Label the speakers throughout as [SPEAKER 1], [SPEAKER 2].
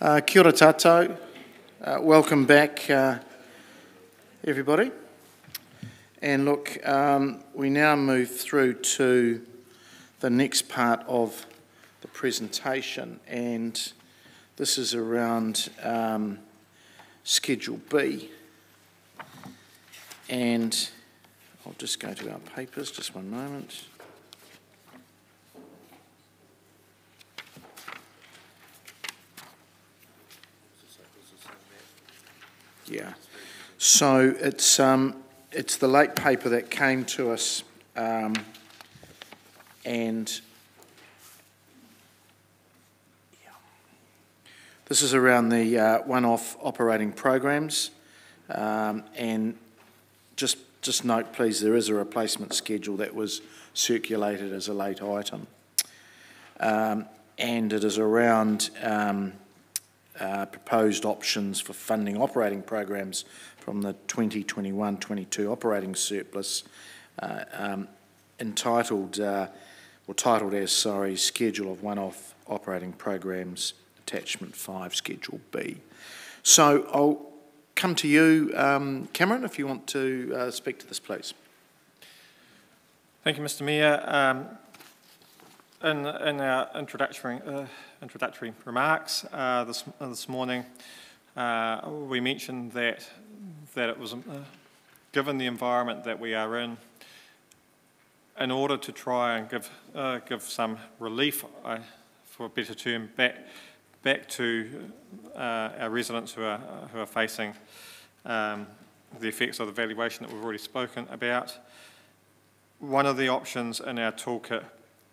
[SPEAKER 1] Uh, kia ora. Uh, welcome back, uh, everybody. And look, um, we now move through to the next part of the presentation, and this is around um, Schedule B. And I'll just go to our papers, just one moment. Yeah. So it's, um, it's the late paper that came to us um, and this is around the uh, one-off operating programs um, and just, just note please there is a replacement schedule that was circulated as a late item um, and it is around um, uh, proposed options for funding operating programs from the 2021-22 operating surplus uh, um, entitled, uh, or titled as, sorry, Schedule of One-Off Operating Programs, Attachment 5, Schedule B. So I'll come to you, um, Cameron, if you want to uh, speak to this, please.
[SPEAKER 2] Thank you, Mr Mayor. Um, in, in our introductory, uh, introductory remarks uh, this, uh, this morning, uh, we mentioned that, that it was, uh, given the environment that we are in, in order to try and give, uh, give some relief, for a better term, back, back to our residents who are, who are facing um, the effects of the valuation that we've already spoken about. One of the options in our toolkit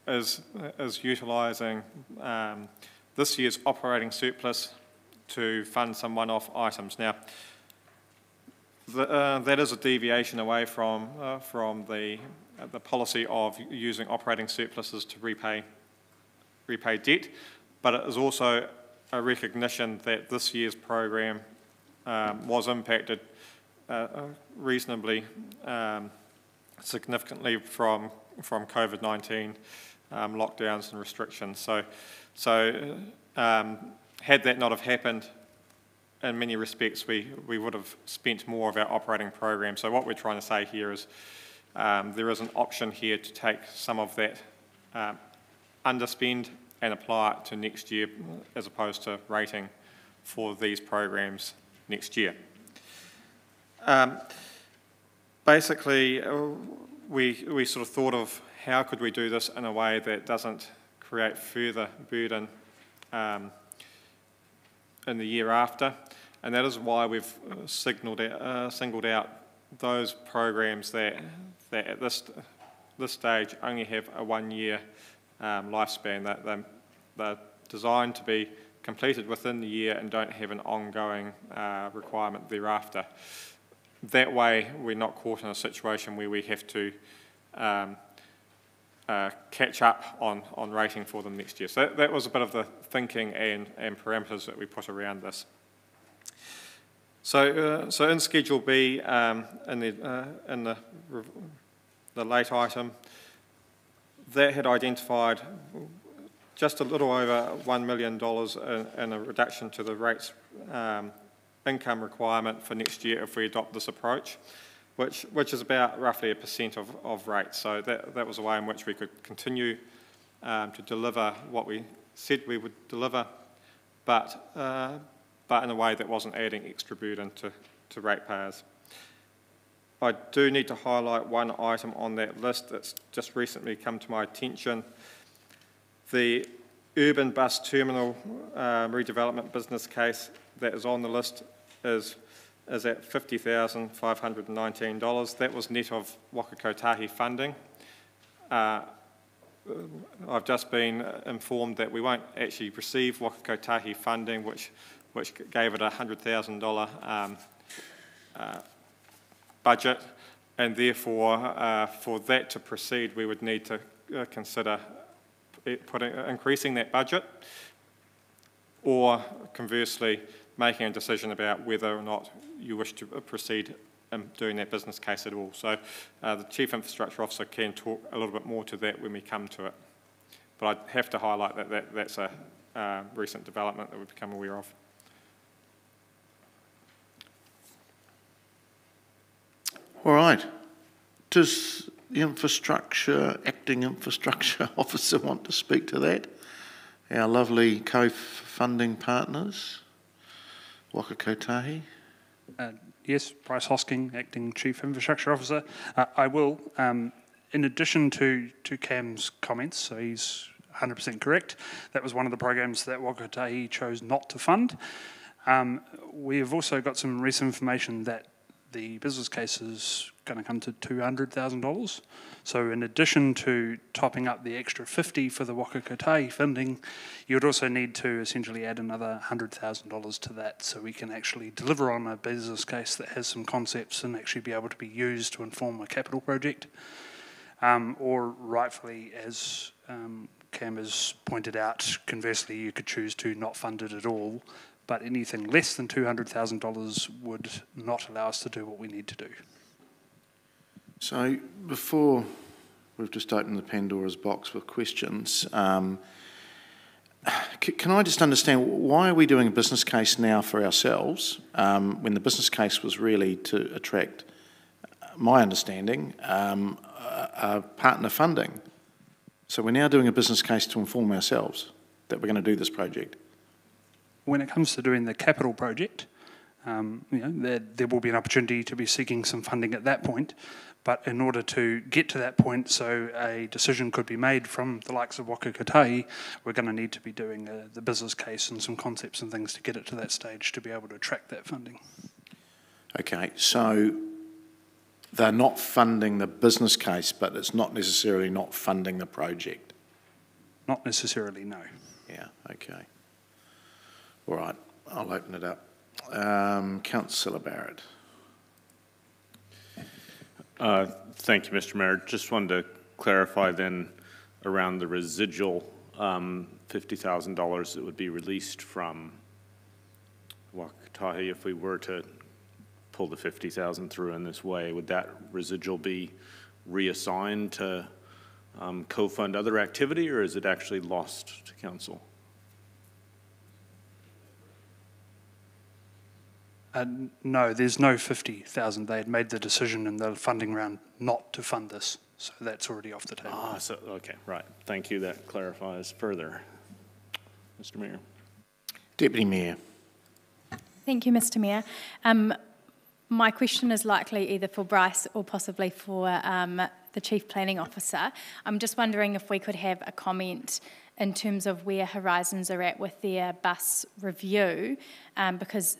[SPEAKER 2] is, is utilising um, this year's operating surplus to fund some one-off items. Now, the, uh, that is a deviation away from, uh, from the, uh, the policy of using operating surpluses to repay, repay debt, but it is also a recognition that this year's program um, was impacted uh, reasonably um, significantly from, from COVID-19 um, lockdowns and restrictions. So, so um, had that not have happened, in many respects, we, we would have spent more of our operating program. So what we're trying to say here is um, there is an option here to take some of that um, underspend and apply it to next year as opposed to rating for these programs next year. Um, basically, uh, we, we sort of thought of how could we do this in a way that doesn't create further burden um, in the year after. And that is why we've uh, signaled uh, singled out those programs that, that at this, this stage only have a one-year um, lifespan. That they're, they're, designed to be completed within the year and don't have an ongoing uh, requirement thereafter. That way, we're not caught in a situation where we have to um, uh, catch up on, on rating for them next year. So that, that was a bit of the thinking and, and parameters that we put around this. So, uh, so in Schedule B, um, in, the, uh, in the, the late item, that had identified just a little over $1 million in, in a reduction to the rates um, income requirement for next year if we adopt this approach which, which is about roughly a percent of, of rates. So that, that was a way in which we could continue um, to deliver what we said we would deliver, but, uh, but in a way that wasn't adding extra burden to, to ratepayers. I do need to highlight one item on that list that's just recently come to my attention. The urban bus terminal uh, redevelopment business case that is on the list is is at $50,519. That was net of Waka Kotahi funding. Uh, I've just been informed that we won't actually receive Waka Kotahi funding, which, which gave it a $100,000 um, uh, budget, and therefore, uh, for that to proceed, we would need to uh, consider putting, increasing that budget, or conversely, making a decision about whether or not you wish to proceed in doing that business case at all. So uh, the Chief Infrastructure Officer can talk a little bit more to that when we come to it. But I have to highlight that, that that's a, uh, recent development that we've become aware of.
[SPEAKER 1] All right. Does the infrastructure, acting infrastructure officer want to speak to that? Our lovely co-funding partners, Waka Kotahi.
[SPEAKER 3] Uh, Yes, Bryce Hosking, Acting Chief Infrastructure Officer. Uh, I will, um, in addition to, to Cam's comments, so he's 100% correct, that was one of the programs that Waka Kotahi chose not to fund. Um, we have also got some recent information that the business case is going to come to $200,000. So in addition to topping up the extra 50 for the Waka Kotahi funding, you would also need to essentially add another $100,000 to that so we can actually deliver on a business case that has some concepts and actually be able to be used to inform a capital project. Um, or rightfully, as um, Cam has pointed out, conversely, you could choose to not fund it at all but anything less than $200,000 would not allow us to do what we need to do.
[SPEAKER 1] So before we've just opened the Pandora's box with questions, um, can I just understand why are we doing a business case now for ourselves um, when the business case was really to attract, uh, my understanding, um, partner funding? So we're now doing a business case to inform ourselves that we're going to do this project.
[SPEAKER 3] When it comes to doing the capital project, um, you know, there, there will be an opportunity to be seeking some funding at that point. But in order to get to that point, so a decision could be made from the likes of Waka Kotahi, we're going to need to be doing uh, the business case and some concepts and things to get it to that stage to be able to attract that funding.
[SPEAKER 1] Okay, so they're not funding the business case, but it's not necessarily not funding the project.
[SPEAKER 3] Not necessarily, no.
[SPEAKER 1] Yeah, okay. All right, I'll open it up. Um, Councillor Barrett.
[SPEAKER 4] Uh, Thank you, Mr. Mayor. Just wanted to clarify then around the residual um, $50,000 that would be released from Waka Kotahi if we were to pull the 50,000 through in this way. Would that residual be reassigned to um, co-fund other activity, or is it actually lost to council?
[SPEAKER 3] Uh, no, there's no 50,000. They had made the decision in the funding round not to fund this, so that's already off the table.
[SPEAKER 4] Ah, so, okay, right. Thank you. That clarifies further. Mr. Mayor.
[SPEAKER 1] Deputy Mayor.
[SPEAKER 5] Thank you, Mr Mayor. Um, my question is likely either for Bryce or possibly for um, the Chief Planning Officer. I'm just wondering if we could have a comment in terms of where Horizons are at with their bus review, um, because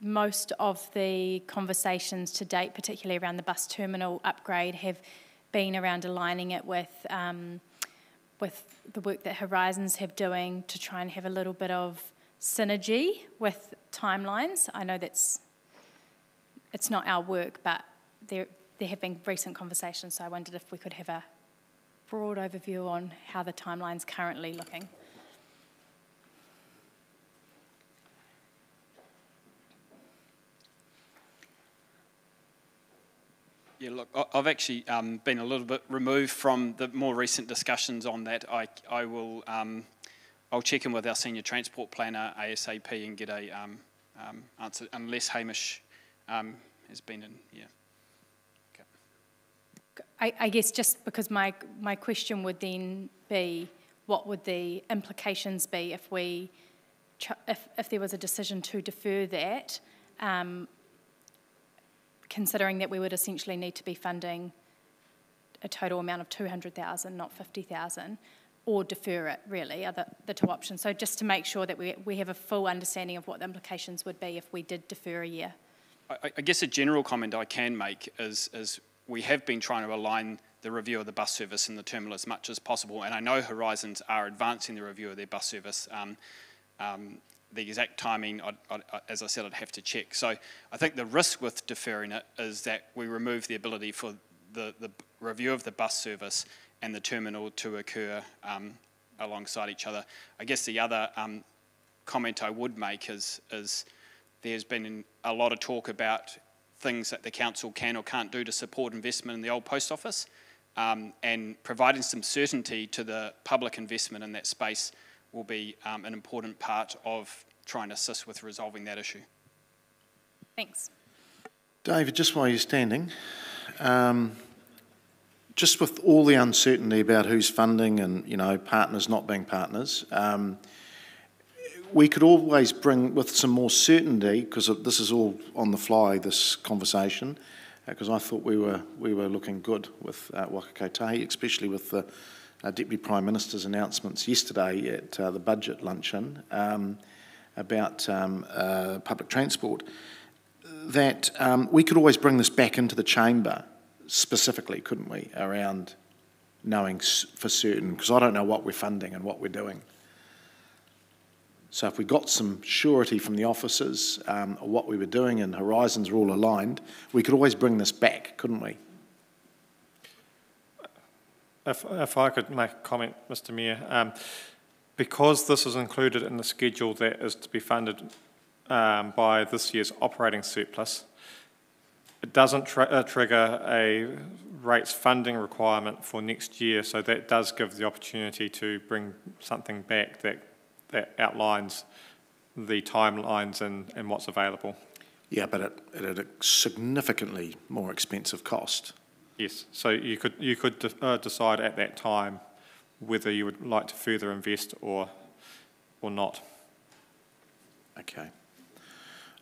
[SPEAKER 5] most of the conversations to date, particularly around the bus terminal upgrade, have been around aligning it with um, with the work that Horizons have doing to try and have a little bit of synergy with timelines. I know that's it's not our work, but there there have been recent conversations. So I wondered if we could have a broad overview on how the timeline's currently looking.
[SPEAKER 6] Yeah, look, I've actually um, been a little bit removed from the more recent discussions on that. I, I will, um, I'll check in with our senior transport planner ASAP and get a um, um, answer, unless Hamish um, has been in, yeah.
[SPEAKER 5] I, I guess just because my my question would then be, what would the implications be if we, if if there was a decision to defer that, um, considering that we would essentially need to be funding a total amount of two hundred thousand, not fifty thousand, or defer it. Really, are the, the two options. So just to make sure that we we have a full understanding of what the implications would be if we did defer a year.
[SPEAKER 6] I, I guess a general comment I can make is, is we have been trying to align the review of the bus service in the terminal as much as possible, and I know Horizons are advancing the review of their bus service. Um, um, the exact timing, I'd, I'd, as I said, I'd have to check. So I think the risk with deferring it is that we remove the ability for the, the review of the bus service and the terminal to occur um, alongside each other. I guess the other um, comment I would make is, is there's been a lot of talk about things that the council can or can't do to support investment in the old post office um, and providing some certainty to the public investment in that space will be um, an important part of trying to assist with resolving that issue.
[SPEAKER 5] Thanks.
[SPEAKER 1] David, just while you're standing, um, just with all the uncertainty about who's funding and, you know, partners not being partners, um, we could always bring with some more certainty, because this is all on the fly, this conversation, because I thought we were, we were looking good with uh, Waka Kotahi, especially with the uh, Deputy Prime Minister's announcements yesterday at uh, the budget luncheon um, about um, uh, public transport, that um, we could always bring this back into the chamber specifically, couldn't we, around knowing for certain, because I don't know what we're funding and what we're doing. So if we got some surety from the officers um, of what we were doing and horizons were all aligned, we could always bring this back, couldn't we?
[SPEAKER 2] If, if I could make a comment, Mr Mayor, um, because this is included in the schedule that is to be funded um, by this year's operating surplus, it doesn't tr- uh, trigger a rates funding requirement for next year, so that does give the opportunity to bring something back that, that outlines the timelines and, and what's available.
[SPEAKER 1] Yeah, but at, at a significantly more expensive cost.
[SPEAKER 2] Yes, so you could, you could de- uh, decide at that time whether you would like to further invest or, or not.
[SPEAKER 1] Okay.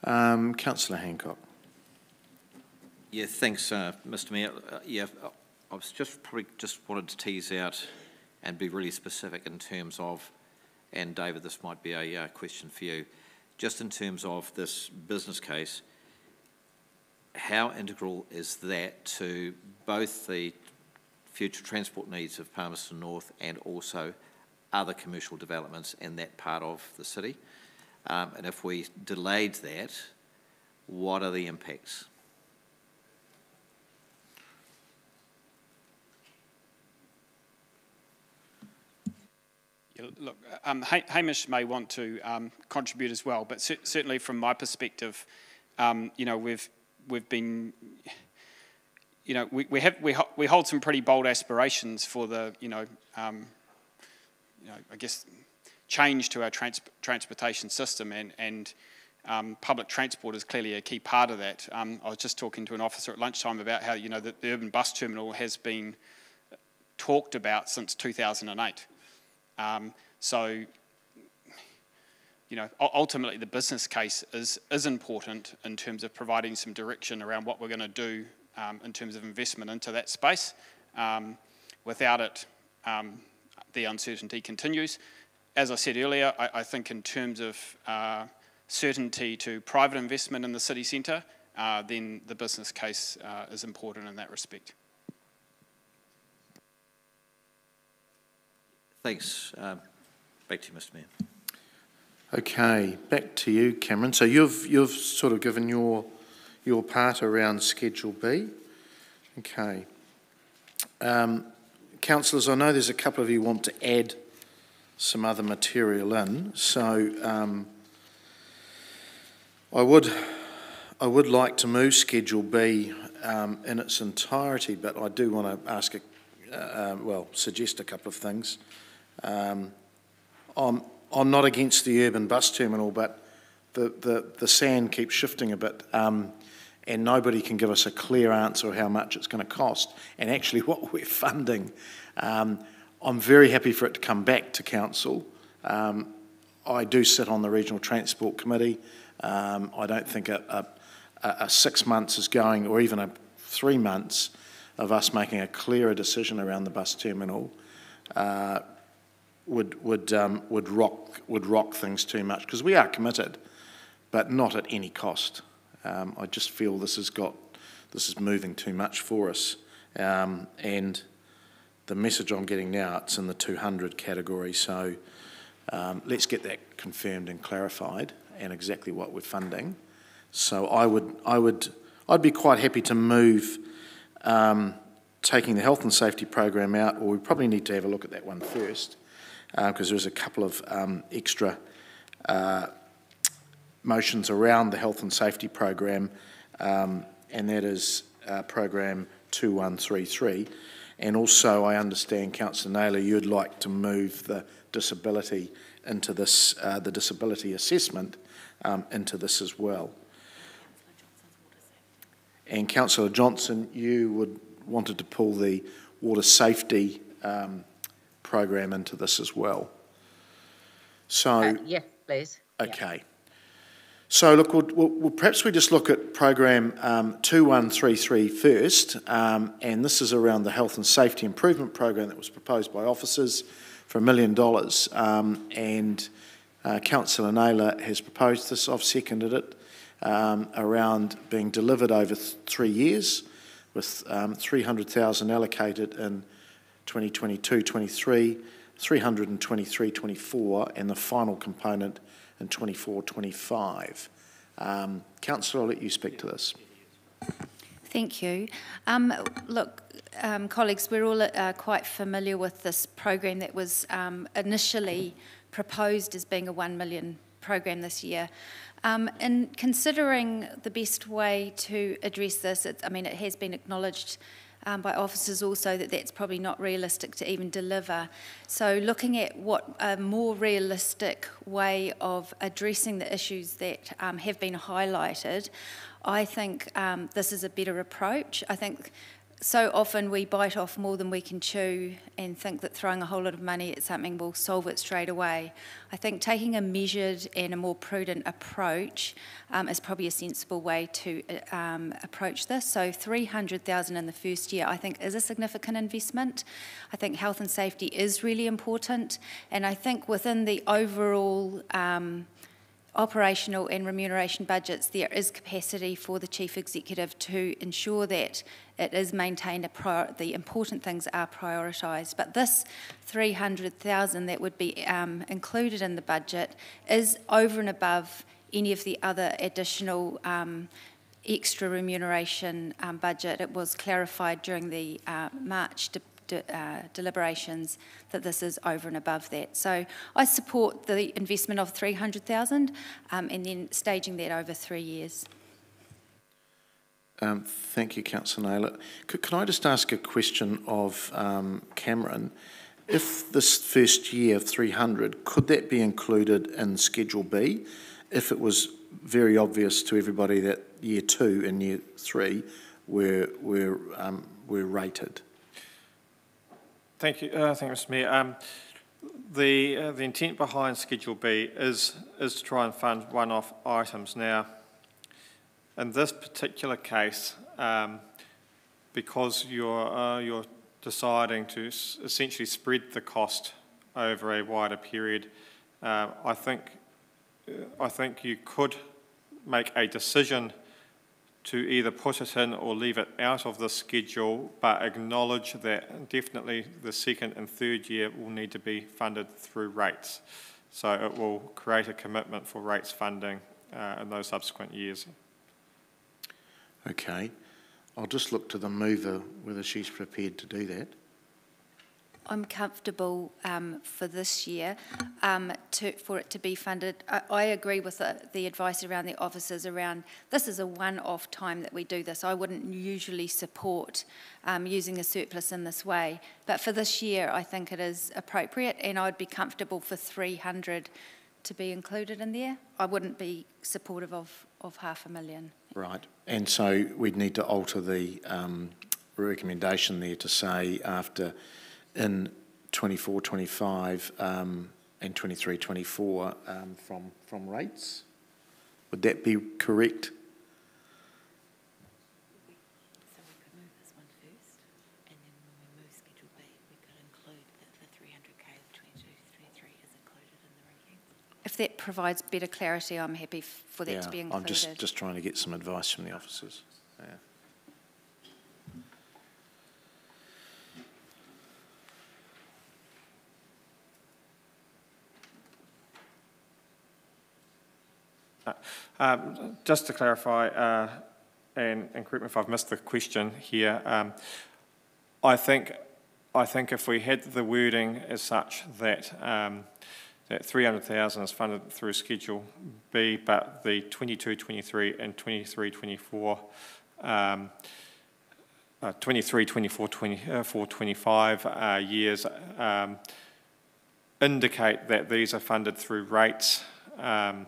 [SPEAKER 1] Um, Councillor Hancock.
[SPEAKER 7] Yeah, thanks, uh, Mr Mayor. Uh, Yeah, I was just probably just wanted to tease out and be really specific in terms of, and David, this might be a uh, question for you, just in terms of this business case, how integral is that to both the future transport needs of Palmerston North and also other commercial developments in that part of the city? Um, and if we delayed that, what are the impacts?
[SPEAKER 6] Look, um, Hamish may want to um, contribute as well, but cer- certainly from my perspective, um, you know, we've we've been, you know, we, we have we, we hold some pretty bold aspirations for the, you know, um, you know, I guess, change to our trans- transportation system, and and um, public transport is clearly a key part of that. Um, I was just talking to an officer at lunchtime about how you know the, the urban bus terminal has been talked about since 2008. Um, so, you know, ultimately the business case is, is important in terms of providing some direction around what we're going to do um, in terms of investment into that space. Um, without it, um, the uncertainty continues. As I said earlier, I, I think in terms of uh, certainty to private investment in the city centre, uh, then the business case uh, is important in that respect.
[SPEAKER 7] Thanks. Um, Back to you, Mr Mayor.
[SPEAKER 1] Okay, back to you, Cameron. So you've you've sort of given your your part around Schedule B. Okay. Um, councillors, I know there's a couple of you want to add some other material in, so um, I would I would like to move Schedule B um, in its entirety, but I do want to ask a uh, um, well suggest a couple of things. Um, I'm, I'm not against the urban bus terminal, but the, the, the sand keeps shifting a bit, um, and nobody can give us a clear answer of how much it's going to cost and actually what we're funding. Um, I'm very happy for it to come back to council. Um, I do sit on the Regional Transport Committee. Um, I don't think a, a, a six months is going, or even a three months, of us making a clearer decision around the bus terminal uh, would would um, would rock would rock things too much because we are committed, but not at any cost. Um, I just feel this has got this is moving too much for us, um, and the message I'm getting now it's in the 200 category. So um, let's get that confirmed and clarified, and exactly what we're funding. So I would I would I'd be quite happy to move. Um, taking the health and safety program out, or we probably need to have a look at that one first, because there's a couple of um, extra uh, motions around the health and safety program, um, and that is uh, program 2133. And also, I understand, Councillor Naylor, you'd like to move the disability into this, uh, the disability assessment um, into this as well. And councillor Johnson, you would, wanted to pull the water safety um, program into this as well. So.
[SPEAKER 8] Uh, Yes, please. Yeah.
[SPEAKER 1] Okay. So look, we'll, we'll, we'll- perhaps we just look at program um, 2133 first, um, and this is around the health and safety improvement program that was proposed by officers for a million dollars. Um, and uh, Councillor Naylor has proposed this, I've seconded it, um, around being delivered over th- three years with um, 300,000 allocated in 2022-23, 323-24, and the final component in 24-25. Um, Councillor, I'll let you speak to this.
[SPEAKER 9] Thank you. Um, look, um, colleagues, we're all uh, quite familiar with this program that was um, initially proposed as being a 1 million program this year. Um, in considering the best way to address this, it, I mean, it has been acknowledged um, by officers also that that's probably not realistic to even deliver. So, looking at what a more realistic way of addressing the issues that um, have been highlighted, I think um, this is a better approach. I think so often we bite off more than we can chew and think that throwing a whole lot of money at something will solve it straight away. I think taking a measured and a more prudent approach um, is probably a sensible way to uh, um, approach this. So 300,000 in the first year I think is a significant investment. I think health and safety is really important and I think within the overall um, operational and remuneration budgets, there is capacity for the chief executive to ensure that it is maintained. The important things are prioritised. But this 300,000 that would be um, included in the budget is over and above any of the other additional um, extra remuneration um, budget. It was clarified during the uh, March de- de- uh, deliberations that this is over and above that. So I support the investment of 300,000 um, and then staging that over three years.
[SPEAKER 1] Um, thank you, Councillor Naylor. Could, can I just ask a question of um, Cameron? If this first year of 300, could that be included in Schedule B? If it was very obvious to everybody that year two and year three were, were, um, were rated?
[SPEAKER 2] Thank you, uh, thank you, Mr Mayor. Um, the, uh, the intent behind Schedule B is, is to try and fund one-off items. Now, in this particular case, um, because you're, uh, you're deciding to essentially spread the cost over a wider period, uh, I think, uh, I think you could make a decision to either put it in or leave it out of the schedule, but acknowledge that definitely the second and third year will need to be funded through rates. So it will create a commitment for rates funding uh, in those subsequent years.
[SPEAKER 1] Okay. I'll just look to the mover whether she's prepared to do that.
[SPEAKER 9] I'm comfortable um, for this year um, to, for it to be funded. I, I agree with the, the advice around the officers around this is a one-off time that we do this. I wouldn't usually support um, using a surplus in this way, but for this year, I think it is appropriate, and I'd be comfortable for 300 to be included in there. I wouldn't be supportive of, of half a million.
[SPEAKER 1] Right. And so we'd need to alter the um, recommendation there to say after in 24, 25 um, and 23, 24 um, from, from rates. Would that be correct?
[SPEAKER 10] So we could move this one first, and then when we move Schedule B, we could include that the three hundred K, the twenty-two, three-three is included in the review.
[SPEAKER 9] If that provides better clarity, I'm happy for that to be
[SPEAKER 1] Yeah, I'm just, just trying to get some advice from the officers. Yeah.
[SPEAKER 2] Um, just to clarify, uh, and, and correct me if I've missed the question here, um, I think I think if we had the wording as such that um, that 300,000 is funded through Schedule B, but the 22, 23 and 23, 24 um, uh, 23, 24, 24, 25 uh, years um, indicate that these are funded through rates um,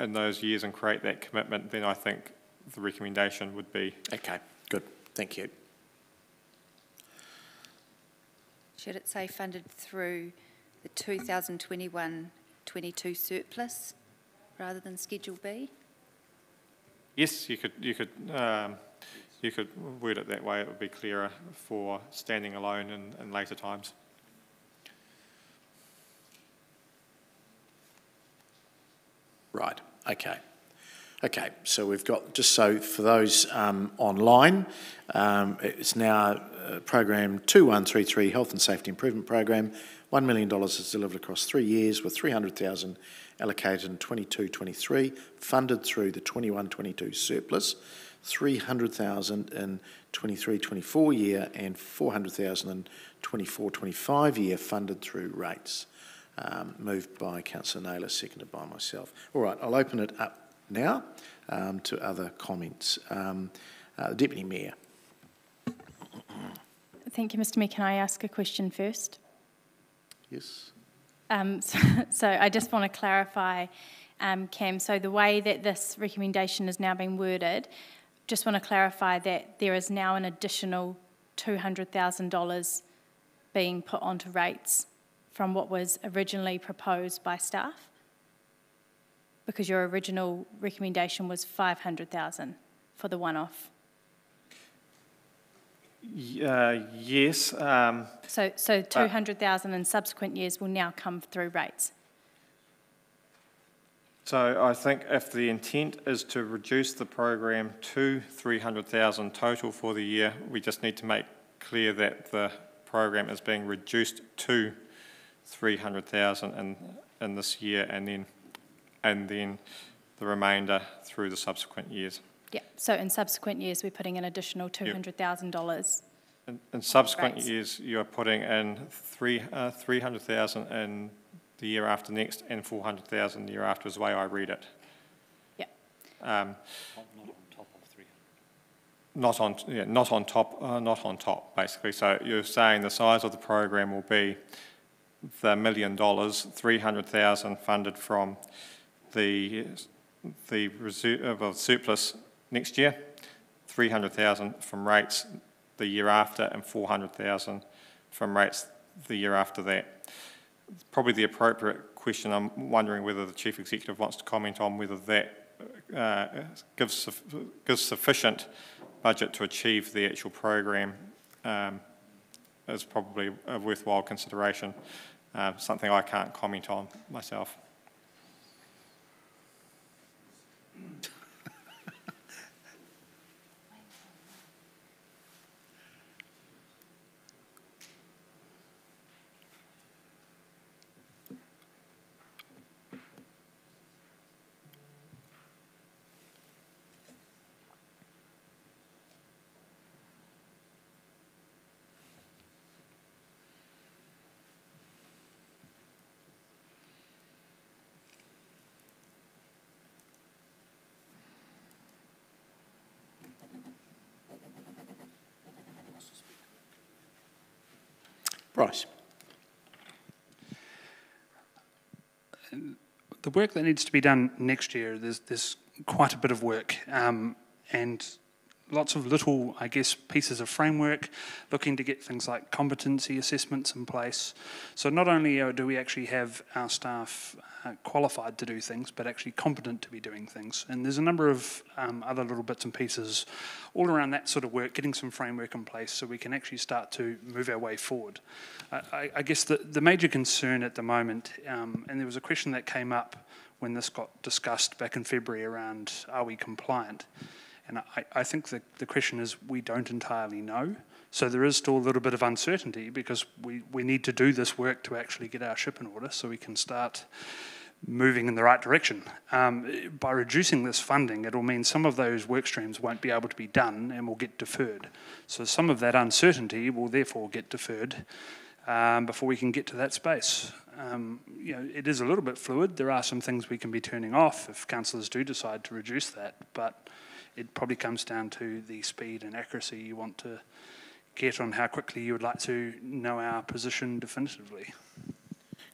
[SPEAKER 2] in those years and create that commitment, then I think the recommendation would be
[SPEAKER 1] Okay, good, thank you.
[SPEAKER 11] Should it say funded through the 2021-22 surplus rather than Schedule B?
[SPEAKER 2] Yes, you could, you could, um, you could word it that way. It would be clearer for standing alone in, in later times.
[SPEAKER 1] Right, okay. Okay, so we've got, just so for those um, online, um, it's now uh, program 2133, Health and Safety Improvement Program. $1 million is delivered across three years with 300,000 allocated in 22-23, funded through the 21-22 surplus, 300,000 in 23-24 year and 400,000 in 24-25 year funded through rates. Um, moved by Councillor Naylor, seconded by myself. All right, I'll open it up now um, to other comments. Um, uh, Deputy Mayor.
[SPEAKER 5] Thank you, Mr Mayor. Can I ask a question first?
[SPEAKER 1] Yes.
[SPEAKER 5] Um, so, so I just want to clarify, um, Cam, so the way that this recommendation is now being worded, just want to clarify that there is now an additional $200,000 being put onto rates from what was originally proposed by staff? Because your original recommendation was 500,000 for the one-off.
[SPEAKER 2] Uh, yes, um,
[SPEAKER 5] So, so 200,000 in subsequent years will now come through rates.
[SPEAKER 2] so I think if the intent is to reduce the program to 300,000 total for the year, we just need to make clear that the program is being reduced to 300,000 in, in this year and then, and then the remainder through the subsequent years.
[SPEAKER 5] Yeah, so in subsequent years, we're putting an additional $200,000.
[SPEAKER 2] In, in subsequent
[SPEAKER 5] Right.
[SPEAKER 2] years, you're putting in three, uh, 300,000 in the year after next and 400,000 the year after is the way I read it.
[SPEAKER 5] Yeah.
[SPEAKER 2] Um, Not on, yeah, not on top, uh, not on top, basically. So you're saying the size of the program will be the million dollars, 300,000 funded from the, the reserve of surplus next year, 300,000 from rates the year after, and 400,000 from rates the year after that. Probably the appropriate question, I'm wondering whether the Chief Executive wants to comment on whether that uh, gives, gives sufficient budget to achieve the actual program um, is probably a worthwhile consideration, uh, something I can't comment on myself.
[SPEAKER 1] Bryce.
[SPEAKER 3] the work that needs to be done next year, there's, there's quite a bit of work um, and lots of little, I guess, pieces of framework, looking to get things like competency assessments in place. So not only uh, do we actually have our staff uh, qualified to do things, but actually competent to be doing things. And there's a number of um, other little bits and pieces all around that sort of work, getting some framework in place so we can actually start to move our way forward. I, I, guess the, the major concern at the moment, um, and there was a question that came up when this got discussed back in February around are we compliant? And I, I think the, the question is we don't entirely know. So there is still a little bit of uncertainty because we, we need to do this work to actually get our ship in order so we can start moving in the right direction. Um, by reducing this funding, it will mean some of those work streams won't be able to be done and will get deferred. So some of that uncertainty will therefore get deferred um, before we can get to that space. Um, you know, it is a little bit fluid. There are some things we can be turning off if councillors do decide to reduce that, but it probably comes down to the speed and accuracy you want to get on how quickly you would like to know our position definitively.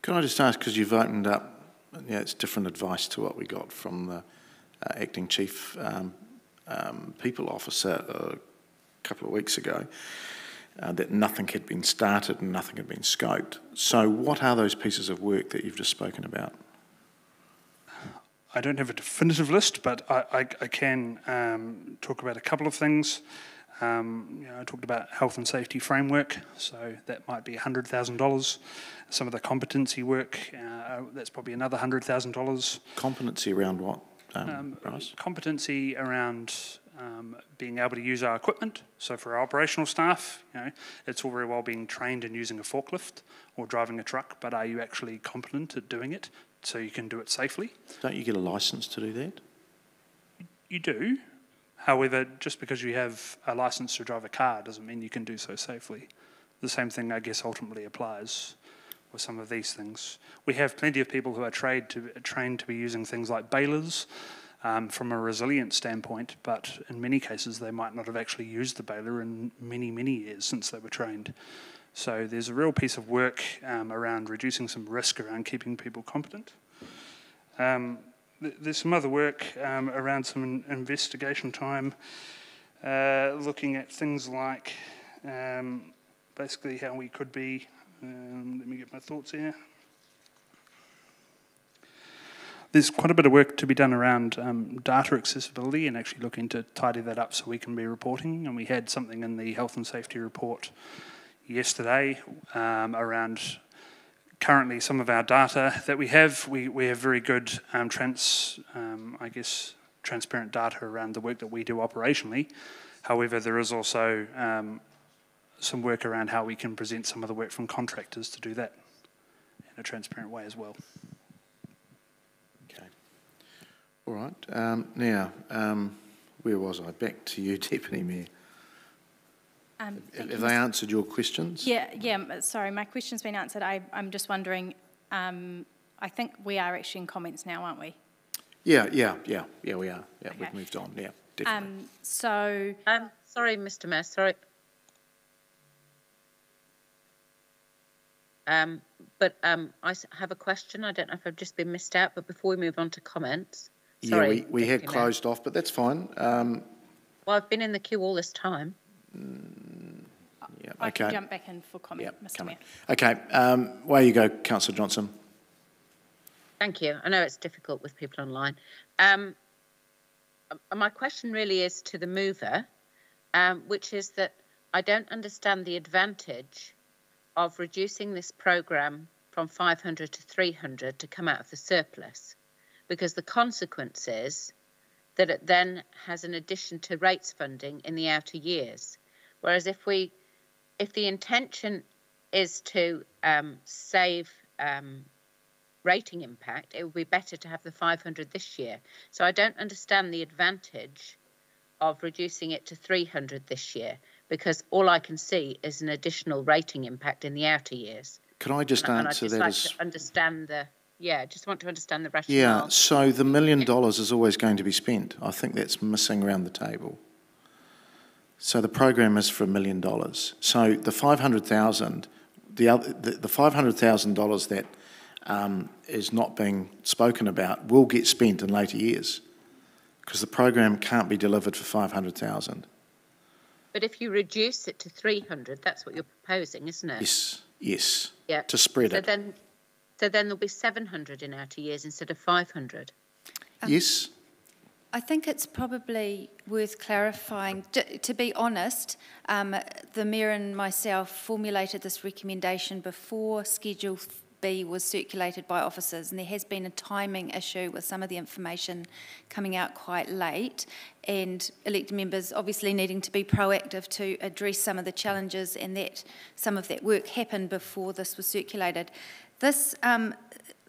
[SPEAKER 1] Can I just ask, because you've opened up, yeah, it's different advice to what we got from the uh, acting chief um, um, people officer a couple of weeks ago, uh, that nothing had been started and nothing had been scoped. So what are those pieces of work that you've just spoken about?
[SPEAKER 3] I don't have a definitive list, but I, I, I can um, talk about a couple of things. Um, you know, I talked about health and safety framework, so that might be $100,000. Some of the competency work, uh, that's probably another $100,000.
[SPEAKER 1] Competency around what, um,
[SPEAKER 3] Um,
[SPEAKER 1] Bryce?
[SPEAKER 3] competency around um, being able to use our equipment. So for our operational staff, you know, it's all very well being trained in using a forklift or driving a truck, but are you actually competent at doing it so you can do it safely?
[SPEAKER 1] Don't you get a licence to do that?
[SPEAKER 3] You do. However, just because you have a license to drive a car doesn't mean you can do so safely. The same thing, I guess, ultimately applies with some of these things. We have plenty of people who are trained to, trained to be using things like balers um, from a resilience standpoint, but in many cases they might not have actually used the baler in many, many years since they were trained. So there's a real piece of work um, around reducing some risk around keeping people competent. Um, th- there's some other work um, around some investigation time, uh, looking at things like um, basically how we could be. Um, let me get my thoughts here. There's quite a bit of work to be done around um, data accessibility and actually looking to tidy that up so we can be reporting. And we had something in the health and safety report yesterday um, around currently some of our data that we have. We, we have very good um, trans, um, I guess, transparent data around the work that we do operationally. However, there is also um, some work around how we can present some of the work from contractors to do that in a transparent way as well.
[SPEAKER 1] Okay. All right. Um, now, um, where was I? Back to you, Deputy Mayor.
[SPEAKER 5] Um,
[SPEAKER 1] Have
[SPEAKER 5] thank you,
[SPEAKER 1] they
[SPEAKER 5] Mr.
[SPEAKER 1] answered your questions?
[SPEAKER 5] Yeah, yeah, sorry, my question's been answered. I, I'm just wondering, um, I think we are actually in comments now, aren't we?
[SPEAKER 1] Yeah, yeah, yeah, yeah, we are. Yeah, we've moved on, yeah, definitely.
[SPEAKER 5] Um, so,
[SPEAKER 8] Um, sorry, Mr Mayor, sorry. Um, but, um, I s- have a question. I don't know if I've just been missed out, but before we move on to comments.
[SPEAKER 1] Yeah, we, we had
[SPEAKER 8] Deputy Mayor.
[SPEAKER 1] closed off, but that's fine. Um,
[SPEAKER 8] Well, I've been in the queue all this time.
[SPEAKER 1] Yeah,
[SPEAKER 5] I can jump back in for comment,
[SPEAKER 1] Yeah,
[SPEAKER 5] Mr
[SPEAKER 1] come
[SPEAKER 5] Mayor.
[SPEAKER 1] Okay, um, away you go, councillor Johnson.
[SPEAKER 8] Thank you. I know it's difficult with people online. Um, my question really is to the mover, um, which is that I don't understand the advantage of reducing this program from 500 to 300 to come out of the surplus, because the consequence is that it then has an addition to rates funding in the outer years. Whereas if we, if the intention is to um, save um, rating impact, it would be better to have the 500 this year. So I don't understand the advantage of reducing it to 300 this year because all I can see is an additional rating impact in the outer years.
[SPEAKER 1] Can I just
[SPEAKER 8] and
[SPEAKER 1] answer
[SPEAKER 8] just
[SPEAKER 1] that
[SPEAKER 8] like
[SPEAKER 1] as...
[SPEAKER 8] to understand the, yeah, just want to understand the rationale.
[SPEAKER 1] Yeah, so the million dollars is always going to be spent. I think that's missing around the table. So the program is for a million dollars. So the five hundred thousand, the other, the, the five hundred thousand dollars that um, is not being spoken about will get spent in later years because the program can't be delivered for five hundred thousand.
[SPEAKER 8] But if you reduce it to 300, that's what you're proposing, isn't it?
[SPEAKER 1] Yes, yes.
[SPEAKER 8] Yeah.
[SPEAKER 1] To spread
[SPEAKER 8] So
[SPEAKER 1] it.
[SPEAKER 8] then, so then there'll be 700 in outer years instead of 500.
[SPEAKER 1] Yes.
[SPEAKER 11] I think it's probably worth clarifying. D- to be honest, um, the Mayor and myself formulated this recommendation before Schedule B was circulated by officers, and there has been a timing issue with some of the information coming out quite late, and elected members obviously needing to be proactive to address some of the challenges, and that some of that work happened before this was circulated. This um,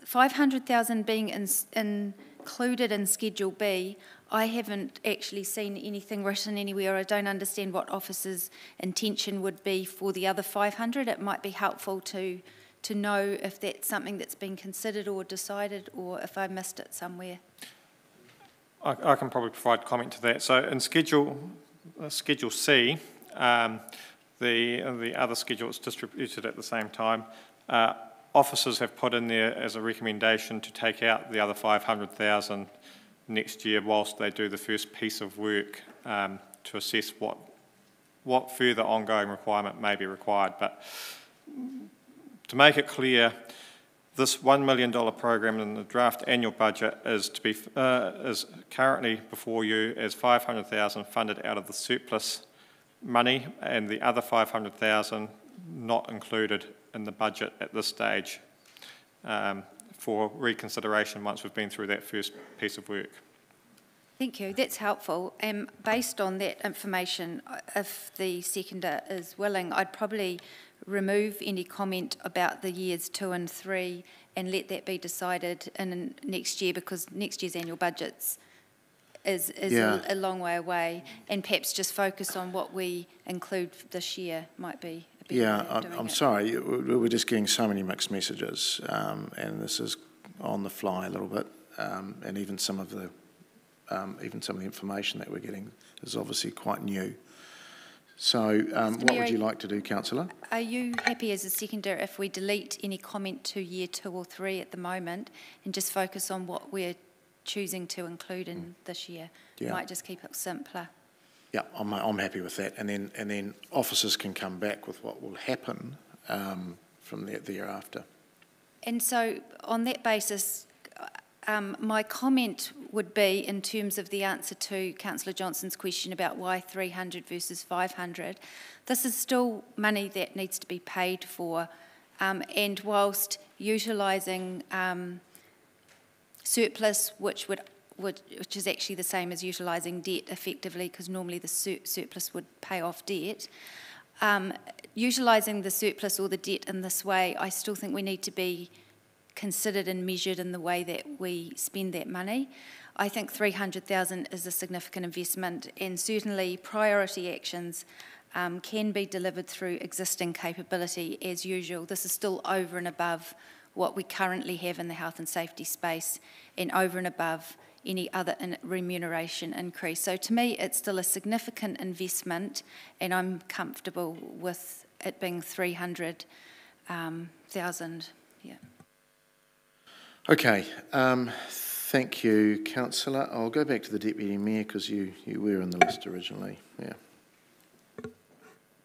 [SPEAKER 11] 500,000 being in, included in Schedule B, I haven't actually seen anything written anywhere. I don't understand what officers' intention would be for the other 500. It might be helpful to to know if that's something that's been considered or decided, or if I missed it somewhere.
[SPEAKER 2] I, I can probably provide comment to that. So in Schedule, uh, Schedule C, um, the, the other schedule is distributed at the same time. Uh, officers have put in there as a recommendation to take out the other 500,000 next year whilst they do the first piece of work um, to assess what what further ongoing requirement may be required. But to make it clear, this $1 million program in the draft annual budget is to be uh, is currently before you as 500,000 funded out of the surplus money and the other 500,000 not included in the budget at this stage um, for reconsideration once we've been through that first piece of work.
[SPEAKER 9] Thank you, that's helpful. Um, based on that information, uh, if the seconder is willing, I'd probably remove any comment about the years two and three and let that be decided in next year because next year's annual budgets is, is
[SPEAKER 1] Yeah.
[SPEAKER 9] a, a long way away and perhaps just focus on what we include this year might be a better
[SPEAKER 1] Yeah, I'm,
[SPEAKER 9] it.
[SPEAKER 1] sorry, we- we're just getting so many mixed messages, um, and this is on the fly a little bit, um, and even some of the, um, even some of the information that we're getting is obviously quite new. So, um, what would you like to do, councillor?
[SPEAKER 9] Are you happy as a seconder if we delete any comment to year two or three at the moment and just focus on what we're choosing to include in this year?
[SPEAKER 1] Yeah.
[SPEAKER 9] Might just keep it simpler.
[SPEAKER 1] Yeah, I'm, I'm happy with that, and then, and then officers can come back with what will happen, um, from there, thereafter.
[SPEAKER 9] And so, on that basis, um, my comment would be in terms of the answer to Councillor Johnson's question about why 300 versus 500. This is still money that needs to be paid for, um, and whilst utilising um, surplus, which would would, which is actually the same as utilising debt effectively, because normally the sur- surplus would pay off debt. Um, utilising the surplus or the debt in this way, I still think we need to be considered and measured in the way that we spend that money. I think 300,000 is a significant investment, and certainly priority actions um, can be delivered through existing capability as usual. This is still over and above what we currently have in the health and safety space, and over and above any other in
[SPEAKER 12] remuneration increase. So to me, it's still a significant investment, and I'm comfortable with it being 300,000. Um, yeah.
[SPEAKER 1] Okay, um, thank you, councillor. I'll go back to the deputy mayor because you, you were on the list originally, yeah.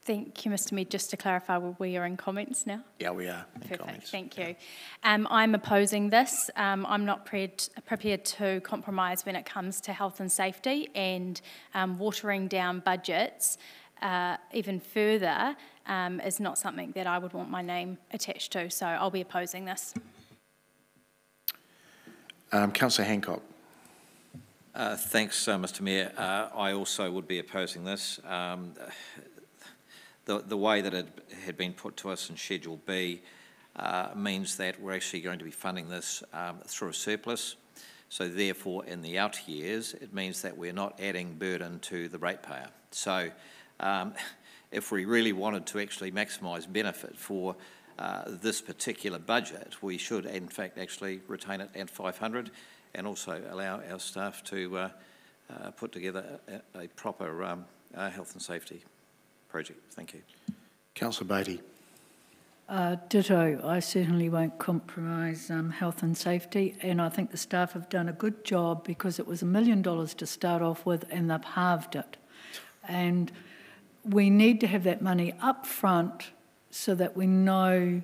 [SPEAKER 5] Thank you, Mr Mayor. Just to clarify, we are in comments now?
[SPEAKER 1] Yeah, we are in
[SPEAKER 5] Perfect,
[SPEAKER 1] comments.
[SPEAKER 5] thank you. Um, I'm opposing this. Um, I'm not prepared, prepared to compromise when it comes to health and safety and um, watering down budgets uh, even further um, is not something that I would want my name attached to. So I'll be opposing this.
[SPEAKER 1] Um, councillor Handcock.
[SPEAKER 7] Uh, Thanks, uh, Mr Mayor. Uh, I also would be opposing this. The, the way that it had been put to us in Schedule B uh, means that we're actually going to be funding this um, through a surplus. So therefore, in the out years, it means that we're not adding burden to the ratepayer. So um, if we really wanted to actually maximise benefit for uh, this particular budget, we should in fact actually retain it at 500 and also allow our staff to uh, uh, put together a, a proper um, uh, health and safety project. Thank you.
[SPEAKER 1] Councillor Beatty.
[SPEAKER 13] Uh, ditto. I certainly won't compromise um, health and safety, and I think the staff have done a good job because it was a million dollars to start off with, and they've halved it. And we need to have that money up front so that we know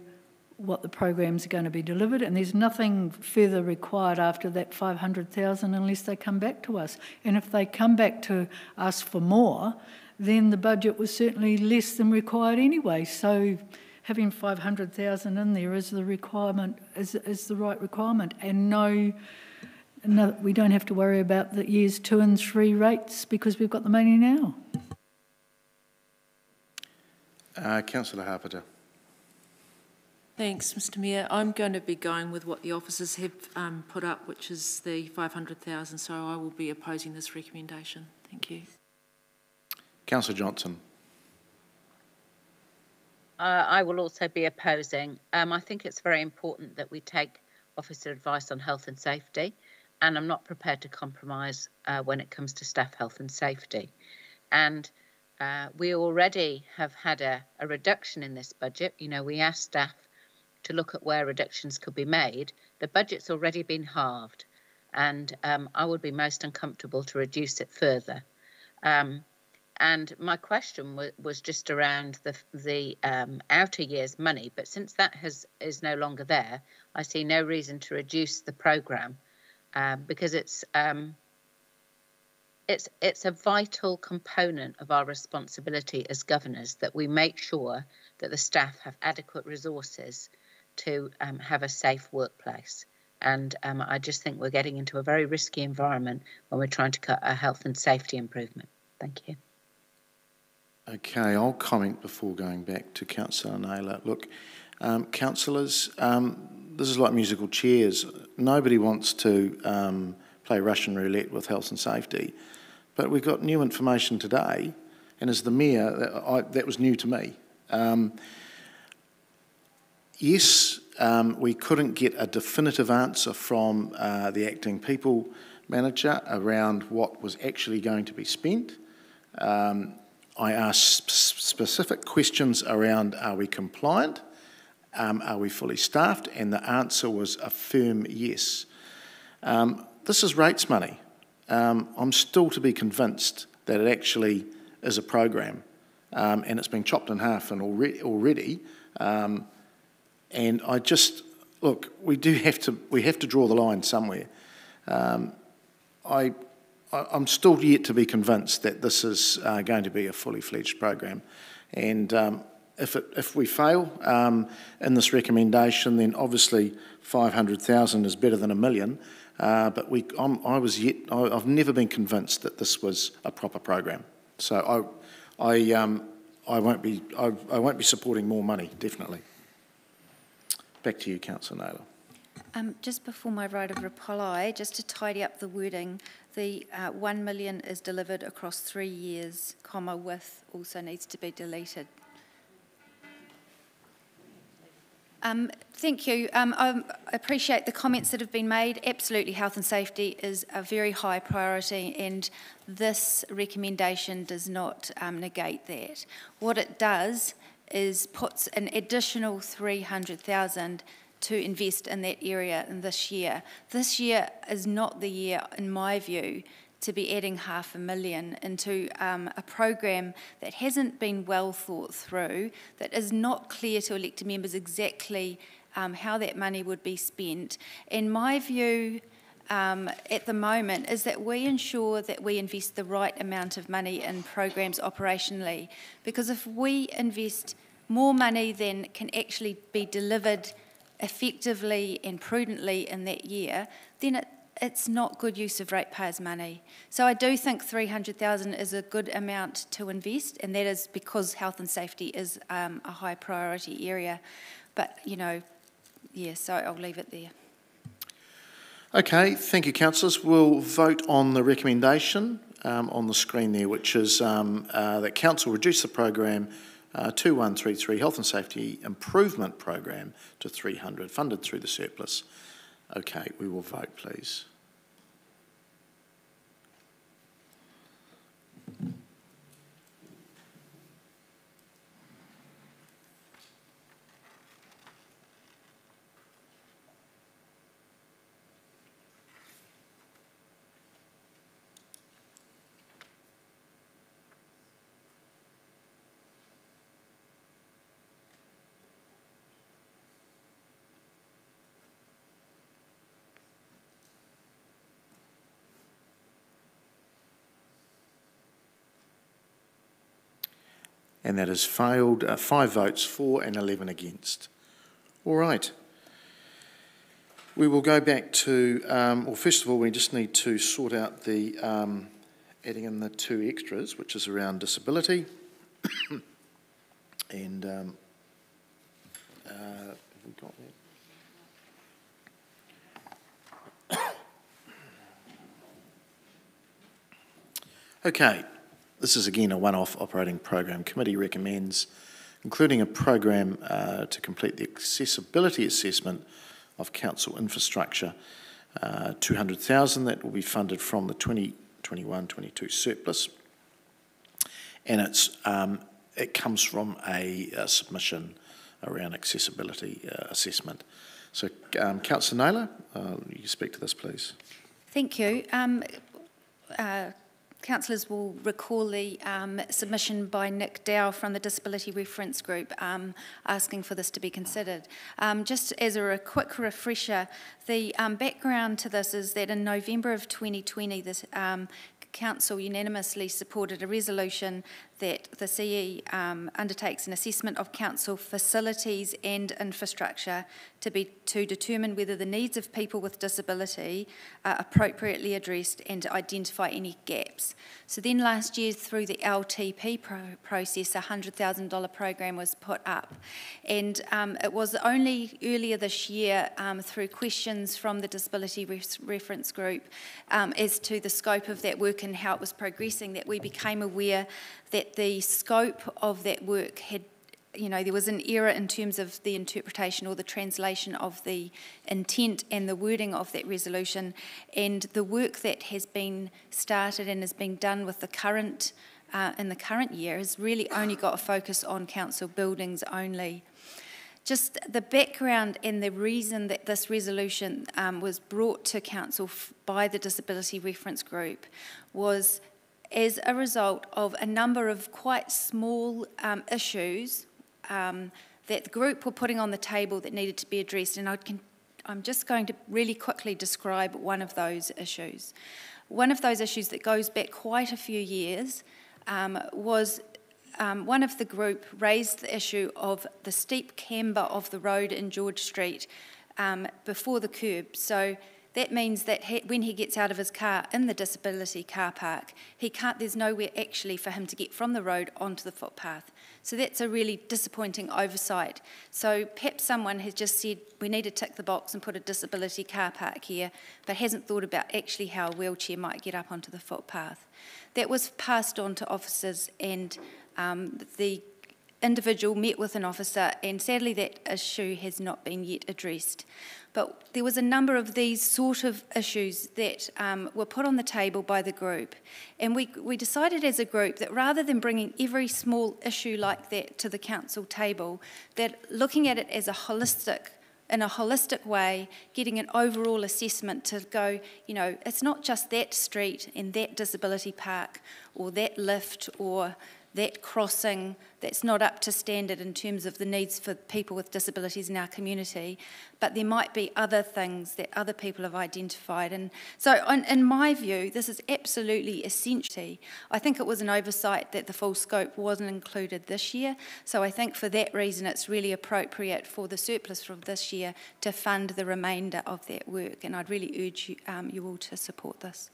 [SPEAKER 13] what the programs are going to be delivered, and there's nothing further required after that 500,000 unless they come back to us. And if they come back to us for more, then the budget was certainly less than required anyway. So having 500,000 in there is the requirement, is, is the right requirement. And no, no, we don't have to worry about the years two and three rates because we've got the money now.
[SPEAKER 1] Uh, councillor Hapeta.
[SPEAKER 14] Thanks, Mr Mayor. I'm going to be going with what the officers have um, put up, which is the 500,000, so I will be opposing this recommendation. Thank you.
[SPEAKER 1] Councillor Johnson.
[SPEAKER 8] Uh, I will also be opposing. Um, I think it's very important that we take officer advice on health and safety, and I'm not prepared to compromise uh, when it comes to staff health and safety. And uh, we already have had a, a reduction in this budget. You know, we asked staff to look at where reductions could be made. The budget's already been halved, and um, I would be most uncomfortable to reduce it further. Um, and my question w- was just around the the um, outer years money, but since that has is no longer there, I see no reason to reduce the program um, because it's um, it's it's a vital component of our responsibility as governors that we make sure that the staff have adequate resources to um, have a safe workplace. And um, I just think we're getting into a very risky environment when we're trying to cut a health and safety improvement. Thank you.
[SPEAKER 1] Okay, I'll comment before going back to Councillor Naylor. Look, um, councillors, um, this is like musical chairs. Nobody wants to um, play Russian roulette with health and safety, but we've got new information today, and as the mayor, that, I, that was new to me. Um, yes, um, we couldn't get a definitive answer from uh, the acting people manager around what was actually going to be spent. Um, I asked specific questions around are we compliant, um, are we fully staffed, and the answer was a firm yes. Um, this is rates money. Um, I'm still to be convinced that it actually is a program, um, and it's been chopped in half and already. already um, and I just look, we do have to we have to draw the line somewhere. Um, I I'm still yet to be convinced that this is uh, going to be a fully fledged program. And um, if, it, if we fail um, in this recommendation, then obviously 500,000 is better than a million. Uh, but we, I'm, i was yet, I, have never been convinced that this was a proper program. So I, I, um, I, won't, be, I, I won't be supporting more money, definitely. Back to you, Councillor Naylor.
[SPEAKER 9] Um, just before my right of reply, just to tidy up the wording, the uh, 1 million is delivered across three years, comma, with also needs to be deleted. Um, thank you. Um, I appreciate the comments that have been made. Absolutely, health and safety is a very high priority, and this recommendation does not um, negate that. What it does is puts an additional 300,000 to invest in that area in this year. This year is not the year, in my view, to be adding half a million into um, a program that hasn't been well thought through, that is not clear to elected members exactly um, how that money would be spent. In my view, um, at the moment is that we ensure that we invest the right amount of money in programs operationally. Because if we invest more money than can actually be delivered effectively and prudently in that year, then it, it's not good use of ratepayers' money. So I do think 300,000 is a good amount to invest, and that is because health and safety is um, a high priority area. But, you know, yeah, so I'll leave it there.
[SPEAKER 1] Okay, thank you, councillors. We'll vote on the recommendation um, on the screen there, which is um, uh, that council reduce the program uh, 2133 Health and Safety Improvement Program to 300, funded through the surplus. Okay, we will vote, please. And that has failed uh, five votes for and 11 against. All right. We will go back to, um, well, first of all, we just need to sort out the um, adding in the two extras, which is around disability. and um, uh, have we got that? okay. This is again a one-off operating program. Committee recommends including a program uh, to complete the accessibility assessment of council infrastructure. Uh, 200,000 that will be funded from the 2021-22 surplus. And it's, um, it comes from a, a submission around accessibility uh, assessment. So, um, Councillor Naylor, uh, you speak to this, please.
[SPEAKER 9] Thank you. Um, uh, councillors will recall the um, submission by Nick Dow from the Disability Reference Group um, asking for this to be considered. Um, just as a, a, quick refresher, the um, background to this is that in November of 2020, this um, Council unanimously supported a resolution that the CE um, undertakes an assessment of council facilities and infrastructure to be to determine whether the needs of people with disability are appropriately addressed and to identify any gaps. So then last year through the LTP pro process, a $100,000 program was put up. And um, it was only earlier this year um, through questions from the Disability Reference Group um, as to the scope of that work and how it was progressing that we became aware that the scope of that work had you know, there was an error in terms of the interpretation or the translation of the intent and the wording of that resolution, and the work that has been started and is being done with the current uh, in the current year has really only got a focus on council buildings only. Just the background and the reason that this resolution um, was brought to council by the Disability Reference Group was as a result of a number of quite small um, issues um, that the group were putting on the table that needed to be addressed. And i am just going to really quickly describe one of those issues. One of those issues that goes back quite a few years um, was um, one of the group raised the issue of the steep camber of the road in George Street um, before the curb. So that means that he, when he gets out of his car in the disability car park, he can't, there's nowhere actually for him to get from the road onto the footpath. So that's a really disappointing oversight. So perhaps someone has just said, we need to tick the box and put a disability car park here, but hasn't thought about actually how a wheelchair might get up onto the footpath. That was passed on to officers and um, the individual met with an officer and sadly that issue has not been yet addressed. But there was a number of these sort of issues that um, were put on the table by the group. And we, we decided as a group that rather than bringing every small issue like that to the council table, that looking at it as a holistic in a holistic way, getting an overall assessment to go, you know, it's not just that street and that disability park or that lift or that crossing that's not up to standard in terms of the needs for people with disabilities in our community, but there might be other things that other people have identified. And so, in, in my view, this is absolutely essential. I think it was an oversight that the full scope wasn't included this year, so I think for that reason it's really appropriate for the surplus from this year to fund the remainder of that work, and I'd really urge you, um, you all to support this.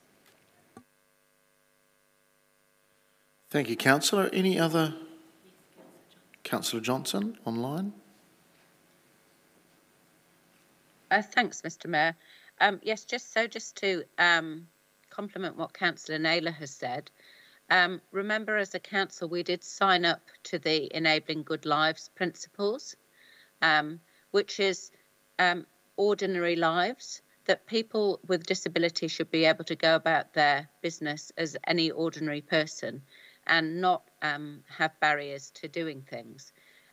[SPEAKER 1] Thank you, Councillor. Any other? Councillor Johnson, online.
[SPEAKER 8] Uh, thanks, Mr Mayor. Um, yes, just so just to um, complement what Councillor Naylor has said, um, remember as a council we did sign up to the Enabling Good Lives principles, um, which is um, ordinary lives, that people with disability should be able to go about their business as any ordinary person and not um, have barriers to doing things.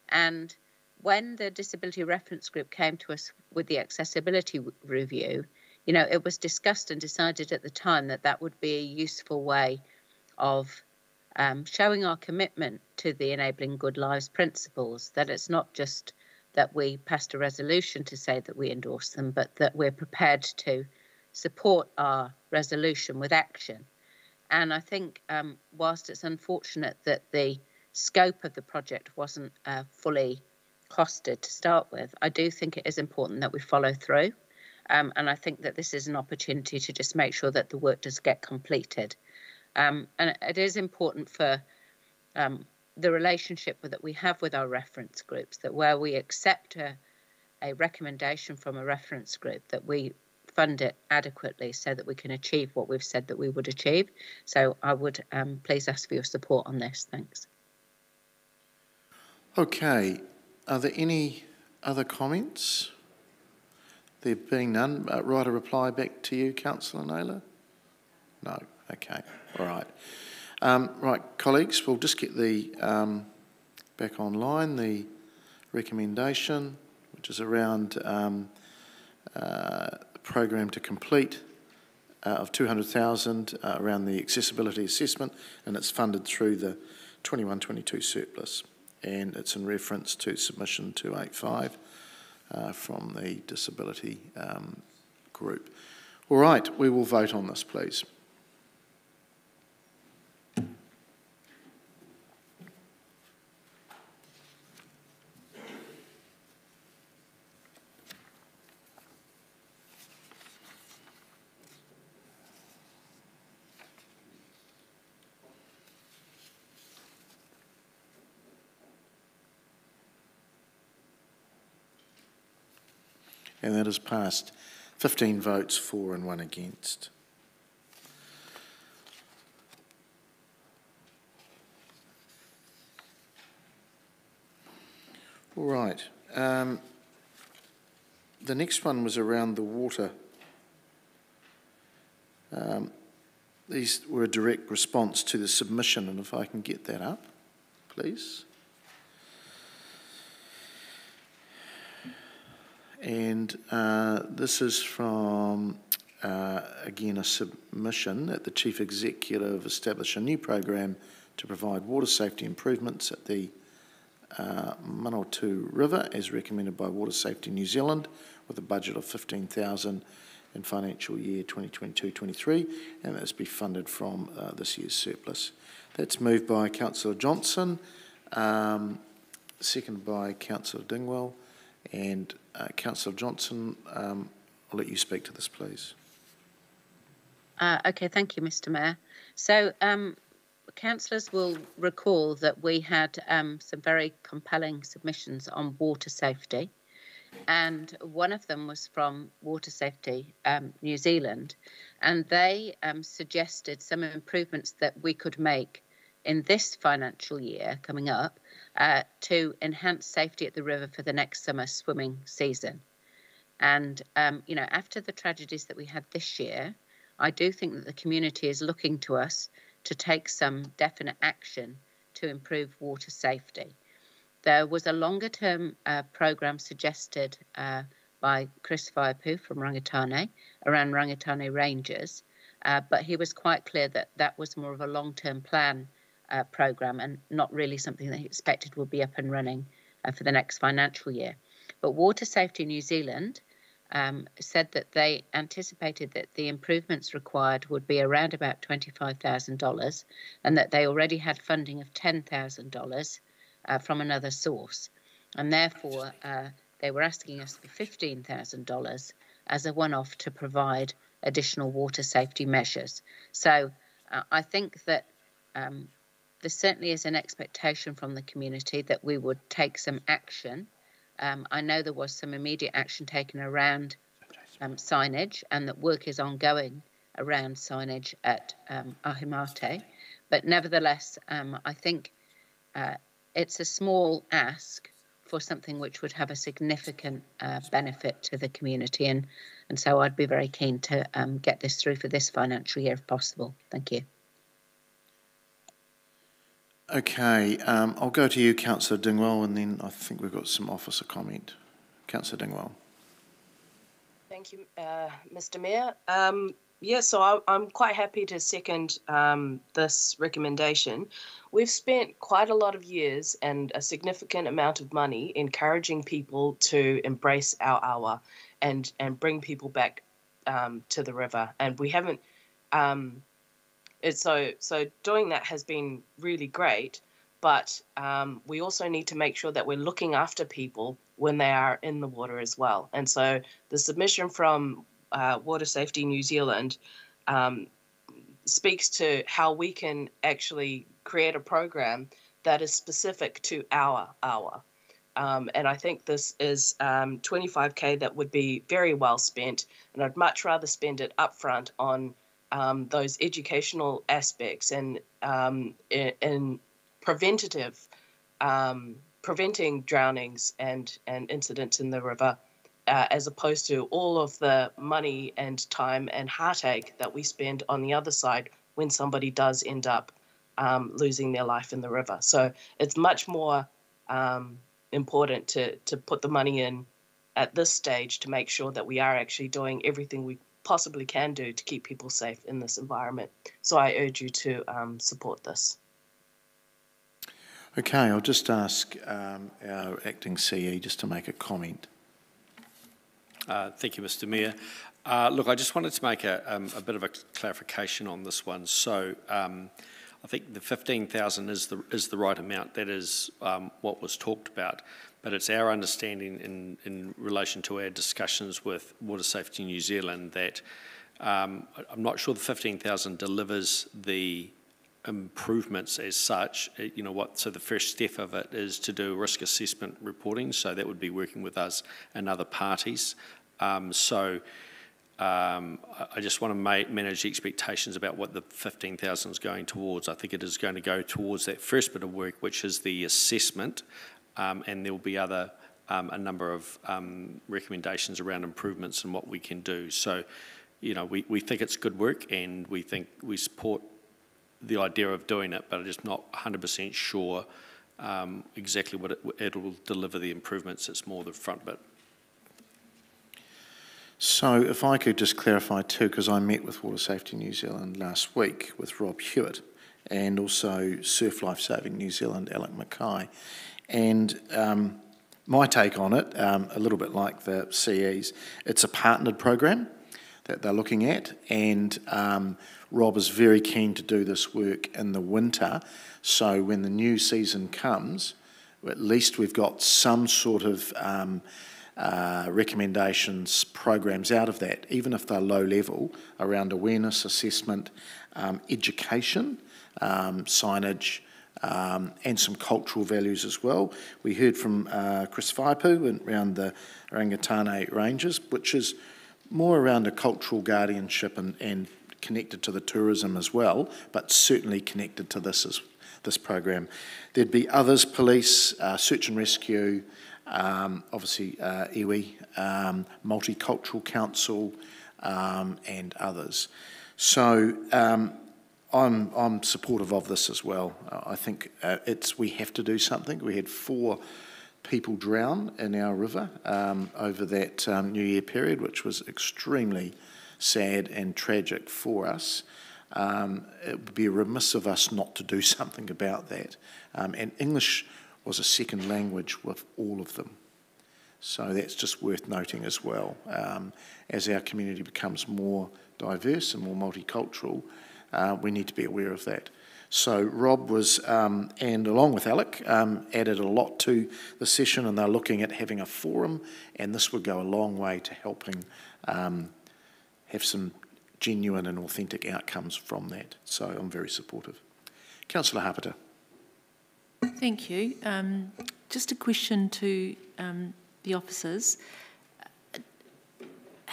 [SPEAKER 8] And when the Disability Reference Group came to us with the accessibility review, you know, it was discussed and decided at the time that that would be a useful way of um, showing our commitment to the Enabling Good Lives principles, that it's not just that we passed a resolution to say that we endorse them, but that we're prepared to support our resolution with action. And I think, um, whilst it's unfortunate that the scope of the project wasn't uh, fully costed to start with, I do think it is important that we follow through. Um, and I think that this is an opportunity to just make sure that the work does get completed. Um, and it is important for um, the relationship that we have with our reference groups that where we accept a, a recommendation from a reference group, that we fund it adequately so that we can achieve what we've said that we would achieve. So I would um, please ask for your support on this. Thanks.
[SPEAKER 1] Okay. Are there any other comments? There being none, uh, write a reply back to you, Councillor Naylor? No. Okay. All right. Um, right, colleagues, we'll just get the um, back online the recommendation, which is around um, uh, program to complete uh, of 200,000 uh, around the accessibility assessment, and it's funded through the 21-22 surplus, and it's in reference to submission 285 uh, from the disability um, group. All right, we will vote on this, please. And that is passed. 15 votes for and one against. All right. Um, the next one was around the water. Um, these were a direct response to the submission, and if I can get that up, please. And uh, this is from, uh, again, a submission that the Chief Executive established a new program to provide water safety improvements at the uh, Manawatu River as recommended by Water Safety New Zealand with a budget of 15000 in financial year 2022-23 and that's be funded from uh, this year's surplus. That's moved by Councillor Johnson, um, seconded by Councillor Dingwall and uh, Councillor Johnson, um, I'll let you speak to this, please.
[SPEAKER 8] Uh, okay, thank you, Mr. Mayor. So, um, councillors will recall that we had um, some very compelling submissions on water safety, and one of them was from Water Safety um, New Zealand, and they um, suggested some improvements that we could make in this financial year coming up uh, to enhance safety at the river for the next summer swimming season. And, um, you know, after the tragedies that we had this year, I do think that the community is looking to us to take some definite action to improve water safety. There was a longer term uh, program suggested uh, by Chris Whaipu from Rangitane around Rangitane Rangers, uh, but he was quite clear that that was more of a long term plan uh, program and not really something that he expected would be up and running uh, for the next financial year. But Water Safety New Zealand um, said that they anticipated that the improvements required would be around about $25,000 and that they already had funding of $10,000 uh, from another source. And therefore, uh, they were asking us for $15,000 as a one off to provide additional water safety measures. So uh, I think that um, there certainly is an expectation from the community that we would take some action. Um, I know there was some immediate action taken around um, signage and that work is ongoing around signage at um, Ahimate. But nevertheless, um, I think uh, it's a small ask for something which would have a significant uh, benefit to the community. And, and so I'd be very keen to um, get this through for this financial year if possible. Thank you.
[SPEAKER 1] Okay, um, I'll go to you, Councillor Dingwall, and then I think we've got some officer comment. Councillor Dingwall.
[SPEAKER 15] Thank you, uh, Mr Mayor. Um, yeah, so I, am quite happy to second um, this recommendation. We've spent quite a lot of years and a significant amount of money encouraging people to embrace our awa and, and bring people back um, to the river. And we haven't um, so so doing that has been really great but um, we also need to make sure that we're looking after people when they are in the water as well and so the submission from uh, water safety new zealand um, speaks to how we can actually create a program that is specific to our awa. um, and I think this is um, 25k that would be very well spent, and I'd much rather spend it upfront on um, those educational aspects and um, in, preventative, um, preventing drownings and, and incidents in the river, uh, as opposed to all of the money and time and heartache that we spend on the other side when somebody does end up um, losing their life in the river. So it's much more um, important to to put the money in at this stage to make sure that we are actually doing everything we possibly can do to keep people safe in this environment. So I urge you to um, support this.
[SPEAKER 1] Okay, I'll just ask um, our acting CE just to make a comment.
[SPEAKER 16] Uh, thank you, Mr. Mayor. Uh, look, I just wanted to make a, um, a bit of a clarification on this one. So, um, I think the 15,000 is the is the right amount. That is um, what was talked about. But it's our understanding in, in relation to our discussions with Water Safety New Zealand that um, I'm not sure the 15,000 delivers the improvements as such. Uh, you know what? So the first step of it is to do risk assessment reporting. So that would be working with us and other parties. Um, so um, I just want to ma manage expectations about what the 15,000 is going towards. I think it is going to go towards that first bit of work, which is the assessment, um, and there will be other um, a number of um, recommendations around improvements and what we can do. So, you know, we, we think it's good work, and we think we support the idea of doing it, but I'm just not 100% sure um, exactly what it, it, will deliver the improvements. It's more the front bit.
[SPEAKER 1] So if I could just clarify too, because I met with Water Safety New Zealand last week with Rob Hewitt and also Surf Life Saving New Zealand, Alec Mackay. And um, my take on it, um, a little bit like the CE's, it's a partnered program that they're looking at and um, Rob is very keen to do this work in the winter. So when the new season comes, at least we've got some sort of um, uh, recommendations, programs out of that, even if they're low level, around awareness, assessment, um, education, um, signage, um, and some cultural values as well. We heard from uh, Chris Waipu around the Rangitane Rangers, which is more around a cultural guardianship and, and connected to the tourism as well, but certainly connected to this as this program. There'd be others, police, uh, search and rescue, um, obviously uh, iwi, um, Multicultural Council, um, and others. So um, I'm, I'm supportive of this as well. I think uh, it's we have to do something. We had four people drown in our river um, over that um, New Year period, which was extremely sad and tragic for us. Um, it would be remiss of us not to do something about that. Um, and English was a second language with all of them. So that's just worth noting as well. Um, as our community becomes more diverse and more multicultural, uh, we need to be aware of that. So Rob was, um, and along with Alec, um, added a lot to the session, and they're looking at having a forum, and this would go a long way to helping um, have some genuine and authentic outcomes from that. So I'm very supportive. Councillor Hapeta.
[SPEAKER 14] Thank you. Um, just a question to um, the officers.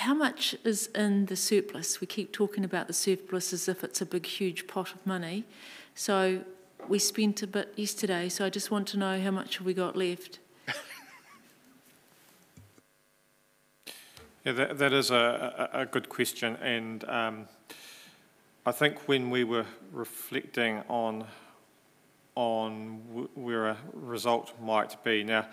[SPEAKER 14] How much is in the surplus? We keep talking about the surplus as if it's a big, huge pot of money. So we spent a bit yesterday, so I just want to know how much have we got left?
[SPEAKER 2] Yeah, that, that is a, a, a good question. And um, I think when we were reflecting on on where a result might be. Now,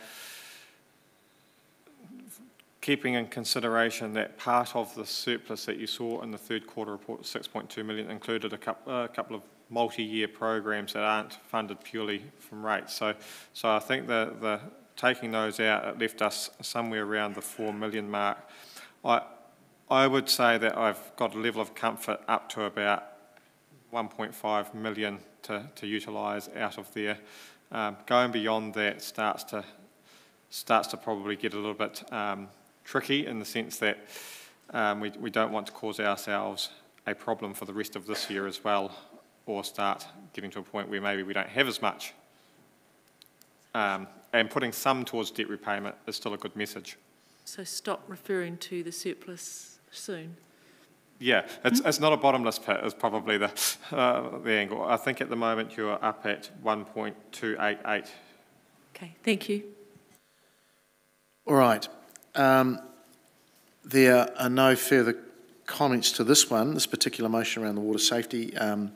[SPEAKER 2] keeping in consideration that part of the surplus that you saw in the third quarter report, 6.2 million, included a couple, uh, couple of multi-year programs that aren't funded purely from rates. So, so I think the, the taking those out, it left us somewhere around the 4 million mark. I, I would say that I've got a level of comfort up to about 1.5 million to, to utilise out of there. Um, going beyond that starts to starts to probably get a little bit um, tricky in the sense that um, we, we don't want to cause ourselves a problem for the rest of this year as well, or start getting to a point where maybe we don't have as much. Um, and putting some towards debt repayment is still a good message.
[SPEAKER 14] So stop referring to the surplus soon.
[SPEAKER 2] Yeah, it's, it's not a bottomless pit is probably the, uh, the angle. I think at the moment you're up at 1.288.
[SPEAKER 14] Okay, thank you.
[SPEAKER 1] All right. Um, there are no further comments to this one, this particular motion around the water safety um,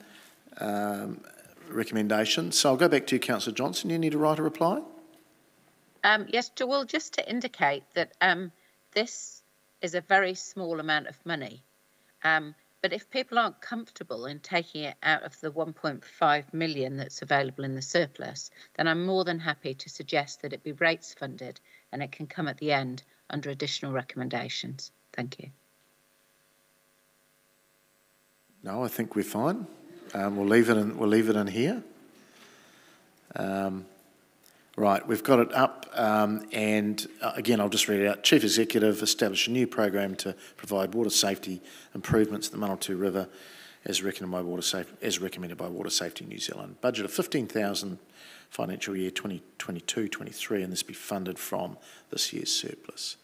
[SPEAKER 1] um, recommendation. So I'll go back to you, Councillor Johnson. You need to write a reply?
[SPEAKER 8] Um, yes, Joel, just to indicate that um, this is a very small amount of money. Um, but if people aren't comfortable in taking it out of the 1.5 million that's available in the surplus, then I'm more than happy to suggest that it be rates funded and it can come at the end under additional recommendations. Thank you.
[SPEAKER 1] No, I think we're fine. Um, we'll leave it in, we'll leave it in here. Um, right, we've got it up, um, and uh, again, I'll just read it out. Chief Executive establish a new program to provide water safety improvements at the Manawatu River as recommended by Water Safe, as recommended by Water Safety New Zealand. Budget of 15,000 financial year 2022-23, and this be funded from this year's surplus.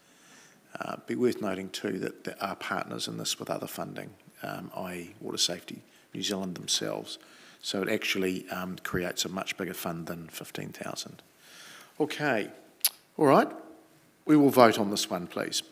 [SPEAKER 1] Uh, be worth noting too that there are partners in this with other funding, um, i.e. Water Safety New Zealand themselves. So it actually um, creates a much bigger fund than 15,000. Okay, all right. We will vote on this one, please.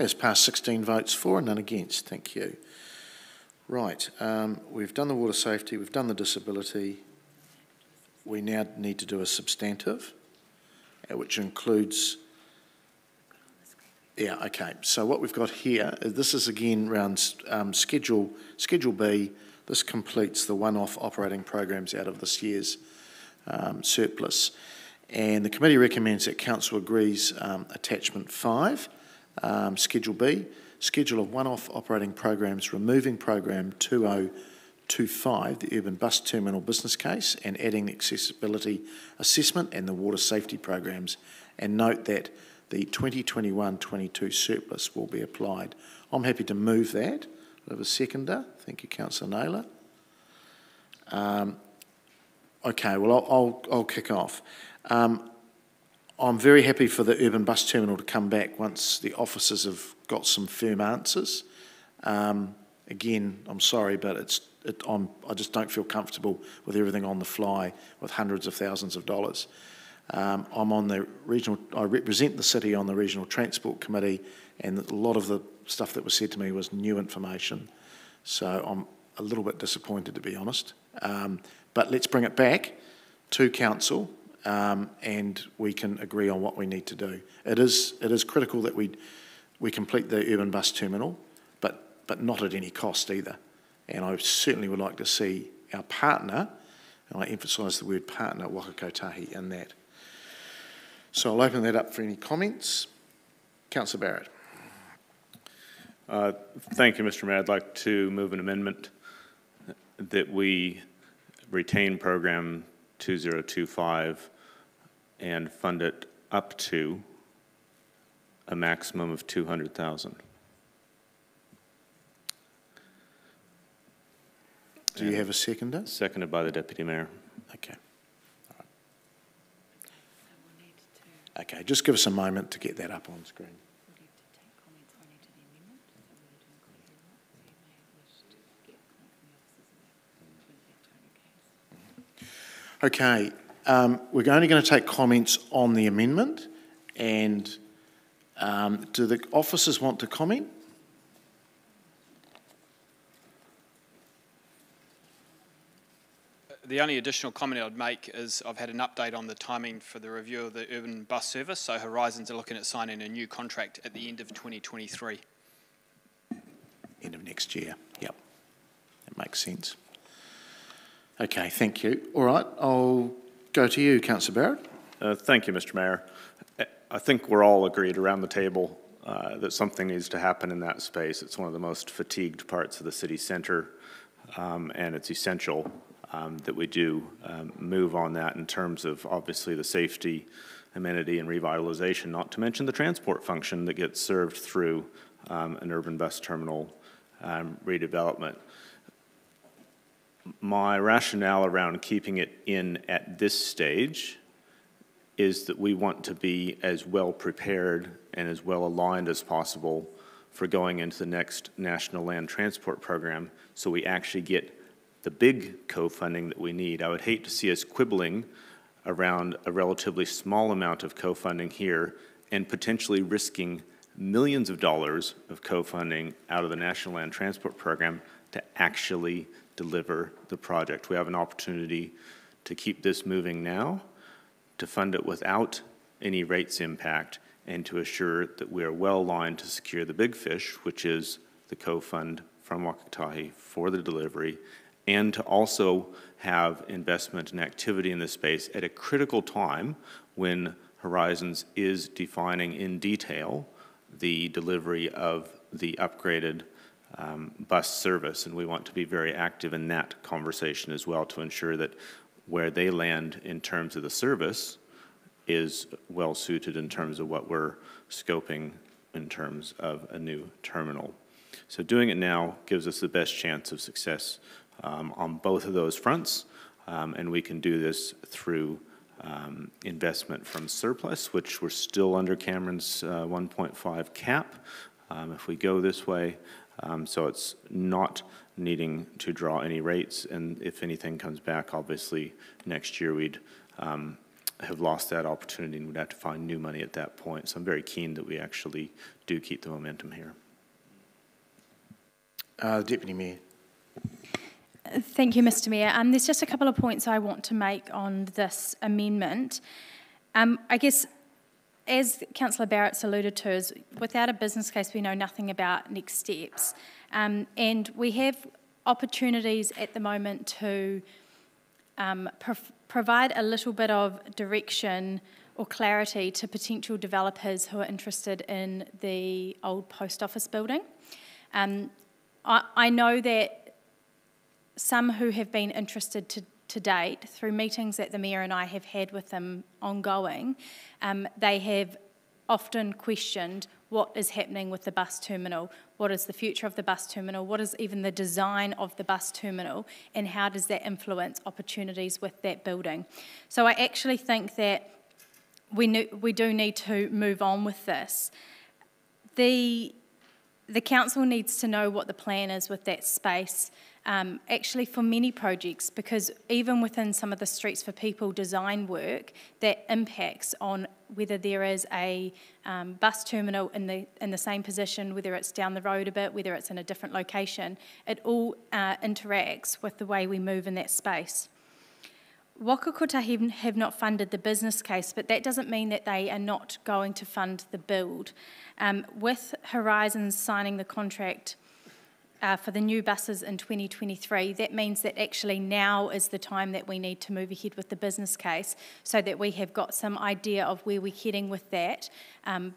[SPEAKER 1] Has passed 16 votes for and none against. Thank you. Right, um, we've done the water safety, we've done the disability. We now need to do a substantive, uh, which includes. Yeah, okay. So what we've got here, uh, this is again around um, schedule schedule B. This completes the one-off operating programs out of this year's um, surplus, and the committee recommends that council agrees um, attachment five um, Schedule B, schedule of one-off operating programs, removing program 2025, the urban bus terminal business case, and adding accessibility assessment and the water safety programs, and note that the 2021-22 surplus will be applied. I'm happy to move that. I have a seconder. Thank you, Councillor Naylor. Um, okay, well, I'll, I'll, I'll kick off. Um, I'm very happy for the urban bus terminal to come back once the officers have got some firm answers. Um, again, I'm sorry, but it's it, i just don't feel comfortable with everything on the fly with hundreds of thousands of dollars. Um, I'm on the regional, I represent the city on the Regional Transport Committee, and a lot of the stuff that was said to me was new information. So I'm a little bit disappointed, to be honest. Um, but let's bring it back to council um, and we can agree on what we need to do. It is, it is critical that we, we complete the urban bus terminal, but, but not at any cost either. And I certainly would like to see our partner, and I emphasise the word partner, Waka Kotahi, in that. So I'll open that up for any comments. Councillor Barrett.
[SPEAKER 4] Uh, thank you, Mr. Mayor. I'd like to move an amendment that we retain program 2025 and fund it up to a maximum of 200,000.
[SPEAKER 1] Do you have a seconder?
[SPEAKER 4] Seconded by the Deputy Mayor.
[SPEAKER 1] Okay. Okay, just give us a moment to get that up on screen. Okay, um, we're only going to take comments on the amendment, and um, do the officers want to comment?
[SPEAKER 6] The only additional comment I'd make is I've had an update on the timing for the review of the urban bus service. So Horizons are looking at signing a new contract at the end of 2023.
[SPEAKER 1] End of next year. Yep, that makes sense. Okay, thank you. All right, I'll go to you, Councillor Barrett.
[SPEAKER 4] Uh, thank you, Mr. Mayor. I think we're all agreed around the table uh, that something needs to happen in that space. It's one of the most fatigued parts of the city centre, um, and it's essential um, that we do um, move on that in terms of obviously the safety, amenity, and revitalization, not to mention the transport function that gets served through um, an urban bus terminal um, redevelopment my rationale around keeping it in at this stage is that we want to be as well prepared and as well aligned as possible for going into the next National Land Transport Program so we actually get the big co-funding that we need. I would hate to see us quibbling around a relatively small amount of co-funding here and potentially risking millions of dollars of co-funding out of the National Land Transport Program to actually deliver the project. We have an opportunity to keep this moving now, to fund it without any rates impact, and to assure that we are well aligned to secure the big fish, which is the co-fund from Waka Kotahi for the delivery, and to also have investment and activity in this space at a critical time when Horizons is defining in detail the delivery of the upgraded um, bus service, and we want to be very active in that conversation as well to ensure that where they land in terms of the service is well suited in terms of what we're scoping in terms of a new terminal. So doing it now gives us the best chance of success um, on both of those fronts, um, and we can do this through um, investment from surplus, which we're still under Cameron's uh, 1.5 cap um, if we go this way. Um, so it's not needing to draw any rates, and if anything comes back, obviously next year we'd um, have lost that opportunity and would have to find new money at that point. So I'm very keen that we actually do keep the momentum here.
[SPEAKER 1] Uh, Deputy Mayor.
[SPEAKER 5] Thank you, Mr Mayor. Um, there's just a couple of points I want to make on this amendment. Um, I guess, as Councillor Barrett's alluded to, is without a business case, we know nothing about next steps. Um, and we have opportunities at the moment to um, pro provide a little bit of direction or clarity to potential developers who are interested in the old post office building. Um, I, I know that some who have been interested to, to date, through meetings that the Mayor and I have had with them ongoing, um, they have often questioned what is happening with the bus terminal, what is the future of the bus terminal, what is even the design of the bus terminal, and how does that influence opportunities with that building. So I actually think that we, we do need to move on with this. The, the council needs to know what the plan is with that space um, actually for many projects because even within some of the Streets for People design work, that impacts on whether there is a um, bus terminal in the, in the same position, whether it's down the road a bit, whether it's in a different location, it all uh, interacts with the way we move in that space. Waka Kotahi have not funded the business case, but that doesn't mean that they are not going to fund the build. Um, with Horizons signing the contract uh, for the new buses in 2023, that means that actually now is the time that we need to move ahead with the business case so that we have got some idea of where we're heading with that um,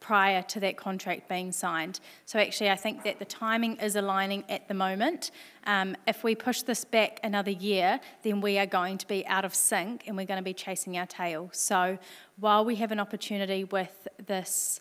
[SPEAKER 5] prior to that contract being signed. So actually, I think that the timing is aligning at the moment. Um, if we push this back another year, then we are going to be out of sync and we're going to be chasing our tail. So while we have an opportunity with this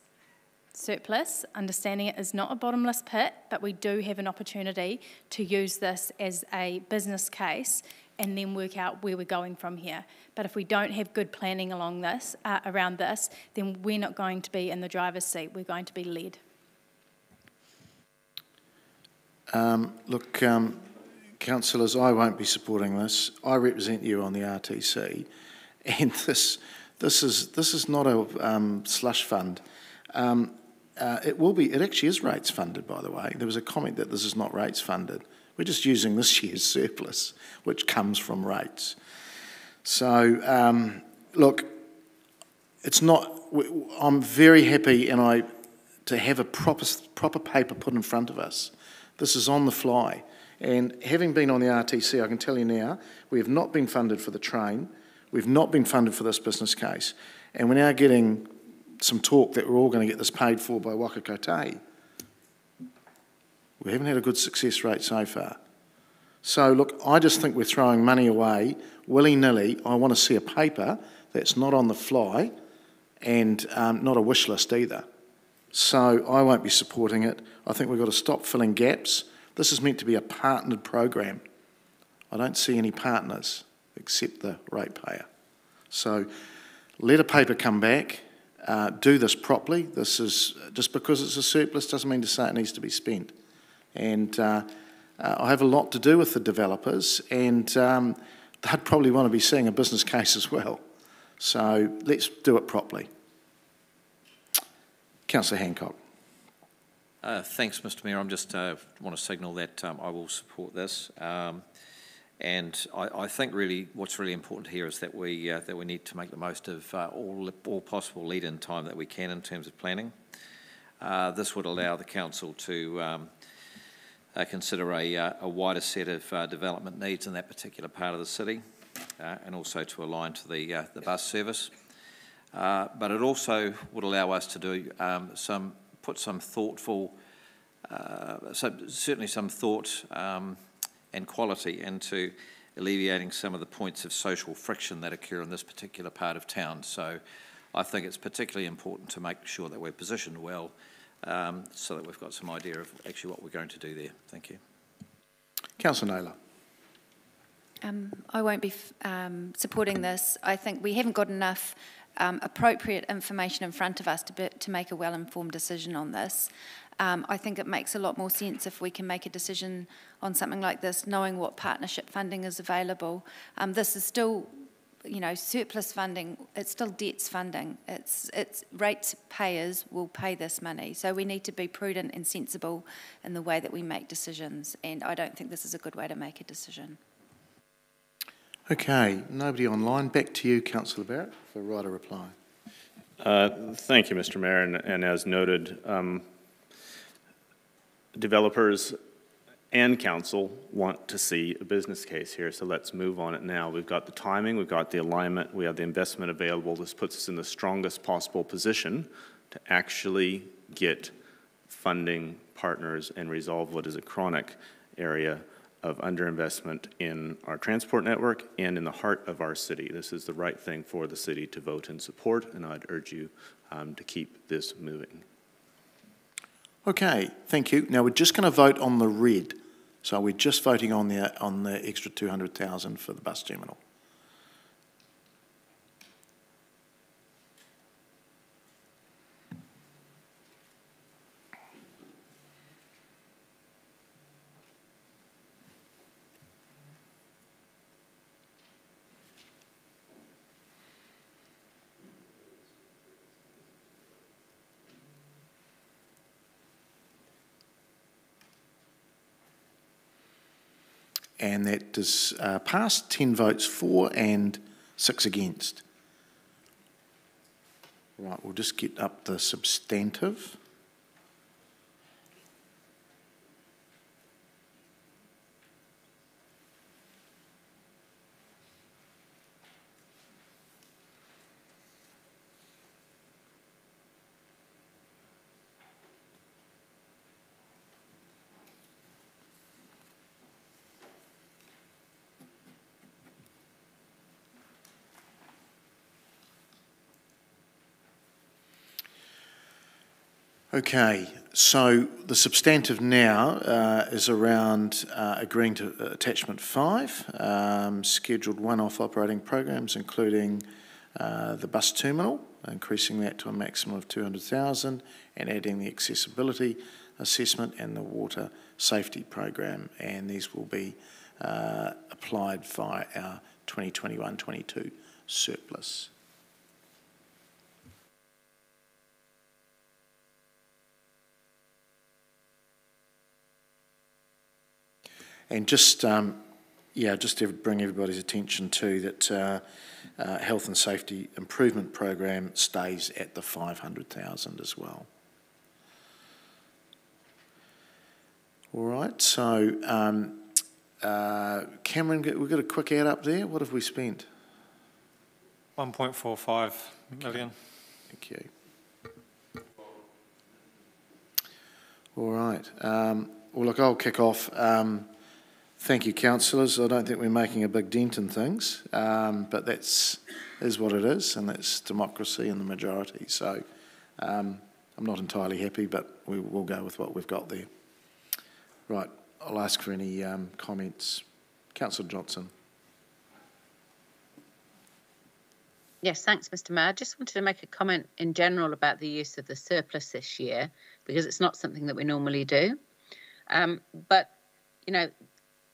[SPEAKER 5] surplus, understanding it is not a bottomless pit, but we do have an opportunity to use this as a business case and then work out where we're going from here. But if we don't have good planning along this, uh, around this, then we're not going to be in the driver's seat. We're going to be led.
[SPEAKER 1] Um, look, um, councillors, I won't be supporting this. I represent you on the RTC, and this this is this is not a um, slush fund. Um, uh, it will be, it actually is rates funded, by the way. There was a comment that this is not rates funded. We're just using this year's surplus, which comes from rates. So, um, look, it's not, I'm very happy and I, to have a proper, proper paper put in front of us. This is on the fly. And having been on the RTC, I can tell you now, we have not been funded for the train. We've not been funded for this business case. And we're now getting some talk that we're all going to get this paid for by Waka Kotahi. We haven't had a good success rate so far. So, look, I just think we're throwing money away willy nilly. I want to see a paper that's not on the fly and um, not a wish list either. So, I won't be supporting it. I think we've got to stop filling gaps. This is meant to be a partnered program. I don't see any partners except the ratepayer. So, let a paper come back uh, do this properly. This is, just because it's a surplus doesn't mean to say it needs to be spent. And uh, uh, I have a lot to do with the developers, and um, they'd probably want to be seeing a business case as well. So let's do it properly. Councillor Handcock.
[SPEAKER 7] Uh, thanks, Mr Mayor. I'm just uh, want to signal that um, I will support this. Um, and I, I, think really what's really important here is that we uh, that we need to make the most of uh, all all possible lead-in time that we can in terms of planning. Uh, this would allow the council to um, uh, consider a, uh, a, wider set of uh, development needs in that particular part of the city, and also to align to the the bus service. but it also would allow us to do um, some put some thoughtful, so certainly some thought. Um, and quality into alleviating some of the points of social friction that occur in this particular part of town. So I think it's particularly important to make sure that we're positioned well um, so that we've got some idea of actually what we're going to do there. Thank you.
[SPEAKER 1] Councillor Naylor.
[SPEAKER 9] Um, I won't be um, supporting this. I think we haven't got enough um, appropriate information in front of us to, be, to make a well-informed decision on this. Um, I think it makes a lot more sense if we can make a decision on something like this, knowing what partnership funding is available. Um, this is still, you know, surplus funding. It's still debts funding. It's it's ratepayers will pay this money. So we need to be prudent and sensible in the way that we make decisions. And I don't think this is a good way to make a decision.
[SPEAKER 1] Okay, nobody online. Back to you, Councillor Barrett, for right a reply.
[SPEAKER 4] Uh, thank you, Mr. Mayor. And, and as noted, um, developers and council want to see a business case here, so let's move on it now. We've got the timing, we've got the alignment, we have the investment available. This puts us in the strongest possible position to actually get funding partners and resolve what is a chronic area of underinvestment in our transport network and in the heart of our city. This is the right thing for the city to vote in support, and I'd urge you um, to keep this moving.
[SPEAKER 1] Okay, thank you. Now we're just going to vote on the red. So we're just voting on the, on the extra 200,000 for the bus terminal. And that is uh, passed 10 votes for and 6 against. Right, we'll just get up the substantive. Okay, so the substantive now uh, is around uh, agreeing to attachment five, um, scheduled one-off operating programs, including uh, the bus terminal, increasing that to a maximum of 200,000 and adding the accessibility assessment and the water safety program. And these will be uh, applied via our 2021-22 surplus. And just, um, yeah, just to bring everybody's attention to that uh, uh, health and safety improvement program stays at the 500,000 as well. All right, so um, uh, Cameron, we've got a quick add up there. What have we spent?
[SPEAKER 2] 1.45 million.
[SPEAKER 1] Thank you. All right. Um, well, look, I'll kick off. Um, Thank you, councillors. I don't think we're making a big dent in things, um, but that's is what it is, and that's democracy and the majority. So um, I'm not entirely happy, but we will go with what we've got there. Right, I'll ask for any um, comments. Councillor Johnson.
[SPEAKER 8] Yes, thanks, Mr. Mayor. I just wanted to make a comment in general about the use of the surplus this year because it's not something that we normally do. Um, but, you know,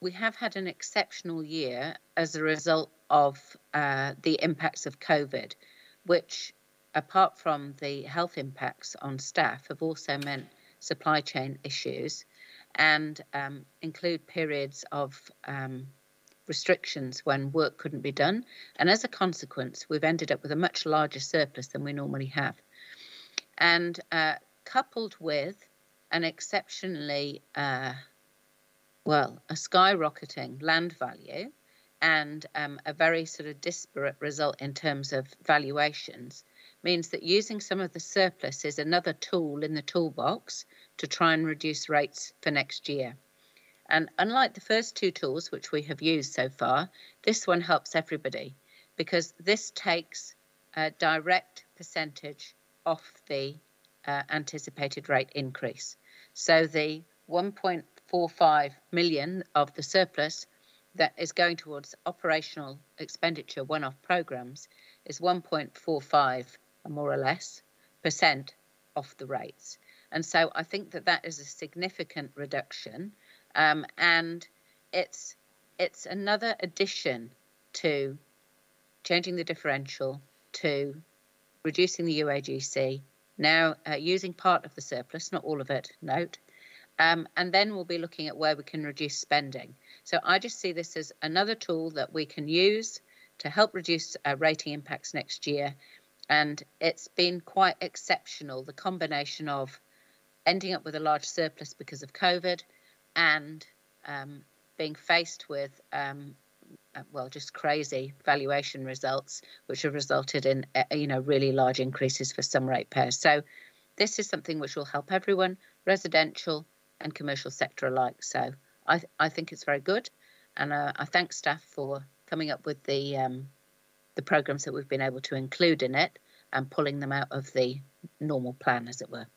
[SPEAKER 8] we have had an exceptional year as a result of uh, the impacts of COVID, which, apart from the health impacts on staff, have also meant supply chain issues and um, include periods of um, restrictions when work couldn't be done. And as a consequence, we've ended up with a much larger surplus than we normally have. And uh, coupled with an exceptionally, uh, well, a skyrocketing land value and um, a very sort of disparate result in terms of valuations means that using some of the surplus is another tool in the toolbox to try and reduce rates for next year. And unlike the first two tools which we have used so far, this one helps everybody because this takes a direct percentage off the uh, anticipated rate increase. So the 1.45 million of the surplus that is going towards operational expenditure one-off programs is 1.45 more or less percent off the rates. And so I think that that is a significant reduction um, and it's it's another addition to changing the differential to reducing the UAGC, now uh, using part of the surplus, not all of it, note, um, and then we'll be looking at where we can reduce spending. So I just see this as another tool that we can use to help reduce uh, rating impacts next year. And it's been quite exceptional, the combination of ending up with a large surplus because of COVID and um, being faced with, um, uh, well, just crazy valuation results, which have resulted in, uh, you know, really large increases for some ratepayers. So this is something which will help everyone, residential and commercial sector alike. So I, th- I think it's very good, and uh, I thank staff for coming up with the um, the programs that we've been able to include in it and pulling them out of the normal plan, as it were.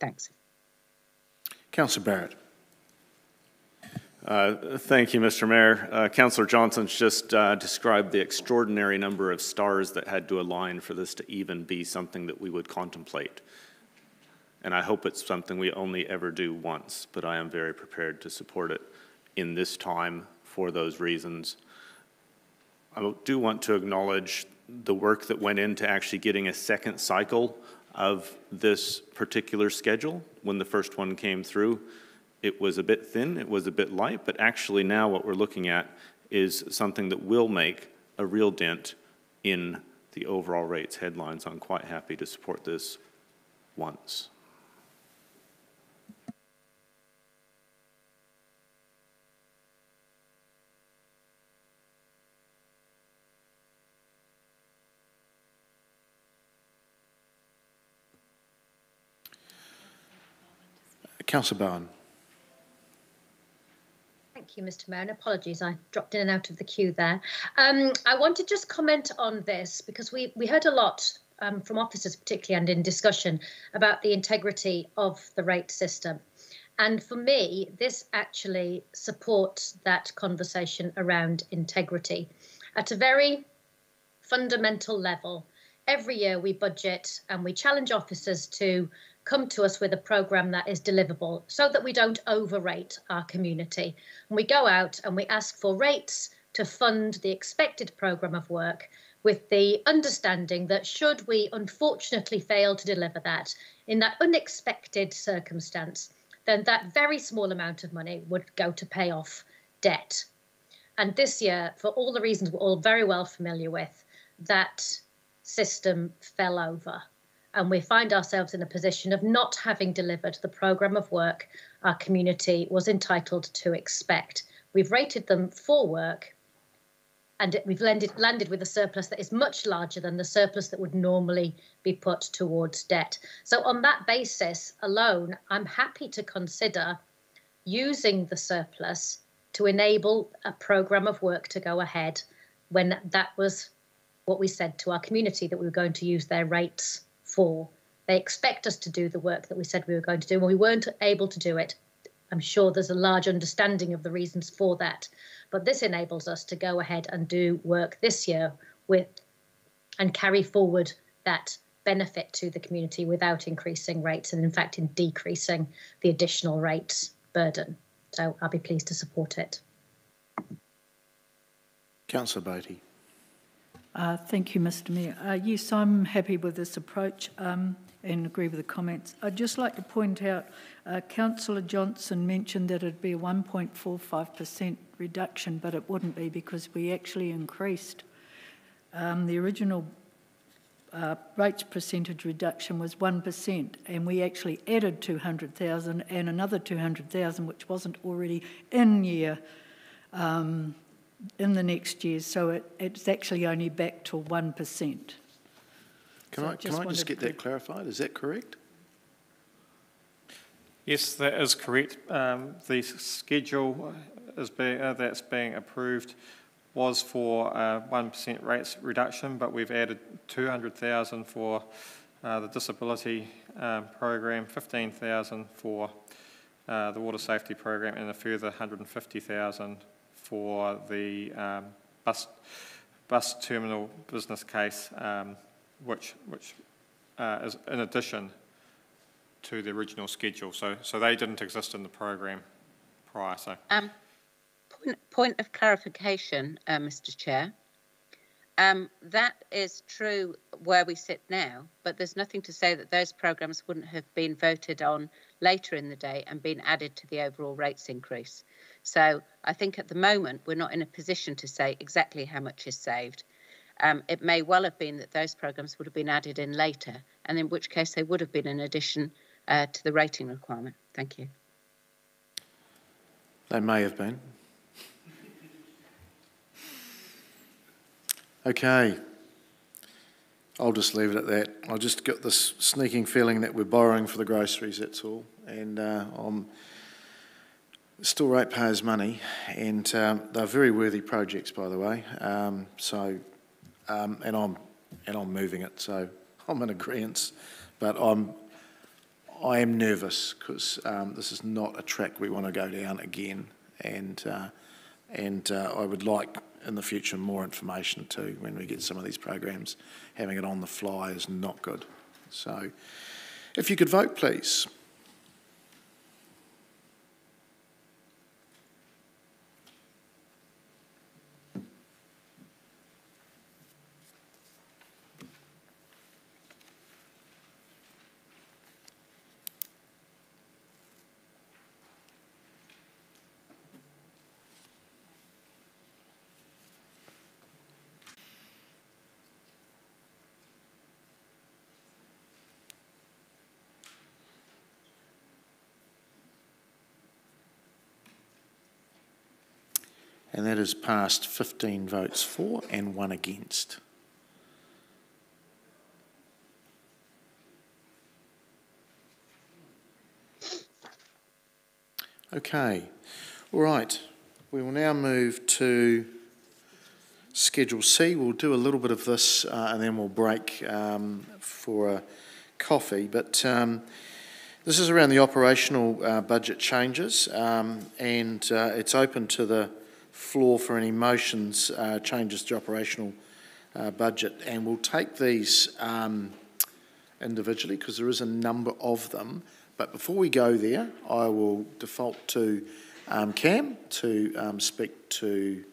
[SPEAKER 8] Thanks.
[SPEAKER 1] Councillor Barrett.
[SPEAKER 4] Uh, thank you, Mr. Mayor. Uh, Councillor Johnson's just uh, described the extraordinary number of stars that had to align for this to even be something that we would contemplate. And I hope it's something we only ever do once, but I am very prepared to support it in this time for those reasons. I do want to acknowledge the work that went into actually getting a second cycle of this particular schedule when the first one came through it was a bit thin, it was a bit light, but actually now what we're looking at is something that will make a real dent in the overall rates headlines. I'm quite happy to support this once.
[SPEAKER 1] Councillor Bowen.
[SPEAKER 17] Thank you, Mr. Mayor, and apologies, I dropped in and out of the queue there. Um, I want to just comment on this because we, we heard a lot um, from officers, particularly, and in discussion about the integrity of the rate system. And for me, this actually supports that conversation around integrity. At a very fundamental level, every year we budget and we challenge officers to come to us with a program that is deliverable so that we don't overrate our community. And we go out and we ask for rates to fund the expected program of work with the understanding that should we unfortunately fail to deliver that in that unexpected circumstance, then that very small amount of money would go to pay off debt. And this year, for all the reasons we're all very well familiar with, that system fell over and we find ourselves in a position of not having delivered the programme of work our community was entitled to expect. We've rated them for work and we've landed, landed with a surplus that is much larger than the surplus that would normally be put towards debt. So, on that basis alone, I'm happy to consider using the surplus to enable a programme of work to go ahead when that was what we said to our community that we were going to use their rates for. They expect us to do the work that we said we were going to do. When we weren't able to do it, I'm sure there's a large understanding of the reasons for that. But this enables us to go ahead and do work this year with and carry forward that benefit to the community without increasing rates and in fact in decreasing the additional rates burden. So I'll be pleased to support it.
[SPEAKER 1] Councillor Beattie.
[SPEAKER 13] Uh, thank you, Mr Mayor. Uh, yes, I'm happy with this approach um, and agree with the comments. I'd just like to point out, uh, Councillor Johnson mentioned that it'd be a 1.45% reduction, but it wouldn't be because we actually increased. Um, the original uh, rates percentage reduction was 1%, and we actually added 200,000 and another 200,000, which wasn't already in year um, in the next year. So it, it's actually only back to 1%.
[SPEAKER 1] Can
[SPEAKER 13] So
[SPEAKER 1] I, can I just get that clarified? Is that correct?
[SPEAKER 2] Yes, that is correct. Um, the schedule is being, uh, that's being approved was for uh, 1% rates reduction, but we've added 200,000 for uh, the disability um, program, 15,000 for uh, the water safety program, and a further 150,000 for the um, bus bus terminal business case, um, which which uh, is in addition to the original schedule. So so they didn't exist in the program prior. So.
[SPEAKER 8] Um, point, point of clarification, uh, Mr. Chair. Um, that is true where we sit now, but there's nothing to say that those programmes wouldn't have been voted on later in the day and been added to the overall rates increase. So I think at the moment we're not in a position to say exactly how much is saved. Um, it may well have been that those programmes would have been added in later, and in which case they would have been an addition uh, to the rating requirement. Thank you.
[SPEAKER 1] They may have been. Okay. I'll just leave it at that. I just got this sneaking feeling that we're borrowing for the groceries, that's all. And uh, I'm still ratepayers' money, and um, they're very worthy projects, by the way. Um, so, um, and I'm and I'm moving it, so I'm in agreement. But I'm I am nervous because um, this is not a track we want to go down again, and uh, and uh, I would like in the future more information too when we get some of these programs. Having it on the fly is not good. So, if you could vote, please. And that is passed 15 votes for and one against. Okay, all right. We will now move to Schedule C. We'll do a little bit of this uh, and then we'll break um, for a coffee. But um, this is around the operational uh, budget changes um, and uh, it's open to the floor for any motions, uh, changes to operational uh, budget. And we'll take these um, individually because there is a number of them. But before we go there, I will default to um, Cam to um, speak to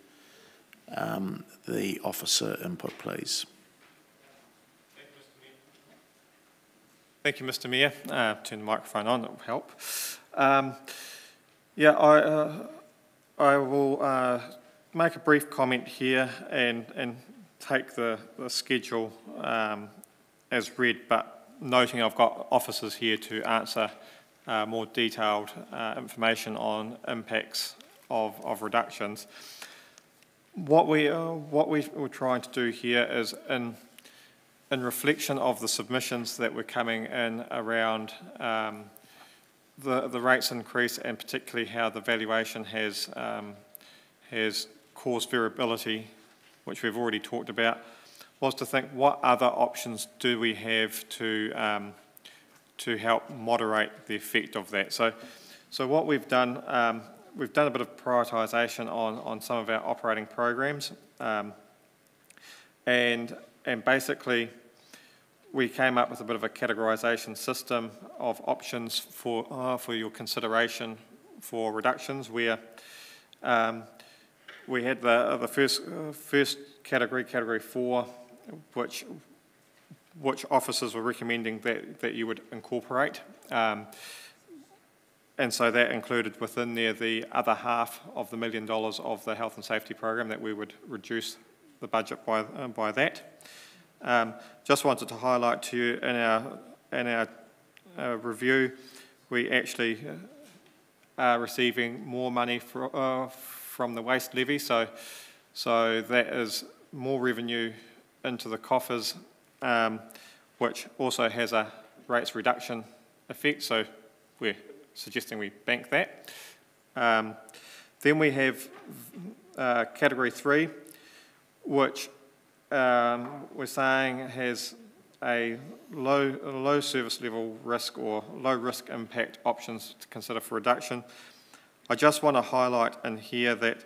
[SPEAKER 1] um, the officer input, please.
[SPEAKER 2] Thank you, Mr. Mayor. Uh, turn the microphone on, that will help. Um, yeah, I, uh, I will uh, make a brief comment here and, and take the, the schedule um, as read, but noting I've got officers here to answer uh, more detailed uh, information on impacts of, of reductions. What, we, uh, what we, we're trying to do here is in, in reflection of the submissions that were coming in around um, the, the rates increase and particularly how the valuation has, um, has caused variability, which we've already talked about, was to think what other options do we have to, um, to help moderate the effect of that. So, so what we've done, um, we've done a bit of prioritisation on, on some of our operating programs. Um, and and basically, we came up with a bit of a categorisation system of options for, uh, for your consideration for reductions where um, we had the, the first, uh, first category, category four, which, which officers were recommending that, that you would incorporate. Um, and so that included within there the other half of the million dollars of the health and safety program that we would reduce the budget by, uh, by that. Um, just wanted to highlight to you in our, in our uh, review, we actually uh, are receiving more money for, uh, from the waste levy, so, so that is more revenue into the coffers, um, which also has a rates reduction effect, so we're suggesting we bank that. Um, then we have uh, category three, which um, we're saying has a low, low service level risk or low risk impact options to consider for reduction. I just want to highlight in here that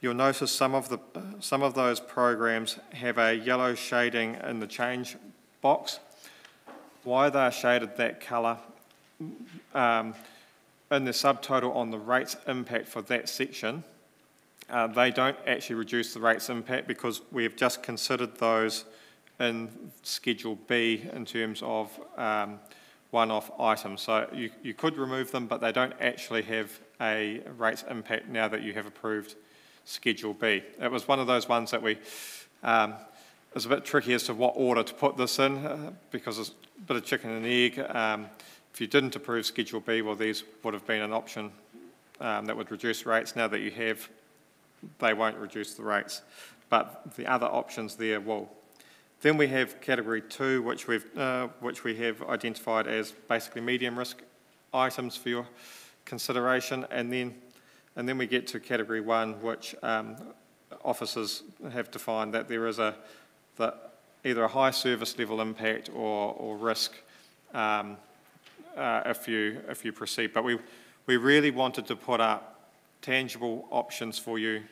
[SPEAKER 2] you'll notice some of, the, some of those programs have a yellow shading in the change box. Why they're shaded that colour, um, in the subtotal on the rates impact for that section, uh, they don't actually reduce the rates impact because we've just considered those in Schedule B in terms of um, one-off items. So you, you could remove them, but they don't actually have a rates impact now that you have approved Schedule B. It was one of those ones that we, um, was a bit tricky as to what order to put this in uh, because it's a bit of chicken and egg. Um, if you didn't approve Schedule B, well, these would have been an option um, that would reduce rates. Now that you have they won't reduce the rates. But the other options there will. Then we have category two, which, we've, uh, which we have identified as basically medium risk items for your consideration. And then, and then we get to category one, which um, officers have defined that there is a, the, either a high service level impact or, or risk um, uh, if, you, if you proceed. But we, we really wanted to put up tangible options for you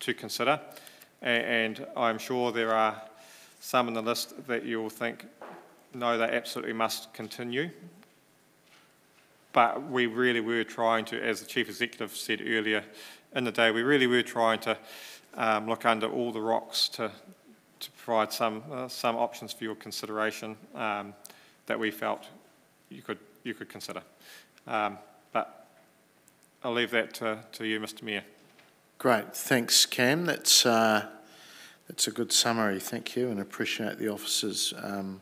[SPEAKER 2] to consider. And I'm sure there are some in the list that you'll think, no, they absolutely must continue. But we really were trying to, as the Chief Executive said earlier in the day, we really were trying to um, look under all the rocks to, to provide some, uh, some options for your consideration um, that we felt you could, you could consider. Um, but I'll leave that to, to you, Mr Mayor.
[SPEAKER 1] Great, thanks Cam. That's, uh, that's a good summary, thank you, and appreciate the officers um,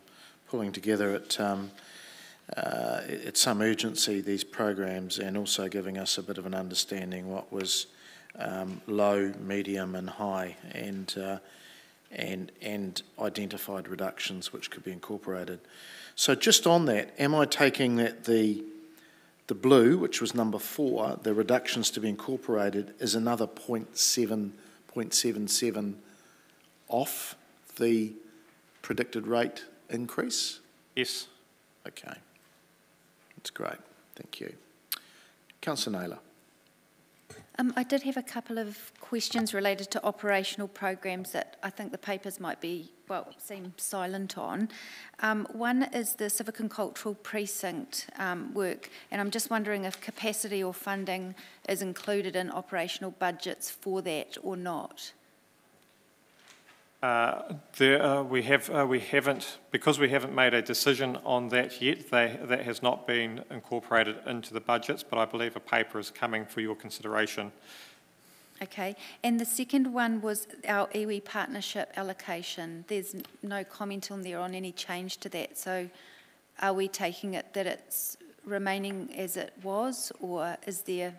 [SPEAKER 1] pulling together at, um, uh, at some urgency these programs and also giving us a bit of an understanding what was um, low, medium and high and, uh, and, and identified reductions which could be incorporated. So just on that, am I taking that the the blue, which was number four, the reductions to be incorporated, is another 0.7, 0.77 off the predicted rate increase?
[SPEAKER 2] Yes.
[SPEAKER 1] Okay. That's great. Thank you. Councillor Naylor.
[SPEAKER 9] Um, I did have a couple of questions related to operational programs that I think the papers might be, well, seem silent on. Um, one is the civic and cultural precinct um, work, and I'm just wondering if capacity or funding is included in operational budgets for that or not.
[SPEAKER 2] Uh, there, uh, we, have, uh, we haven't, because we haven't made a decision on that yet, they, that has not been incorporated into the budgets, but I believe a paper is coming for your consideration.
[SPEAKER 9] Okay, and the second one was our iwi partnership allocation. There's no comment on there on any change to that, so are we taking it that it's remaining as it was, or is there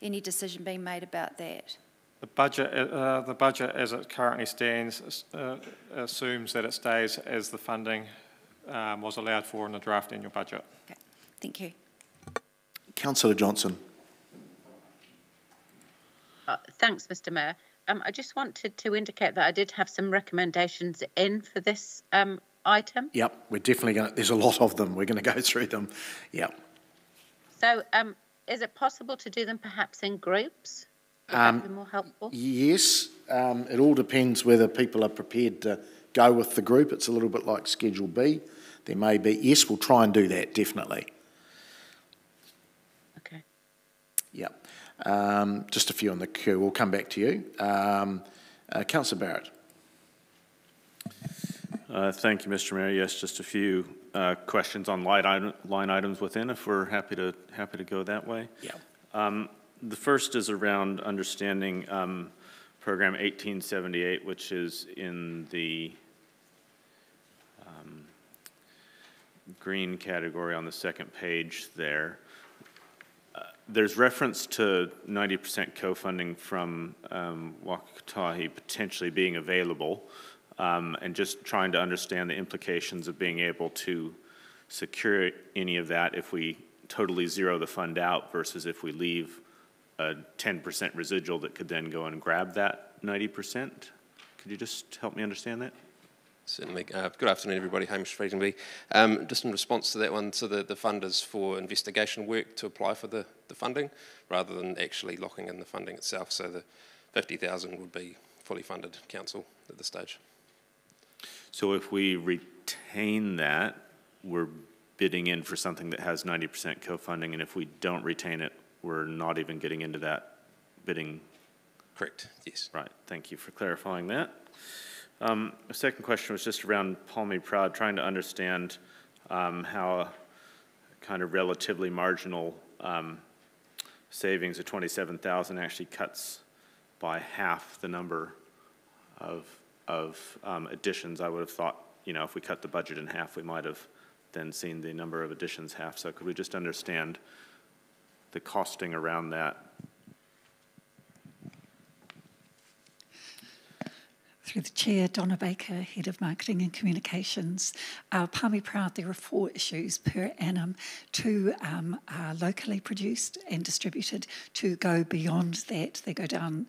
[SPEAKER 9] any decision being made about that?
[SPEAKER 2] The budget, uh, the budget as it currently stands uh, assumes that it stays as the funding um, was allowed for in the draft annual budget.
[SPEAKER 9] Okay, thank you.
[SPEAKER 1] Councillor Johnson.
[SPEAKER 8] Uh, thanks, Mr Mayor. Um, I just wanted to indicate that I did have some recommendations in for this um, item.
[SPEAKER 1] Yep, we're definitely going to, there's a lot of them. We're going to go through them. Yep.
[SPEAKER 8] So um, is it possible to do them perhaps in groups? Would um, be more helpful?
[SPEAKER 1] Yes, um, it all depends whether people are prepared to go with the group. It's a little bit like Schedule B. There may be, yes, we'll try and do that, definitely.
[SPEAKER 8] Okay.
[SPEAKER 1] Yep. Um, just a few on the queue. We'll come back to you. Um, uh, Councillor Barrett.
[SPEAKER 4] Uh, Thank you, Mr. Mayor. Yes, just a few uh, questions on line item- line items within, if we're happy to, happy to go that way.
[SPEAKER 1] Yeah.
[SPEAKER 4] Um, The first is around understanding um, Program 1878, which is in the um, green category on the second page there. Uh, There's reference to 90% co-funding from um, Waka Kotahi potentially being available, um, and just trying to understand the implications of being able to secure any of that if we totally zero the fund out versus if we leave a 10% residual that could then go and grab that 90%. Could you just help me understand that?
[SPEAKER 18] Certainly. Uh, good afternoon, everybody. Hamish Featonby. Um, just in response to that one, so the, the fund is for investigation work to apply for the, the funding rather than actually locking in the funding itself. So the 50,000 would be fully funded council at this stage.
[SPEAKER 4] So if we retain that, we're bidding in for something that has 90% co-funding, and if we don't retain it, we're not even getting into that bidding?
[SPEAKER 18] Correct, yes.
[SPEAKER 4] Right, thank you for clarifying that. Um, The second question was just around Palmy Proud, trying to understand um, how a kind of relatively marginal um, savings of 27,000 actually cuts by half the number of, of um, additions. I would have thought, you know, if we cut the budget in half, we might have then seen the number of additions half. So could we just understand the costing around that?
[SPEAKER 19] Through the Chair, Donna Baker, Head of Marketing and Communications. Uh, Palmy Proud, there are four issues per annum. Two um, are locally produced and distributed. Two go beyond that. They go down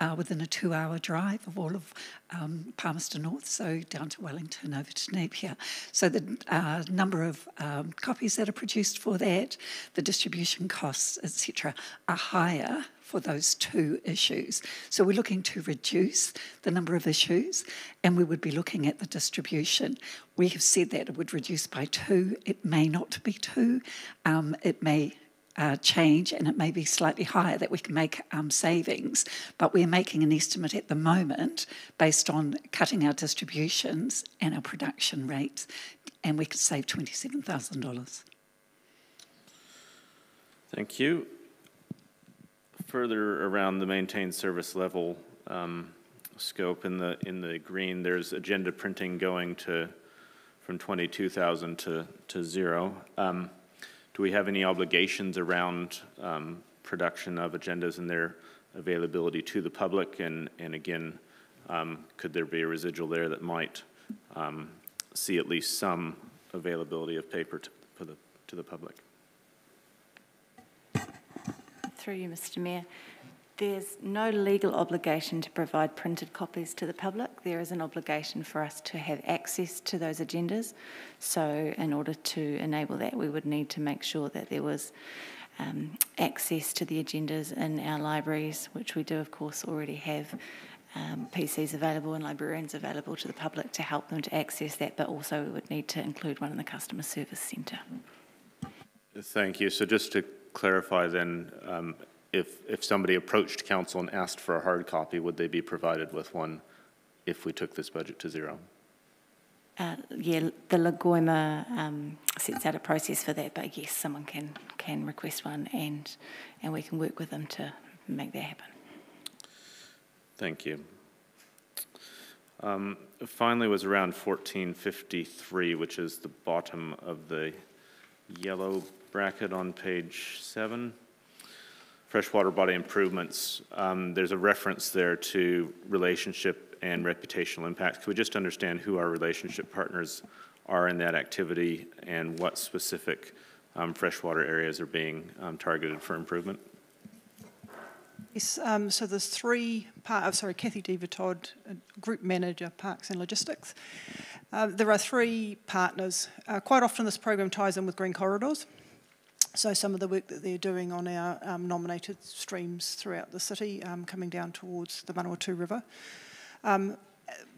[SPEAKER 19] uh, within a two hour drive of all of um, Palmerston North, so down to Wellington, over to Napier. So the uh, number of um, copies that are produced for that, the distribution costs, etc., are higher for those two issues. So we're looking to reduce the number of issues and we would be looking at the distribution. We have said that it would reduce by two. It may not be two. Um, it may uh, change and it may be slightly higher that we can make um, savings, but we're making an estimate at the moment based on cutting our distributions and our production rates, and we could save $27,000.
[SPEAKER 4] Thank you. Further around the maintained service level um, scope in the in the green, there's agenda printing going to from 22,000 to to zero. Um, do we have any obligations around um, production of agendas and their availability to the public? And and again, um, could there be a residual there that might um, see at least some availability of paper to, the to the public?
[SPEAKER 20] Through you, Mr Mayor. There's no legal obligation to provide printed copies to the public. There is an obligation for us to have access to those agendas. So, in order to enable that, we would need to make sure that there was um, access to the agendas in our libraries, which we do, of course, already have. Um, PCs available and librarians available to the public to help them to access that, but also we would need to include one in the customer service centre.
[SPEAKER 4] Thank you. So just to clarify then, um, if, if somebody approached council and asked for a hard copy, would they be provided with one if we took this budget to zero?
[SPEAKER 20] Uh, yeah, the LGOIMA um, sets out a process for that, but yes, someone can can request one, and and we can work with them to make that happen.
[SPEAKER 4] Thank you. Um, finally, was around 1453, which is the bottom of the yellow bracket on page seven freshwater body improvements, um, there's a reference there to relationship and reputational impacts. Could we just understand who our relationship partners are in that activity and what specific um, freshwater areas are being um, targeted for improvement?
[SPEAKER 21] Yes, um, so there's three, part, oh, sorry, Kathy Todd, Group Manager, Parks and Logistics. Uh, there are three partners. Uh, quite often this program ties in with Green Corridors. So some of the work that they're doing on our um, nominated streams throughout the city, um, coming down towards the Manawatu River. Um,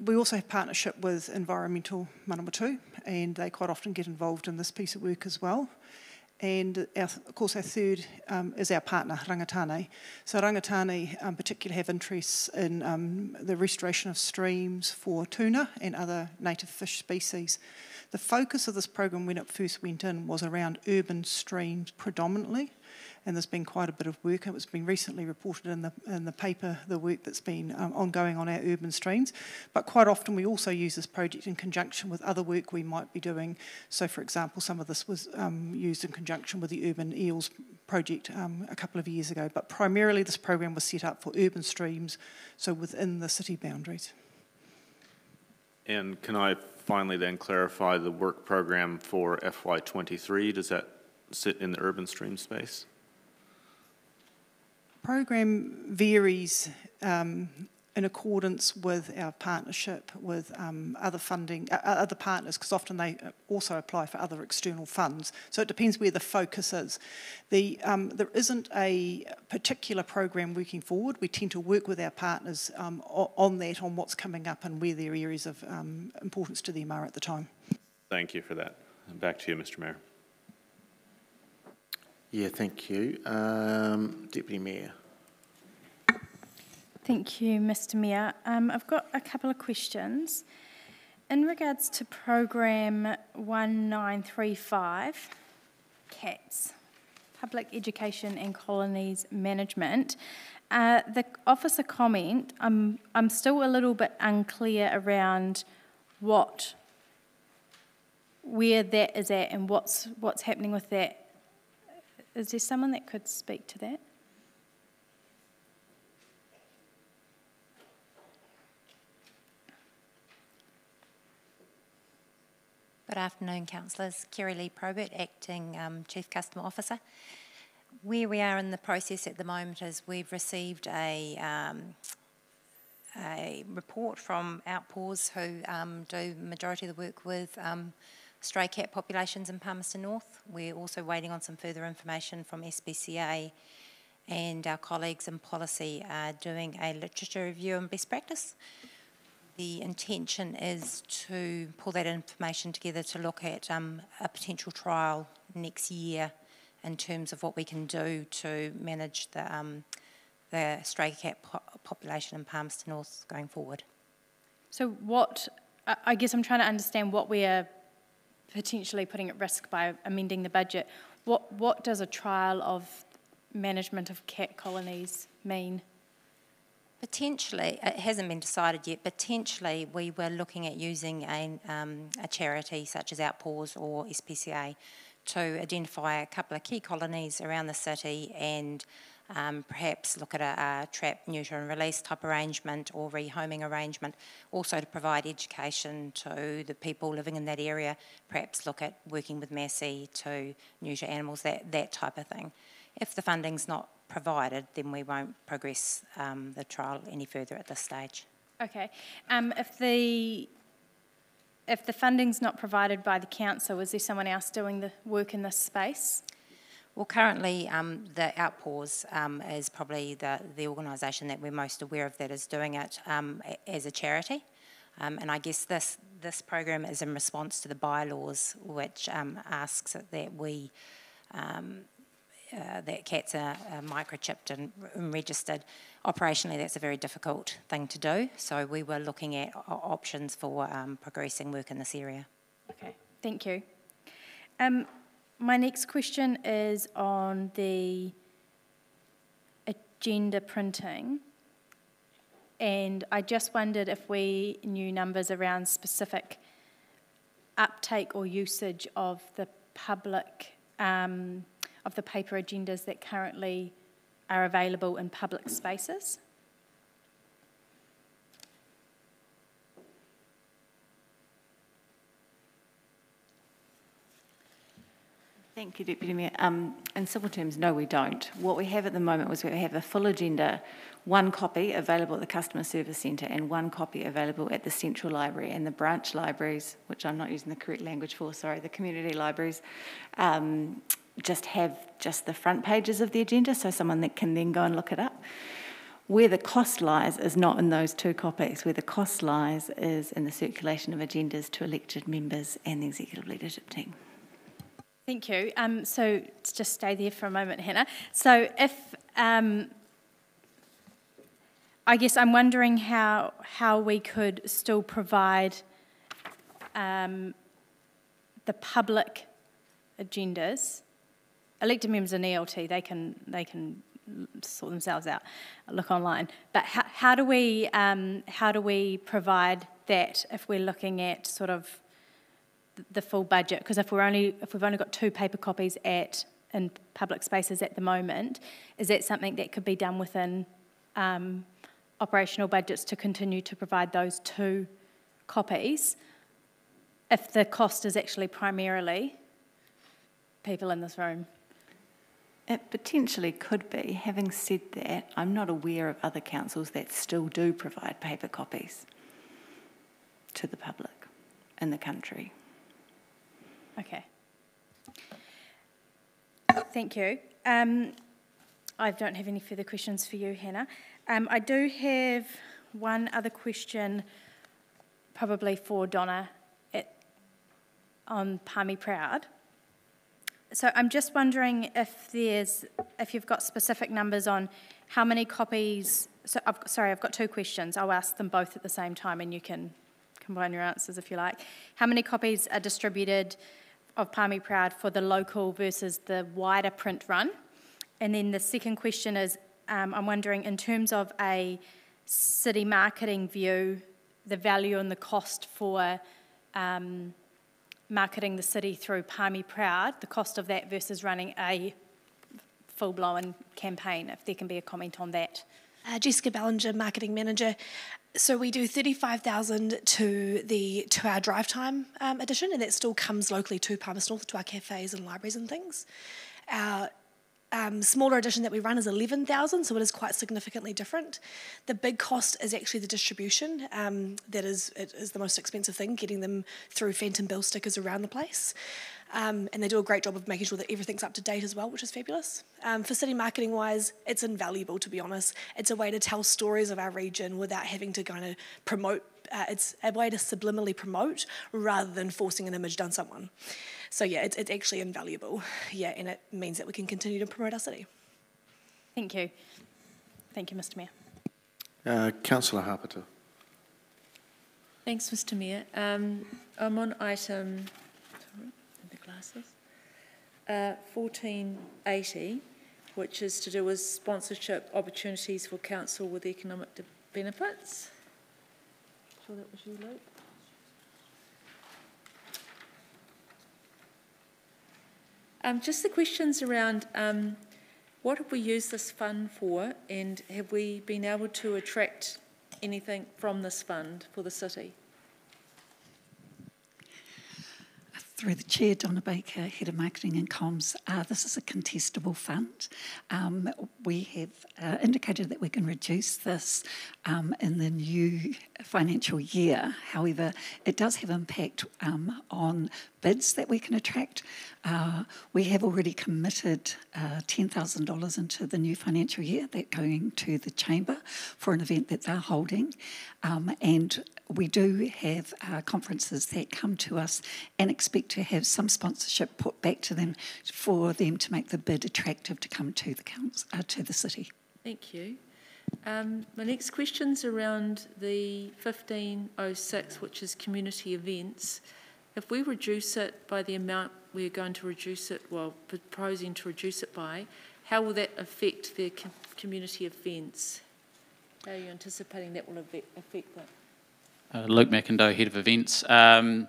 [SPEAKER 21] we also have partnership with Environmental Manawatu, and they quite often get involved in this piece of work as well. And our, of course, our third um, is our partner, Rangitane. So Rangitane um, particularly have interests in um, the restoration of streams for tuna and other native fish species. The focus of this program when it first went in was around urban streams predominantly and there's been quite a bit of work. It's been recently reported in the in the paper the work that's been um, ongoing on our urban streams. But quite often we also use this project in conjunction with other work we might be doing. So, for example, some of this was um, used in conjunction with the urban eels project um, a couple of years ago. But primarily, this program was set up for urban streams, so within the city boundaries.
[SPEAKER 4] And can I finally then clarify the work program for FY23? Does that sit in the urban stream space?
[SPEAKER 21] Program varies um, in accordance with our partnership with um, other funding, uh, other partners, because often they also apply for other external funds. So it depends where the focus is. The, um, there isn't a particular program working forward. We tend to work with our partners um, on that, on what's coming up and where their areas of um, importance to them are at the time.
[SPEAKER 4] Thank you for that. Back to you, Mr Mayor.
[SPEAKER 1] Yeah, thank you. Um, Deputy Mayor.
[SPEAKER 5] Thank you, Mr Mayor. Um, I've got a couple of questions. In regards to program 1935, CATS, Public Education and Colonies Management, uh, the officer comment, I'm, I'm still a little bit unclear around what, where that is at and what's, what's happening with that is there someone that could speak to that?
[SPEAKER 22] Good afternoon, councillors. Kerry Lee Probert, Acting um, Chief Customer Officer. Where we are in the process at the moment is we've received a, um, a report from Outpaws who um, do majority of the work with um, stray cat populations in Palmerston North. We're also waiting on some further information from SPCA and our colleagues in policy are doing a literature review and best practice. The intention is to pull that information together to look at um, a potential trial next year in terms of what we can do to manage the, um, the stray cat po population in Palmerston North going forward.
[SPEAKER 5] So what, I guess I'm trying to understand what we are potentially putting at risk by amending the budget. What, what does a trial of management of cat colonies mean?
[SPEAKER 22] Potentially, it hasn't been decided yet. Potentially, we were looking at using a, um, a charity such as Outpaws or SPCA to identify a couple of key colonies around the city and um, perhaps look at a, a, trap, neuter and release type arrangement or rehoming arrangement, also to provide education to the people living in that area, perhaps look at working with Massey to neuter animals, that, that type of thing. If the funding's not provided, then we won't progress um, the trial any further at this stage.
[SPEAKER 5] Okay. Um, if the if the funding's not provided by the council, is there someone else doing the work in this space?
[SPEAKER 22] Well, currently, um, the Outpaws um, is probably the, the organisation that we're most aware of that is doing it um, as a charity. Um, and I guess this, this program is in response to the bylaws, which um, asks that we, um, uh, that cats are, are microchipped and, and, registered. Operationally, that's a very difficult thing to do. So we were looking at options for progressing work in this area.
[SPEAKER 5] Okay, thank you. My next question is on the agenda printing. And I just wondered if we knew numbers around specific uptake or usage of the public, um, of the paper agendas that currently are available in public spaces.
[SPEAKER 20] Thank you, Deputy Mayor. Um, in simple terms, no, we don't. What we have at the moment was we have a full agenda, one copy available at the Customer Service Centre and one copy available at the Central Library and the branch libraries, which I'm not using the correct language for, sorry, the community libraries, um, just have just the front pages of the agenda, so someone that can then go and look it up. Where the cost lies is not in those two copies. Where the cost lies is in the circulation of agendas to elected members and the executive leadership team.
[SPEAKER 5] Thank you. Um, so just stay there for a moment, Hannah. So if um, I guess I'm wondering how how we could still provide um, the public agendas. Elected members in ELT, they can they can sort themselves out, look online. But how, how do we um, how do we provide that if we're looking at sort of the full budget? Because if we're only if we've only got two paper copies at in public spaces at the moment, is that something that could be done within um, operational budgets to continue to provide those two copies if the cost is actually primarily people in this room?
[SPEAKER 20] It potentially could be. Having said that, I'm not aware of other councils that still do provide paper copies to the public in the country.
[SPEAKER 5] Okay. Thank you. Um, I don't have any further questions for you, Hannah. Um, I do have one other question, probably for Donna at, on Palmy Proud. So I'm just wondering if there's, if you've got specific numbers on how many copies. So I've, sorry, I've got two questions. I'll ask them both at the same time, and you can combine your answers if you like. How many copies are distributed of Palmy Proud for the local versus the wider print run? And then the second question is um, I'm wondering, in terms of a city marketing view, the value and the cost for um, marketing the city through Palmy Proud, the cost of that versus running a full blown campaign, if there can be a comment on that.
[SPEAKER 23] Uh, Jessica Ballinger, marketing manager. So we do thirty-five thousand to the to our drive time um, edition, and that still comes locally to Palmerston North to our cafes and libraries and things. Our um, smaller edition that we run is 11,000, so it is quite significantly different. The big cost is actually the distribution. Um, that is, it is the most expensive thing, getting them through Phantom Billstickers around the place. Um, and they do a great job of making sure that everything's up to date as well, which is fabulous. Um, for city marketing wise, it's invaluable to be honest. It's a way to tell stories of our region without having to kind of promote. Uh, it's a way to subliminally promote rather than forcing an image down someone. So yeah, it's, it's actually invaluable. Yeah, and it means that we can continue to promote our city.
[SPEAKER 5] Thank you. Thank you, Mr Mayor.
[SPEAKER 1] Uh, Councillor Hapeta.
[SPEAKER 14] Thanks, Mr Mayor. Um, I'm on item, sorry, the glasses, uh, 1480, which is to do with sponsorship opportunities for council with economic benefits. That was you, Luke. Um, just the questions around um, what have we used this fund for and have we been able to attract anything from this fund for the city?
[SPEAKER 19] Through the Chair, Donna Baker, Head of Marketing and Comms, uh, this is a contestable fund. Um, we have uh, indicated that we can reduce this um, in the new financial year. However, it does have impact um, on bids that we can attract. Uh, we have already committed uh, $10,000 into the new financial year that going to the Chamber for an event that they're holding. Um, and we do have uh, conferences that come to us and expect to have some sponsorship put back to them for them to make the bid attractive to come to the council, uh, to the city.
[SPEAKER 14] Thank you. Um, my next question's around the 1506, which is community events. If we reduce it by the amount we're going to reduce it, well, proposing to reduce it by, how will that affect the community events? How are you anticipating that will affect that?
[SPEAKER 24] Uh, Luke McIndoe, Head of Events. Um,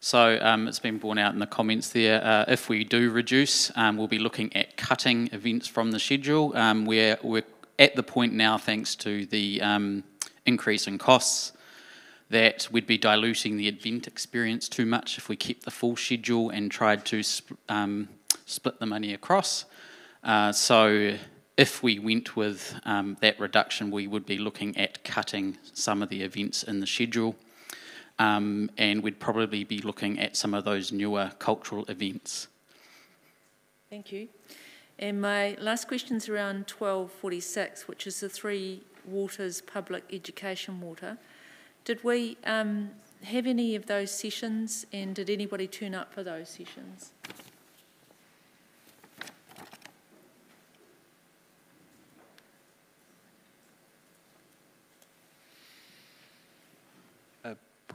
[SPEAKER 24] so um, it's been borne out in the comments there. Uh, if we do reduce, um, we'll be looking at cutting events from the schedule. Um, we're, we're at the point now, thanks to the um, increase in costs, that we'd be diluting the event experience too much if we kept the full schedule and tried to sp um, split the money across. Uh, so if we went with um, that reduction, we would be looking at cutting some of the events in the schedule. Um, and we'd probably be looking at some of those newer cultural events.
[SPEAKER 14] Thank you. And my last question is around 1246, which is the Three Waters Public Education Water. Did we um, have any of those sessions and did anybody turn up for those sessions?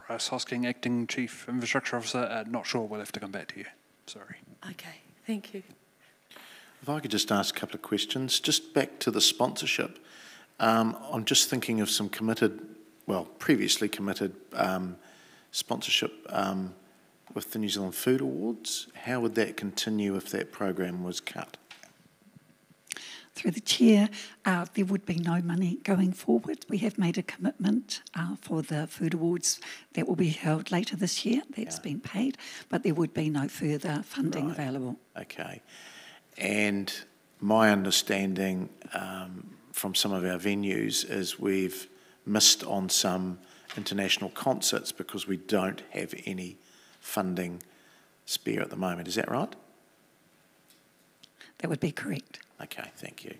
[SPEAKER 25] Bryce Hosking, Acting Chief Infrastructure Officer. Uh, not sure, we'll have to come back to you. Sorry.
[SPEAKER 14] Okay, thank you.
[SPEAKER 1] If I could just ask a couple of questions, just back to the sponsorship. Um, I'm just thinking of some committed, well, previously committed um, sponsorship um, with the New Zealand Food Awards. How would that continue if that program was cut?
[SPEAKER 19] Through the chair, uh, there would be no money going forward. We have made a commitment uh, for the food awards that will be held later this year. That's yeah. been paid, but there would be no further funding
[SPEAKER 1] right.
[SPEAKER 19] available.
[SPEAKER 1] Okay. And my understanding um, from some of our venues is we've missed on some international concerts because we don't have any funding spare at the moment. Is that right?
[SPEAKER 19] That would be correct.
[SPEAKER 1] Okay, thank you.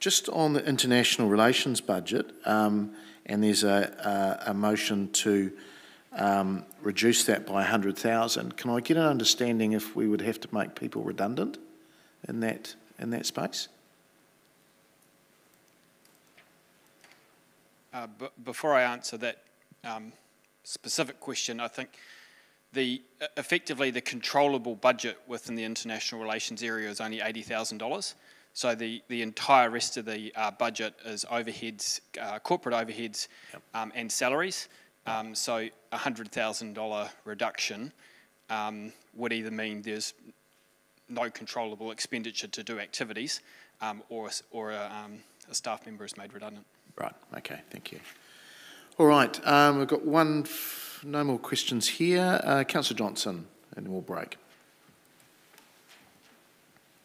[SPEAKER 1] Just on the international relations budget, um, and there's a, a, a motion to um, reduce that by 100,000. Can I get an understanding if we would have to make people redundant in that, in that space?
[SPEAKER 6] Uh, before I answer that um, specific question, I think the effectively the controllable budget within the international relations area is only eighty thousand dollars. So the, the entire rest of the uh, budget is overheads, uh, corporate overheads, yep. um, and salaries. Um, so a hundred thousand dollar reduction um, would either mean there's no controllable expenditure to do activities, um, or or a, um, a, staff member is made redundant.
[SPEAKER 1] Right. Okay. Thank you. All right. Um, we've got one. no more questions here. Uh, Councillor Johnson, and we'll break.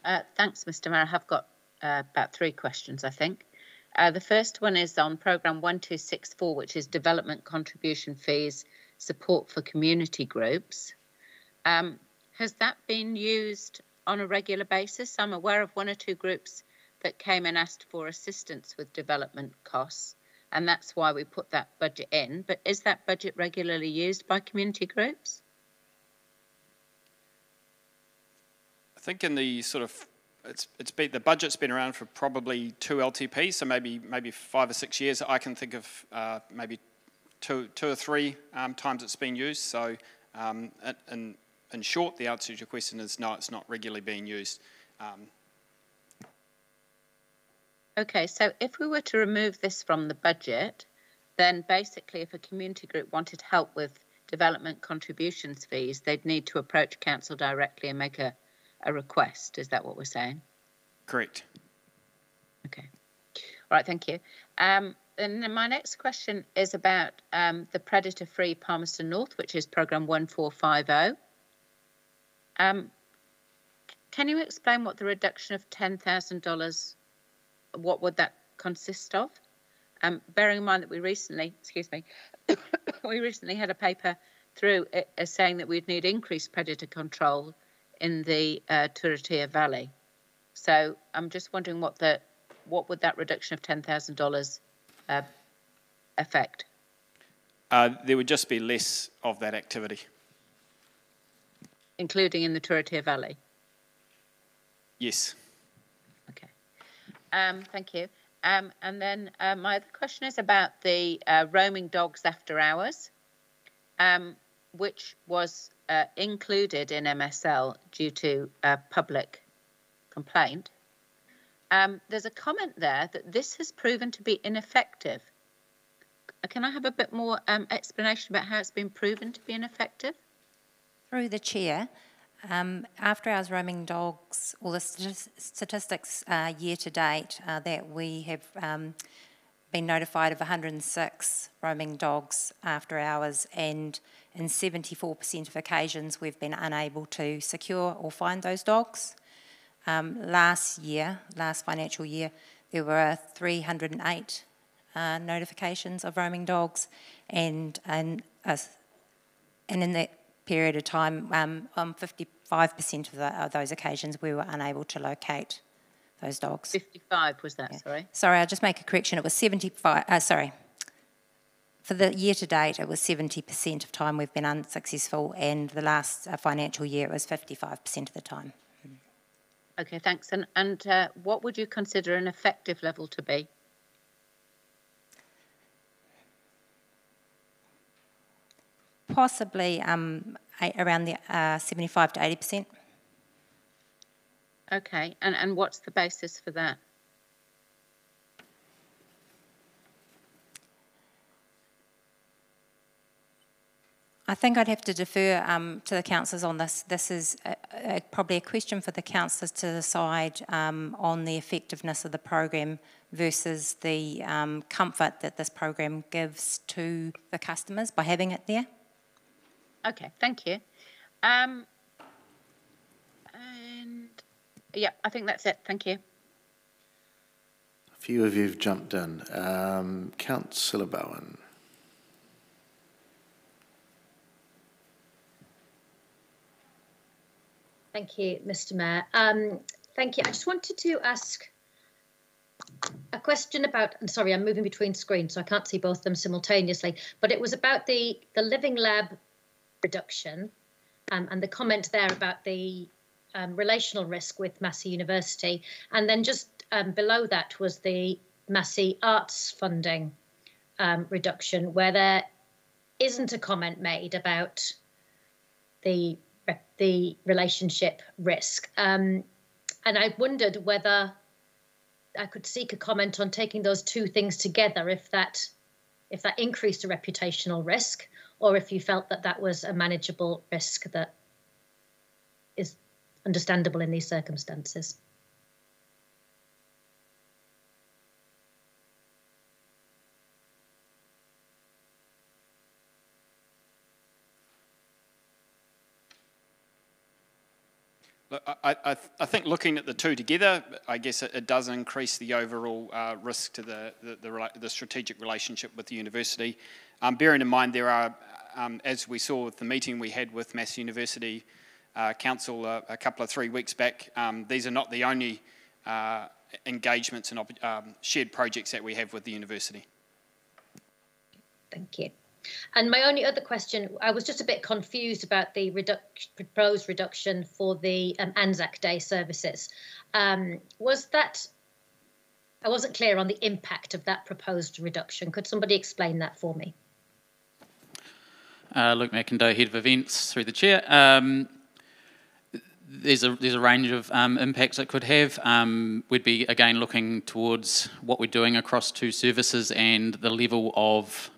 [SPEAKER 8] Uh, thanks, Mr. Mayor. I have got uh, about three questions, I think. Uh, the first one is on programme 1264, which is development contribution fees support for community groups. Um, has that been used on a regular basis? I'm aware of one or two groups that came and asked for assistance with development costs, and that's why we put that budget in. But is that budget regularly used by community groups?
[SPEAKER 6] I think in the sort of it's it's been the budget's been around for probably two LTPs, so maybe maybe five or six years. I can think of uh, maybe two two or three um, times it's been used. So, um, in in short, the answer to your question is no, it's not regularly being used. Um,
[SPEAKER 8] okay, so if we were to remove this from the budget, then basically, if a community group wanted help with development contributions fees, they'd need to approach council directly and make a a request. Is that what we're saying?
[SPEAKER 6] Correct.
[SPEAKER 8] Okay. All right, thank you. Um, and my next question is about um, the predator free Palmerston North, which is program 1450. Um, can you explain what the reduction of $10,000, what would that consist of? Um, bearing in mind that we recently, excuse me, we recently had a paper through uh, saying that we'd need increased predator control in the uh, Turitea Valley. So I'm just wondering what the what would that reduction of ten thousand uh, dollars affect?
[SPEAKER 6] Uh, there would just be less of that activity,
[SPEAKER 8] including in the Turitea Valley.
[SPEAKER 6] Yes.
[SPEAKER 8] Um, thank you. Um, and then uh, my other question is about the uh, roaming dogs after hours, um, which was uh, included in MSL due to a public complaint. Um, there's a comment there that this has proven to be ineffective. Can I have a bit more um, explanation about how it's been proven to be ineffective?
[SPEAKER 22] Through the chair, um, after hours roaming dogs, all the statistics uh, year to date uh, that we have um, been notified of 106 roaming dogs after hours, and in 74% of occasions, we've been unable to secure or find those dogs. Um, last year, last financial year, there were 308 uh, notifications of roaming dogs, and and, uh, and in that period of time, um, on 55% of, the, of, those occasions, we were unable to locate those dogs.
[SPEAKER 8] 55 was that, sorry?
[SPEAKER 22] Sorry, I'll just make a correction. It was 75, uh, sorry. For the year to date, it was 70% of time we've been unsuccessful, and the last uh, financial year, it was 55% of the time.
[SPEAKER 8] Okay, thanks. And, and uh, what would you consider an effective level to be?
[SPEAKER 22] Possibly um, around the uh, 75 to 80%.
[SPEAKER 8] Okay, and, and what's the basis for that?
[SPEAKER 22] I think I'd have to defer um, to the councillors on this. This is a, a, probably a question for the councillors to decide um, on the effectiveness of the program versus the um, comfort that this program gives to the customers by having it there.
[SPEAKER 8] Okay, thank you. Um, and yeah, I think that's it. Thank you.
[SPEAKER 1] A few of you have jumped in. Um, Councillor Bowen.
[SPEAKER 17] Thank you, Mr. Mayor. Um, thank you. I just wanted to ask a question about. I'm sorry, I'm moving between screens, so I can't see both of them simultaneously. But it was about the the living lab reduction, um, and the comment there about the um, relational risk with Massey University, and then just um, below that was the Massey Arts funding um, reduction, where there isn't a comment made about the the relationship risk. Um, and I wondered whether I could seek a comment on taking those two things together, if that if that increased a reputational risk, or if you felt that that was a manageable risk that is understandable in these circumstances.
[SPEAKER 6] I, I, I, think looking at the two together, I guess it, it does increase the overall uh, risk to the, the, the, the, strategic relationship with the university. Um, bearing in mind there are, um, as we saw with the meeting we had with Mass University uh, Council uh, a couple of three weeks back, um, these are not the only uh, engagements and um, shared projects that we have with the university.
[SPEAKER 17] Thank you. And my only other question, I was just a bit confused about the reduc proposed reduction for the um, Anzac Day services. Um, was that, I wasn't clear on the impact of that proposed reduction. Could somebody explain that for me?
[SPEAKER 24] Uh, Luke McIndoe, Head of Events, through the Chair. Um, there's a there's a range of um, impacts it could have. Um, we'd be again looking towards what we're doing across two services and the level of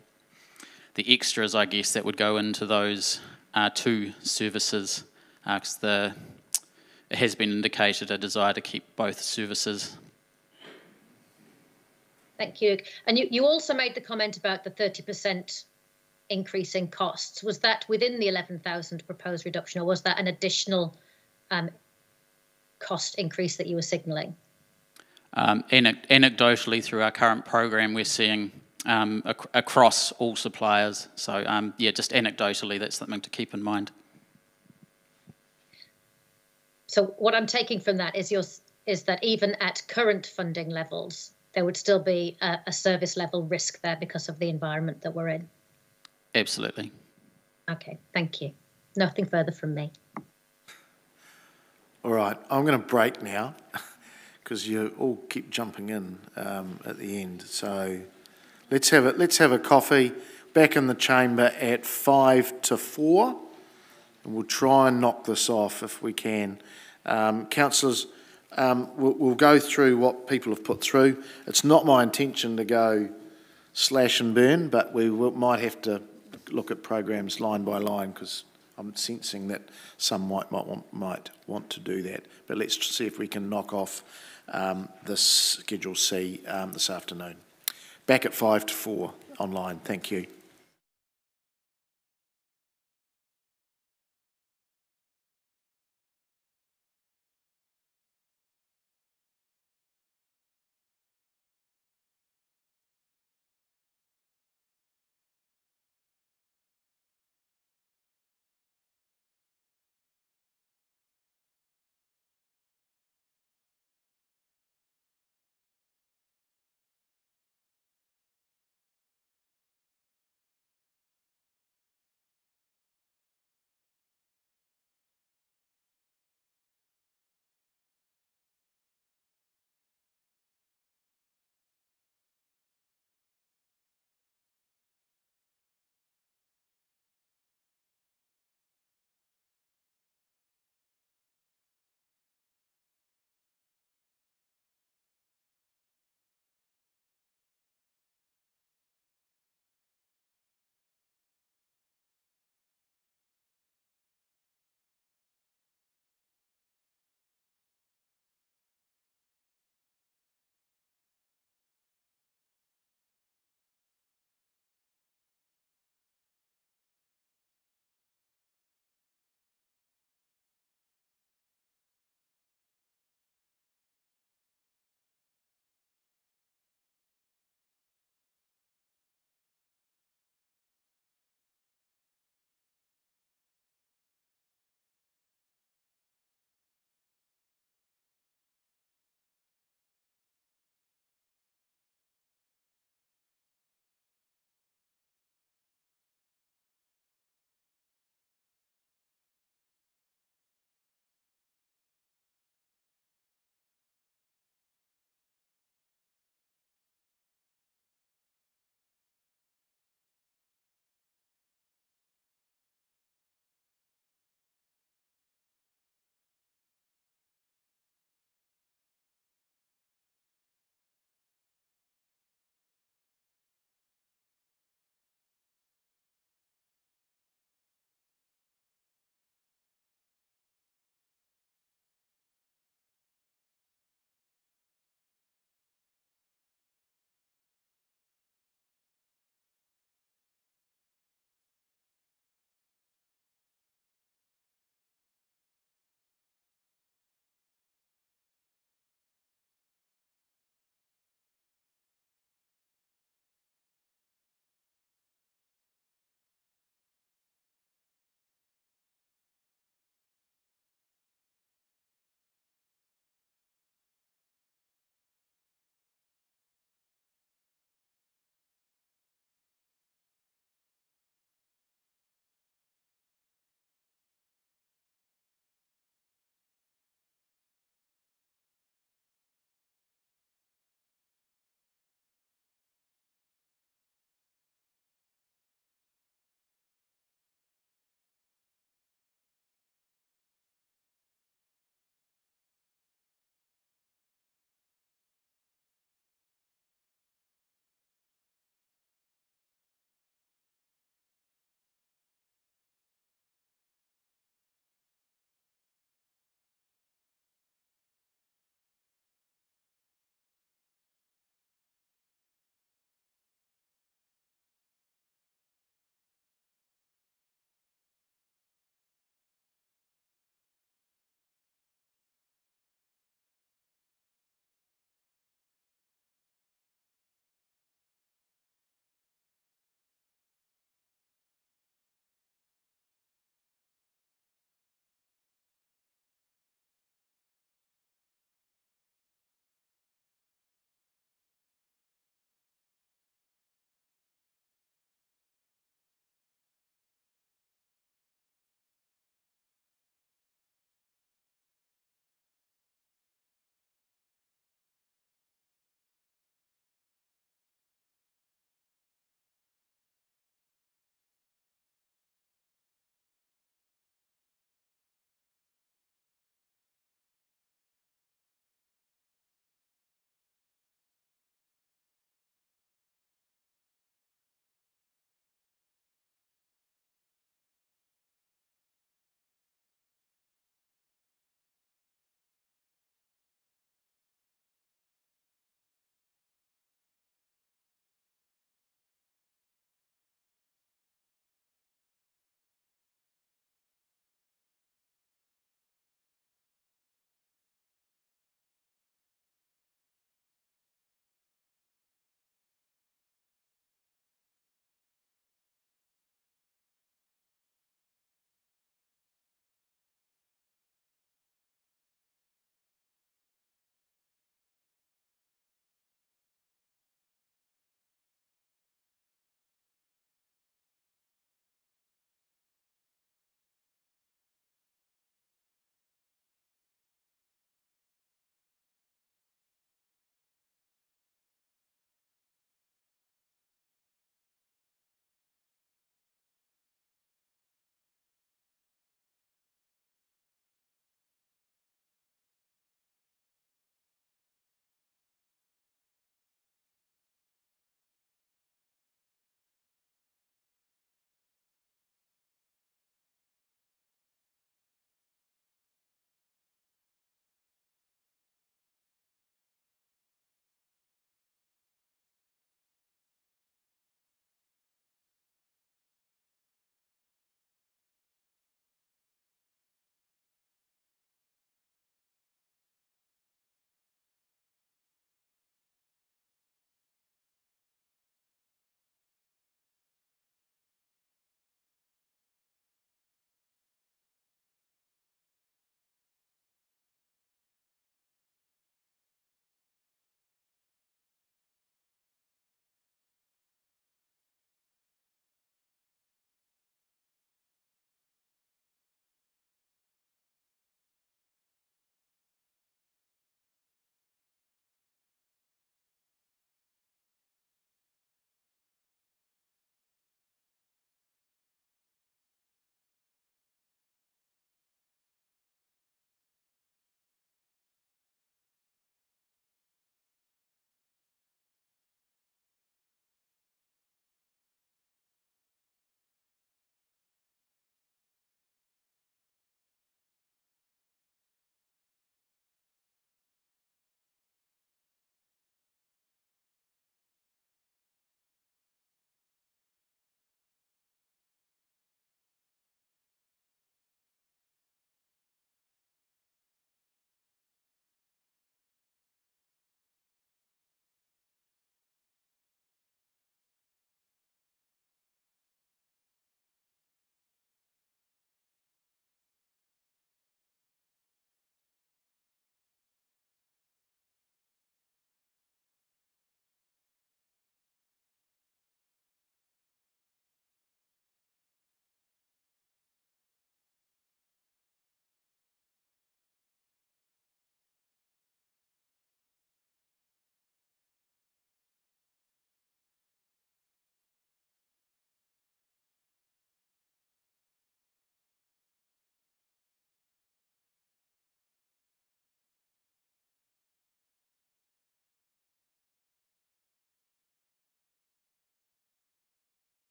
[SPEAKER 24] the extras, I guess, that would go into those uh, two services, because uh, it has been indicated a desire to keep both services.
[SPEAKER 17] Thank you. And you, you also made the comment about the 30% increase in costs. Was that within the 11,000 proposed reduction, or was that an additional um, cost increase that you were signalling?
[SPEAKER 24] Um, anecdotally, through our current program, we're seeing um, ac across all suppliers. So um, yeah, just anecdotally, that's something to keep in mind.
[SPEAKER 17] So what I'm taking from that is your is that even at current funding levels, there would still be a, a service level risk there because of the environment that we're in.
[SPEAKER 24] Absolutely.
[SPEAKER 17] Okay, thank you. Nothing further from me.
[SPEAKER 1] All right, I'm going to break now because you all keep jumping in um, at the end. So Let's have a, let's have a coffee back in the chamber at five to four, and we'll try and knock this off if we can. Um, councillors, um, we'll, we'll go through what people have put through. It's not my intention to go slash and burn, but we will, might have to look at programs line by line because I'm sensing that some might, might, want, might want to do that. But let's see if we can knock off um, this Schedule C um, this afternoon. Back at 5 to 4 online. Thank you.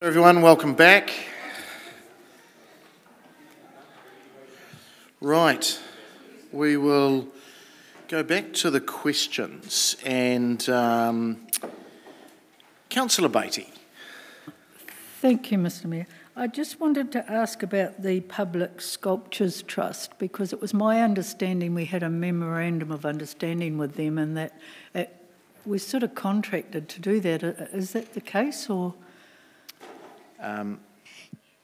[SPEAKER 1] Everyone, welcome back. Right, we will go back to the questions and um, Councillor Baty.
[SPEAKER 13] Thank you, Mr Mayor. I just wanted to ask about the Public Sculptures Trust because it was my understanding we had a memorandum of understanding with them and that it, we're sort of contracted to do that. Is that the case or?
[SPEAKER 1] Um,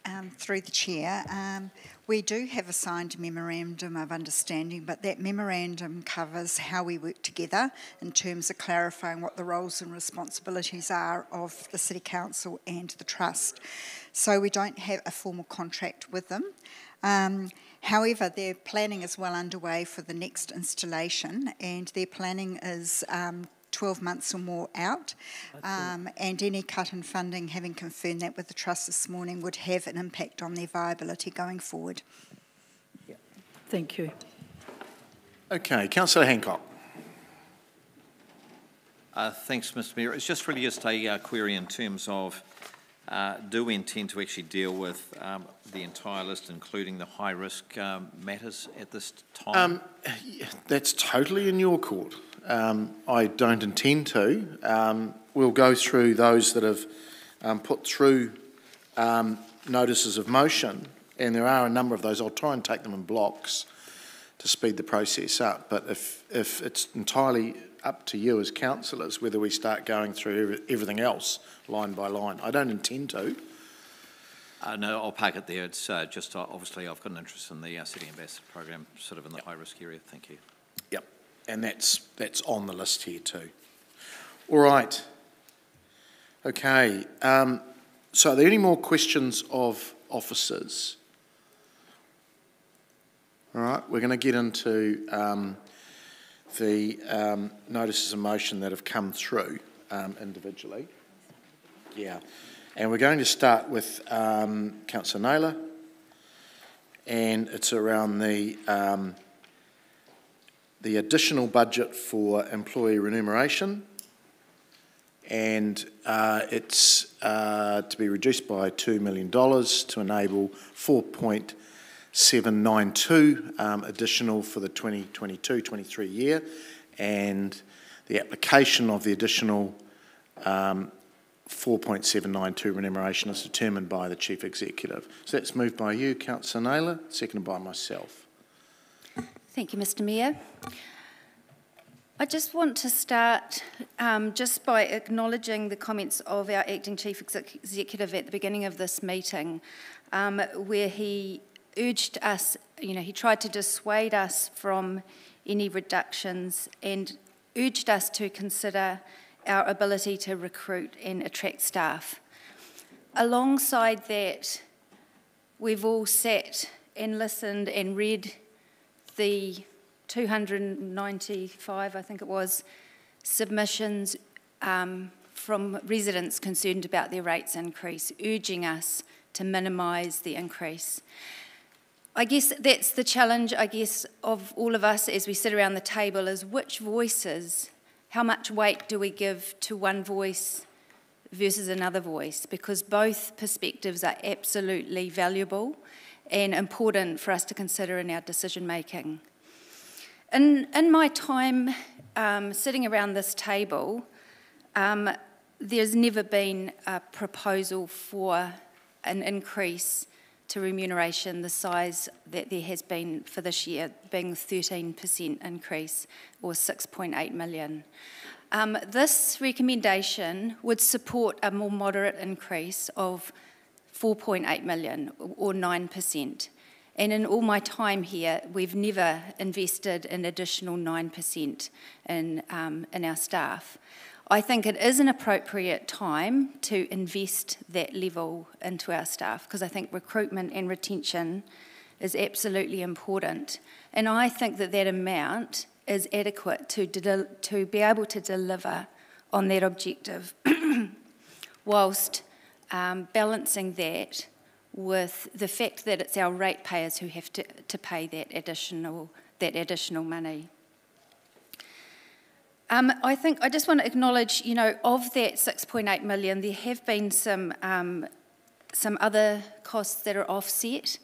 [SPEAKER 26] um, through the chair, um, we do have a signed memorandum of understanding, but that memorandum covers how we work together in terms of clarifying what the roles and responsibilities are of the City Council and the Trust. So we don't have a formal contract with them. Um, however, their planning is well underway for the next installation, and their planning is um, 12 months or more out. Um, and any cut in funding, having confirmed that with the Trust this morning, would have an impact on their viability going forward.
[SPEAKER 13] Thank you.
[SPEAKER 1] Okay, Councillor Handcock.
[SPEAKER 7] Uh, thanks, Mr Mayor. It's just really just a uh, query in terms of uh, do we intend to actually deal with um, the entire list, including the high-risk um, matters at this time?
[SPEAKER 1] Um, that's totally in your court. Um, I don't intend to. Um, we'll go through those that have put through notices of motion, and there are a number of those. I'll try and take them in blocks to speed the process up. But if, if it's entirely up to you as councillors whether we start going through everything else line by line, I don't intend to.
[SPEAKER 7] Uh, no, I'll park it there. It's uh, just uh, obviously I've got an interest in the uh, City Ambassador program, sort of in the high risk area. Thank you.
[SPEAKER 1] Yep and that's, that's on the list here too. All right. Okay. Um, so are there any more questions of officers? All right, we're going to get into um, the um, notices of motion that have come through um, individually. Yeah, and we're going to start with um, Councillor Naylor, and it's around the um, the additional budget for employee remuneration, and uh, it's uh, to be reduced by $2 million to enable 4.792 um, additional for the 2022-23 year, and the application of the additional um, 4.792 remuneration is determined by the Chief Executive. So that's moved by you, Councillor Naylor, seconded by myself.
[SPEAKER 9] Thank you, Mr Mayor. I just want to start um, just by acknowledging the comments of our Acting Chief Executive at the beginning of this meeting, um, where he urged us, you know, he tried to dissuade us from any reductions and urged us to consider our ability to recruit and attract staff. Alongside that, we've all sat and listened and read the 295, I think it was, submissions um, from residents concerned about their rates increase, urging us to minimise the increase. I guess that's the challenge, I guess, of all of us as we sit around the table is which voices, how much weight do we give to one voice versus another voice? Because both perspectives are absolutely valuable and important for us to consider in our decision making. In, in my time um, sitting around this table, um, there's never been a proposal for an increase to remuneration the size that there has been for this year, being 13% increase or 6.8 million. Um, this recommendation would support a more moderate increase of 4.8 million or 9%. And in all my time here, we've never invested an additional 9% in, um, in our staff. I think it is an appropriate time to invest that level into our staff because I think recruitment and retention is absolutely important. And I think that that amount is adequate to, to be able to deliver on that objective whilst um, balancing that with the fact that it's our ratepayers who have to, to pay that additional, that additional money. Um, I think I just want to acknowledge, you know, of that 6.8 million, there have been some um, some other costs that are offset.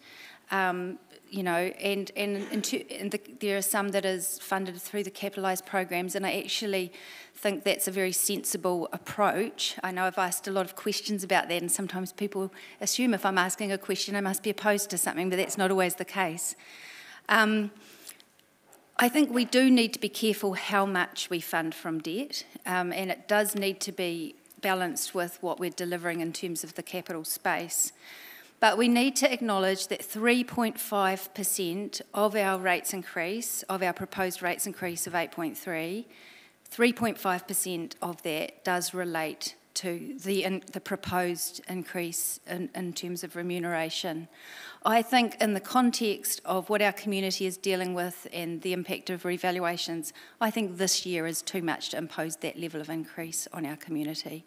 [SPEAKER 9] Um, you know, and and, and, to, and the, there are some that is funded through the capitalised programs, and I actually think that's a very sensible approach. I know I've asked a lot of questions about that, and sometimes people assume if I'm asking a question, I must be opposed to something, but that's not always the case. Um, I think we do need to be careful how much we fund from debt, um, and it does need to be balanced with what we're delivering in terms of the capital space. But we need to acknowledge that 3.5% of our rates increase, of our proposed rates increase of 8.3, 3.5% of that does relate to the, in, the proposed increase in, in terms of remuneration. I think, in the context of what our community is dealing with and the impact of revaluations, I think this year is too much to impose that level of increase on our community.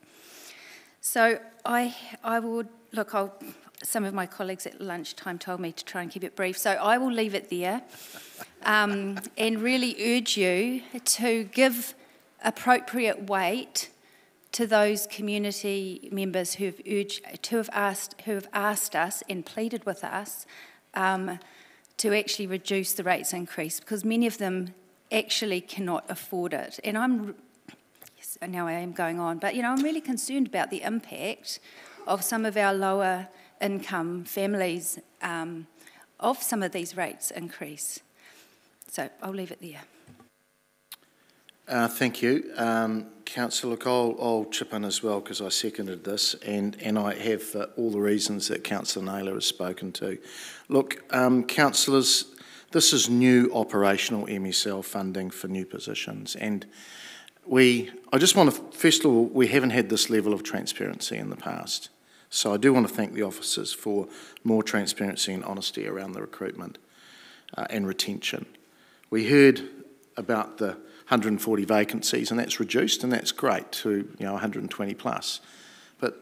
[SPEAKER 9] So I, I would look. I'll some of my colleagues at lunchtime told me to try and keep it brief, so I will leave it there um, and really urge you to give appropriate weight to those community members who have urged, to have asked, who have asked us and pleaded with us um, to actually reduce the rates increase because many of them actually cannot afford it. And I'm, yes, now I am going on, but you know, I'm really concerned about the impact of some of our lower income families um, of some of these rates increase. So I'll leave it there.
[SPEAKER 1] Uh, thank you. Um, Councillor, look, I'll, I'll, chip in as well because I seconded this and, and I have uh, all the reasons that Councillor Naylor has spoken to. Look, um, councillors, this is new operational MSL funding for new positions and we, I just want to, first of all, we haven't had this level of transparency in the past. So I do want to thank the officers for more transparency and honesty around the recruitment uh, and retention. We heard about the 140 vacancies and that's reduced and that's great to you know 120 plus. But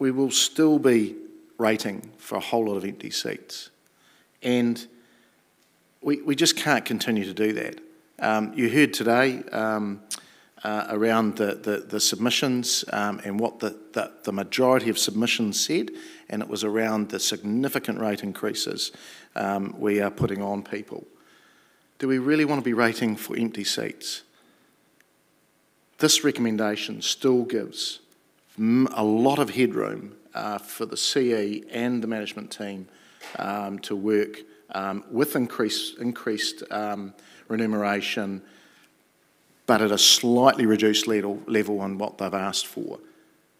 [SPEAKER 1] we will still be rating for a whole lot of empty seats. And we, we just can't continue to do that. Um, you heard today um, uh, around the, the, the submissions um, and what the, the, the, majority of submissions said, and it was around the significant rate increases um, we are putting on people. Do we really want to be rating for empty seats? This recommendation still gives a lot of headroom uh, for the CE and the management team um, to work um, with increase, increased um, remuneration but at a slightly reduced level, level on what they've asked for.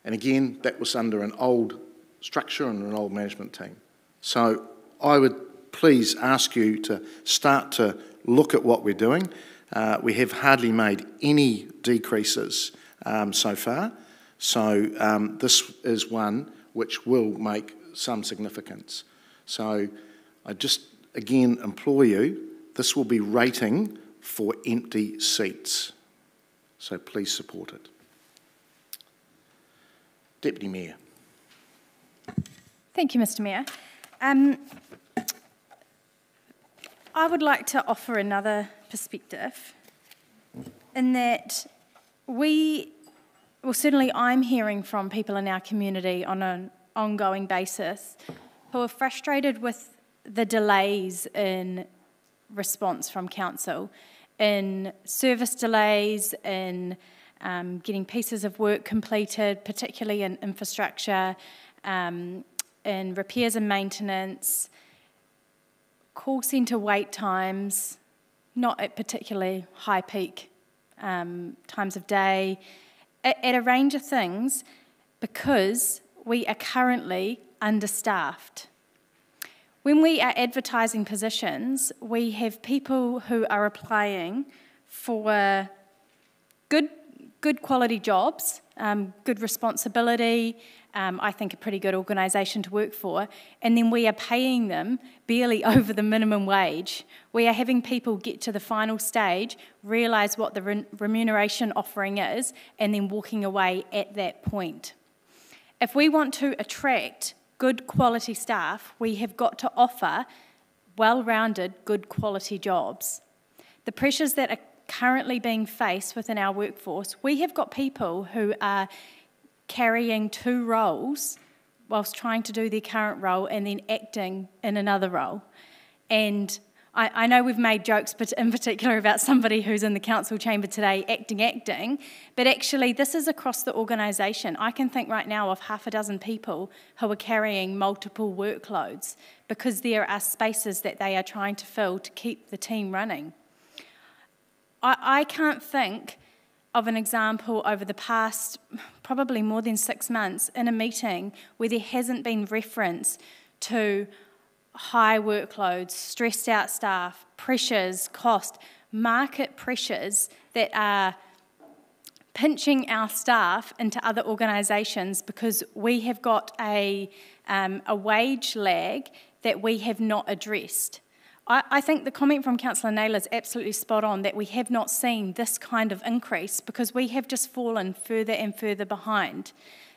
[SPEAKER 1] And again, that was under an old structure and an old management team. So I would please ask you to start to look at what we're doing. Uh, we have hardly made any decreases um, so far, so um, this is one which will make some significance. So I just again implore you, this will be rating for empty seats. So please support it. Deputy Mayor.
[SPEAKER 5] Thank you, Mr Mayor. Um, I would like to offer another perspective in that we, well, certainly I'm hearing from people in our community on an ongoing basis who are frustrated with the delays in response from council in service delays, in um, getting pieces of work completed, particularly in infrastructure, um, in repairs and maintenance, call centre wait times, not at particularly high peak um, times of day, at, at a range of things because we are currently understaffed. When we are advertising positions, we have people who are applying for good, good quality jobs, um, good responsibility, um, I think a pretty good organisation to work for, and then we are paying them barely over the minimum wage. We are having people get to the final stage, realise what the re- remuneration offering is, and then walking away at that point. If we want to attract good quality staff, we have got to offer well rounded, good quality jobs. The pressures that are currently being faced within our workforce, we have got people who are carrying two roles whilst trying to do their current role and then acting in another role. And I, I know we've made jokes, but in particular about somebody who's in the council chamber today acting, acting, but actually this is across the organisation. I can think right now of half a dozen people who are carrying multiple workloads because there are spaces that they are trying to fill to keep the team running. I, I can't think of an example over the past probably more than six months in a meeting where there hasn't been reference to high workloads, stressed out staff, pressures, cost, market pressures that are pinching our staff into other organisations because we have got a, um, a wage lag that we have not addressed. I, I think the comment from Councillor Naylor is absolutely spot on that we have not seen this kind of increase because we have just fallen further and further behind.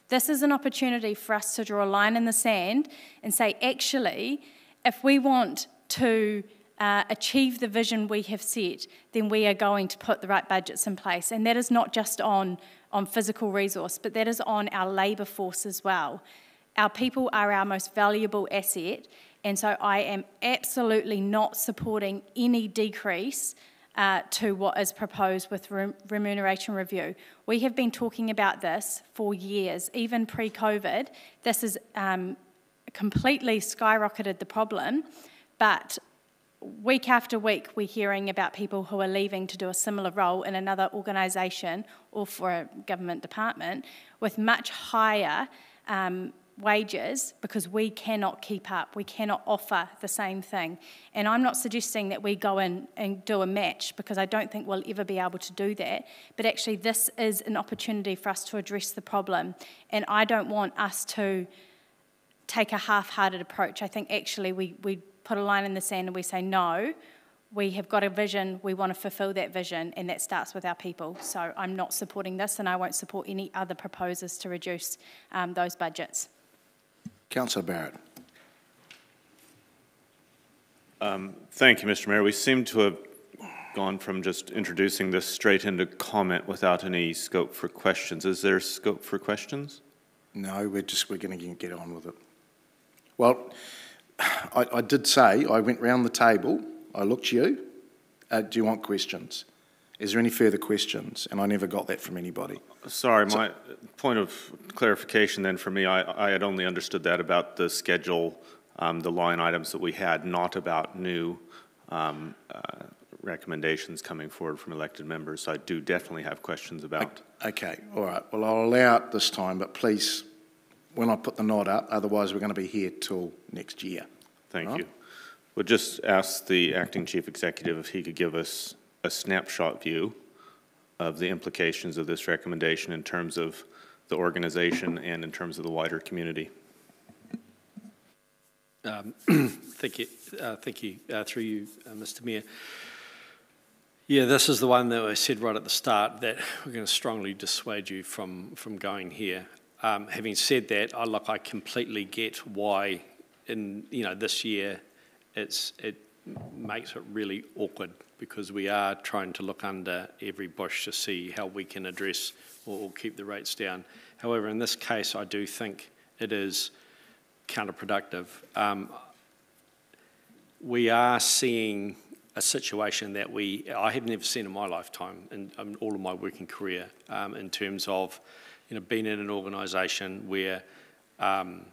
[SPEAKER 5] This is an opportunity for us to draw a line in the sand and say, actually, if we want to uh, achieve the vision we have set, then we are going to put the right budgets in place. And that is not just on, on physical resource, but that is on our labour force as well. Our people are our most valuable asset, and so I am absolutely not supporting any decrease uh, to what is proposed with remuneration review. We have been talking about this for years, even pre COVID. This has um, completely skyrocketed the problem, but week after week we're hearing about people who are leaving to do a similar role in another organisation or for a government department with much higher um, wages because we cannot keep up. We cannot offer the same thing. And I'm not suggesting that we go in and do a match because I don't think we'll ever be able to do that. But actually, this is an opportunity for us to address the problem. And I don't want us to take a half hearted approach. I think actually we, we put a line in the sand and we say, no, we have got a vision, we want to fulfil that vision, and that starts with our people. So I'm not supporting this, and I won't support any other proposals to reduce um, those budgets.
[SPEAKER 1] Councillor Barrett.
[SPEAKER 4] Um, thank you, Mr. Mayor. We seem to have gone from just introducing this straight into comment without any scope for questions. Is there scope for questions?
[SPEAKER 1] No, we're just we're going to get on with it. Well, I, I did say I went round the table. I looked you. Uh, do you want questions? Is there any further questions? And I never got that from anybody.
[SPEAKER 4] Sorry,
[SPEAKER 1] So-
[SPEAKER 4] my point of clarification then for me, I, I had only understood that about the schedule, um, the line items that we had, not about new um, uh, recommendations coming forward from elected members. So I do definitely have questions about.
[SPEAKER 1] Okay, all right. Well, I'll allow it this time, but please, when I put the nod up, otherwise we're going to be here till next year.
[SPEAKER 4] Thank
[SPEAKER 1] Right.
[SPEAKER 4] you. Would just ask the acting chief executive if he could give us a snapshot view of the implications of this recommendation in terms of the organization and in terms of the wider community.
[SPEAKER 16] Um, Thank you, uh, thank you, uh, through you, uh, Mr Mayor. Yeah, this is the one that I said right at the start that we're going to strongly dissuade you from, from going here. Um, having said that, I look, I completely get why in, you know, this year it's, it makes it really awkward because we are trying to look under every bush to see how we can address or, or keep the rates down. However, in this case, I do think it is counterproductive. Um, we are seeing a situation that we I have never seen in my lifetime and all of my working career um, in terms of you know being in an organisation where um,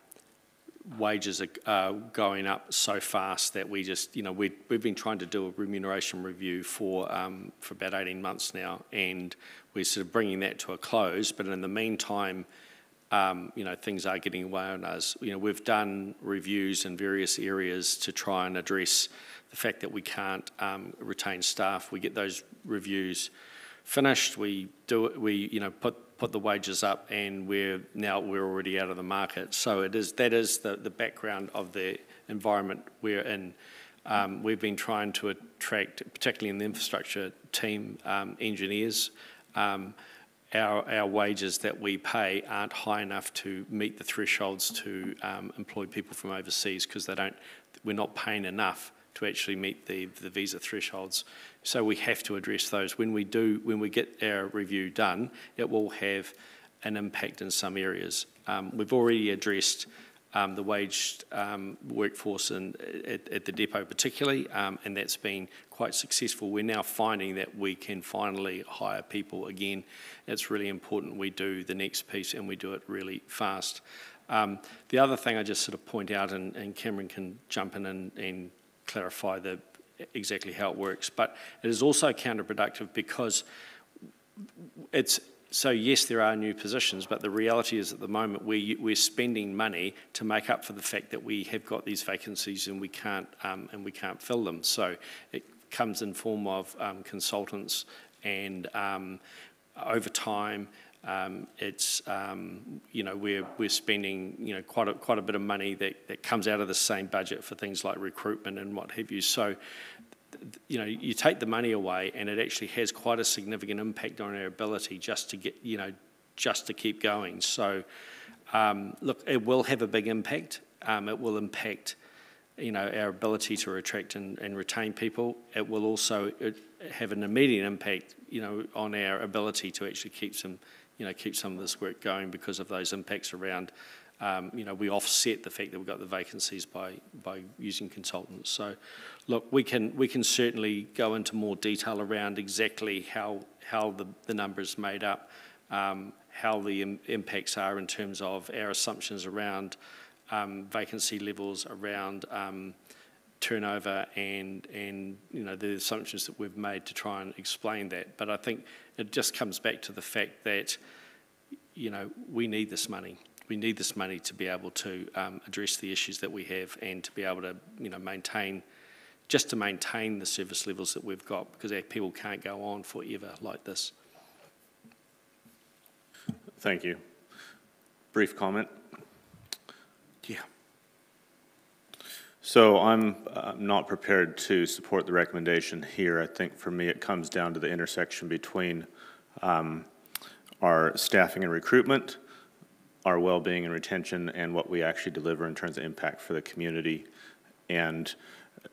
[SPEAKER 16] wages are uh, going up so fast that we just you know we we've been trying to do a remuneration review for um, for about 18 months now and we're sort of bringing that to a close but in the meantime um, you know, things are getting away on us. You know, we've done reviews in various areas to try and address the fact that we can't um, retain staff. We get those reviews finished. We do it. We you know put put the wages up, and we're now we're already out of the market. So it is that is the the background of the environment we're in. Um, we've been trying to attract, particularly in the infrastructure team, um, engineers. Um, our, our wages that we pay aren't high enough to meet the thresholds to um, employ people from overseas because they don't, we're not paying enough to actually meet the, the visa thresholds. So we have to address those. When we do, when we get our review done, it will have an impact in some areas. Um, we've already addressed um, the waged um, workforce in, at, at, the depot particularly, um, and that's been quite successful. We're now finding that we can finally hire people again. It's really important we do the next piece and we do it really fast. Um, the other thing I just sort of point out, and, and Cameron can jump in and, and clarify the exactly how it works, but it is also counterproductive because it's so yes, there are new positions, but the reality is at the moment we, we're spending money to make up for the fact that we have got these vacancies and we can't um, and we can't fill them. So it comes in form of um, consultants and um, over time. Um, it's um, you know we're we're spending you know quite a quite a bit of money that, that comes out of the same budget for things like recruitment and what have you. So you know, you take the money away and it actually has quite a significant impact on our ability just to get, you know, just to keep going. So, um, look, it will have a big impact. Um, it will impact, you know, our ability to attract and, and retain people. It will also have an immediate impact, you know, on our ability to actually keep some, you know, keep some of this work going because of those impacts around um, you know, we offset the fact that we've got the vacancies by, by using consultants. So, look, we can, we can certainly go into more detail around exactly how, how the, the number is made up, um, how the Im impacts are in terms of our assumptions around um, vacancy levels, around um, turnover and, and, you know, the assumptions that we've made to try and explain that. But I think it just comes back to the fact that, you know, we need this money we need this money to be able to um, address the issues that we have and to be able to, you know, maintain, just to maintain the service levels that we've got because our people can't go on forever like this.
[SPEAKER 4] Thank you. Brief comment.
[SPEAKER 1] Yeah.
[SPEAKER 4] So I'm uh, not prepared to support the recommendation here. I think for me it comes down to the intersection between um, our staffing and recruitment our well-being and retention and what we actually deliver in terms of impact for the community. And,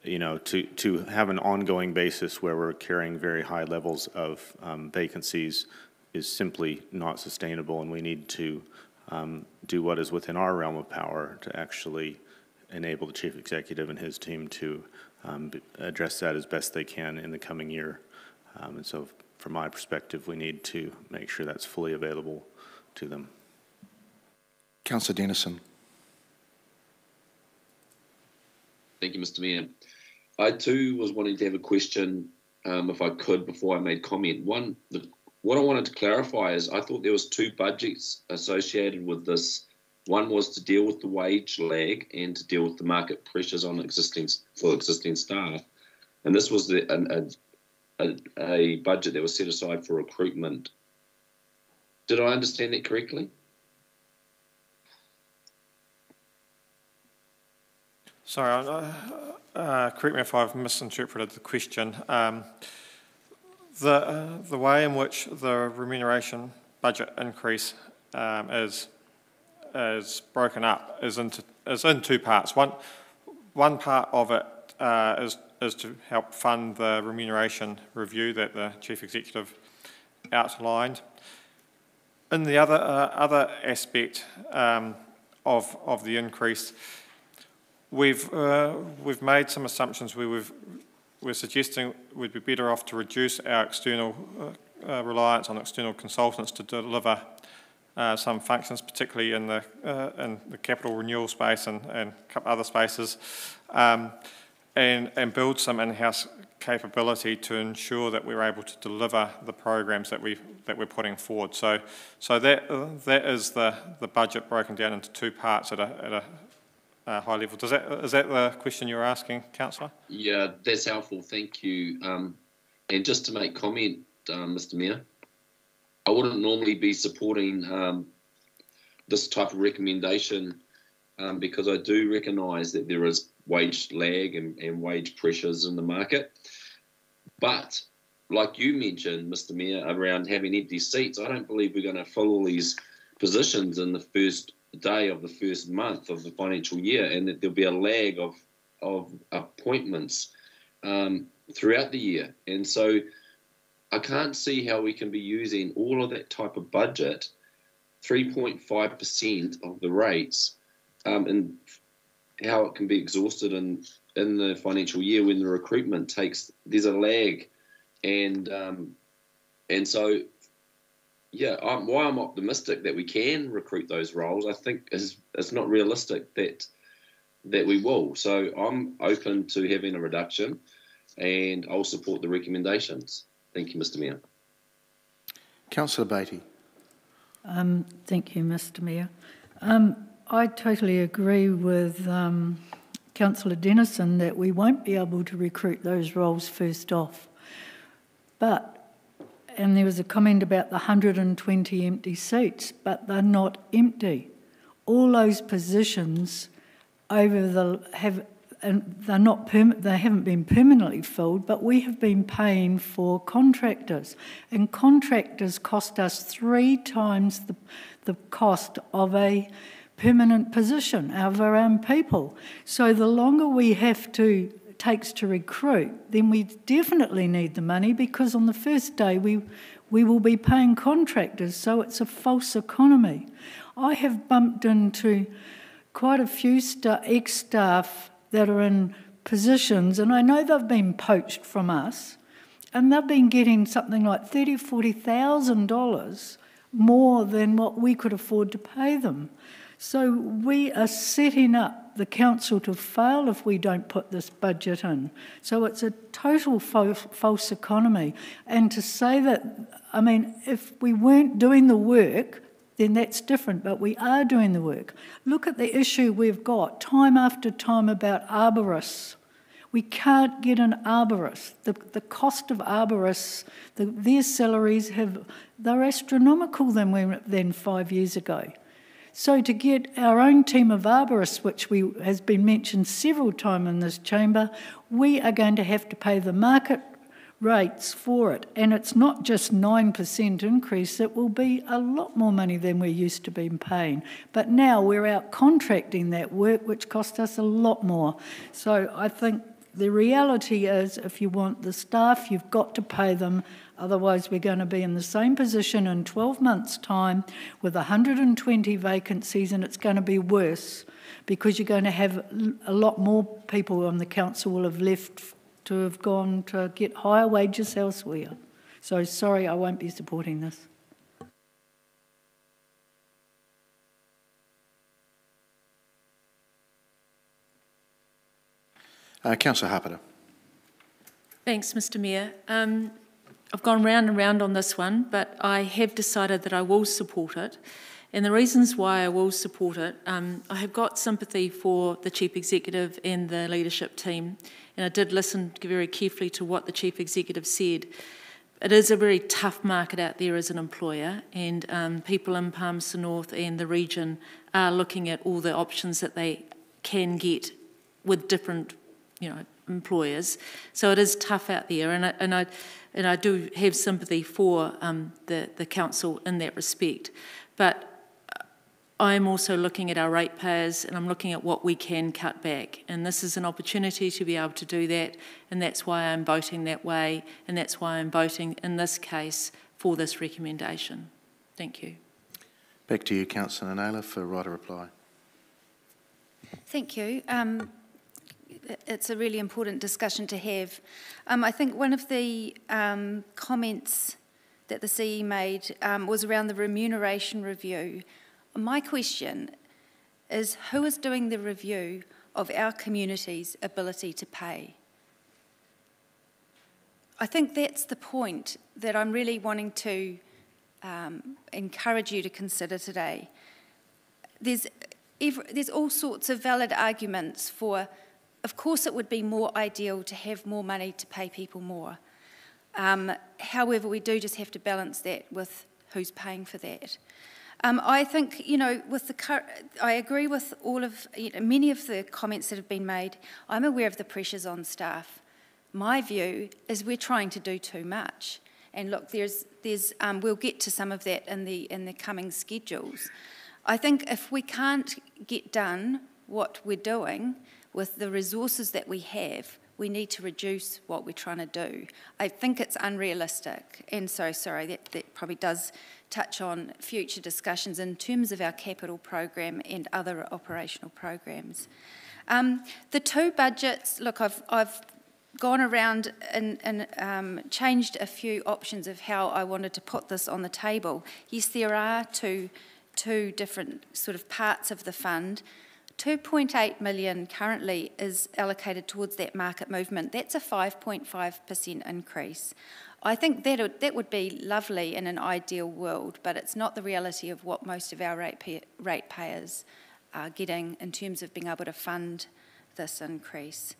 [SPEAKER 4] you know, to, to have an ongoing basis where we're carrying very high levels of um, vacancies is simply not sustainable and we need to um, do what is within our realm of power to actually enable the chief executive and his team to um, address that as best they can in the coming year. Um, and so from my perspective, we need to make sure that's fully available to them.
[SPEAKER 1] Councillor Dennison.
[SPEAKER 27] Thank you, Mr Mayor. I too was wanting to have a question, um, if I could, before I made comment. One, the, what I wanted to clarify is I thought there was two budgets associated with this. One was to deal with the wage lag and to deal with the market pressures on existing for existing staff, and this was the, a, a, a budget that was set aside for recruitment. Did I understand that correctly?
[SPEAKER 2] Sorry, uh, uh, correct me if I've misinterpreted the question. Um, the, uh, the way in which the remuneration budget increase um, is, is broken up is, into, is in two parts. One, one part of it uh, is, is to help fund the remuneration review that the Chief Executive outlined. In the other, uh, other aspect um, of, of the increase, We've, uh, we've made some assumptions where we've, we're suggesting we'd be better off to reduce our external uh, uh, reliance on external consultants to deliver uh, some functions, particularly in the, uh, in the capital renewal space and, and other spaces, um, and, and build some in-house capability to ensure that we're able to deliver the programs that we that we're putting forward. So, so that uh, that is the the budget broken down into two parts at a at a uh, high level. Does that is that the question you're asking, Councillor?
[SPEAKER 27] Yeah, that's helpful. Thank you. Um, and just to make comment, um, Mr. Mayor, I wouldn't normally be supporting um, this type of recommendation um, because I do recognise that there is wage lag and, and wage pressures in the market. But like you mentioned, Mr. Mayor, around having empty seats, I don't believe we're going to fill all these positions in the first day of the first month of the financial year, and that there'll be a lag of of appointments um, throughout the year. And so, I can't see how we can be using all of that type of budget 3.5% of the rates um, and how it can be exhausted in, in the financial year when the recruitment takes, there's a lag. And, um, and so, yeah, I'm, why I'm optimistic that we can recruit those roles, I think is it's not realistic that that we will. So I'm open to having a reduction and I'll support the recommendations. Thank you, Mr Mayor.
[SPEAKER 1] Councillor Baty.
[SPEAKER 13] Um, thank you, Mr Mayor. Um, I totally agree with um, Councillor Dennison that we won't be able to recruit those roles first off. But, and there was a comment about the 120 empty seats, but they're not empty. All those positions over the have and they're not perm- they haven't been permanently filled, but we have been paying for contractors, and contractors cost us three times the, the cost of a permanent position of our own people. So the longer we have to takes to recruit, then we definitely need the money because on the first day we we will be paying contractors, so it's a false economy. I have bumped into quite a few ex staff that are in positions, and I know they've been poached from us, and they've been getting something like thirty, forty thousand dollars more than what we could afford to pay them. So we are setting up the council to fail if we don't put this budget in. So it's a total false, false economy. And to say that, I mean, if we weren't doing the work, then that's different, but we are doing the work. Look at the issue we've got time after time about arborists. We can't get an arborist. The, the cost of arborists, the, their salaries have, they're astronomical than, we, than five years ago. So to get our own team of arborists, which we, has been mentioned several times in this chamber, we are going to have to pay the market rates for it. And it's not just 9% increase, it will be a lot more money than we're used to being paying. But now we're out contracting that work, which cost us a lot more. So I think the reality is if you want the staff, you've got to pay them. Otherwise, we're going to be in the same position in 12 months' time with 120 vacancies, and it's going to be worse because you're going to have a lot more people on the council will have left to have gone to get higher wages elsewhere. So sorry, I won't be supporting this.
[SPEAKER 1] Uh, Councillor Hapeta.
[SPEAKER 14] Thanks, Mr Mayor. Um, I've gone round and round on this one, but I have decided that I will support it. And the reasons why I will support it, um, I have got sympathy for the Chief Executive and the leadership team and I did listen very carefully to what the chief executive said. It is a very tough market out there as an employer, and um, people in Palmerston North and the region are looking at all the options that they can get with different, you know, employers. So it is tough out there, and I, and I, and I do have sympathy for um, the the council in that respect, but I'm also looking at our ratepayers and I'm looking at what we can cut back. And this is an opportunity to be able to do that. And that's why I'm voting that way. And that's why I'm voting in this case for this recommendation. Thank you.
[SPEAKER 1] Back to you, Councillor Naylor, for right of reply.
[SPEAKER 9] Thank you. Um, it's a really important discussion to have. Um, I think one of the um, comments that the CE made um, was around the remuneration review. My question is who is doing the review of our community's ability to pay? I think that's the point that I'm really wanting to um, encourage you to consider today. There's, there's all sorts of valid arguments for, of course, it would be more ideal to have more money to pay people more. Um, however, we do just have to balance that with who's paying for that. Um, I think, you know, with the I agree with all of you know, many of the comments that have been made. I'm aware of the pressures on staff. My view is we're trying to do too much. And look, there's, there's, um, we'll get to some of that in the in the coming schedules. I think if we can't get done what we're doing with the resources that we have, we need to reduce what we're trying to do. I think it's unrealistic, and so sorry, that, that probably does touch on future discussions in terms of our capital program and other operational programs. Um, the two budgets, look, I've, I've gone around and, and um, changed a few options of how I wanted to put this on the table. Yes, there are two, two different sort of parts of the fund. 2.8 million currently is allocated towards that market movement. That's a 5.5% increase. I think that would, that would be lovely in an ideal world, but it's not the reality of what most of our rate, pay, rate are getting in terms of being able to fund this increase.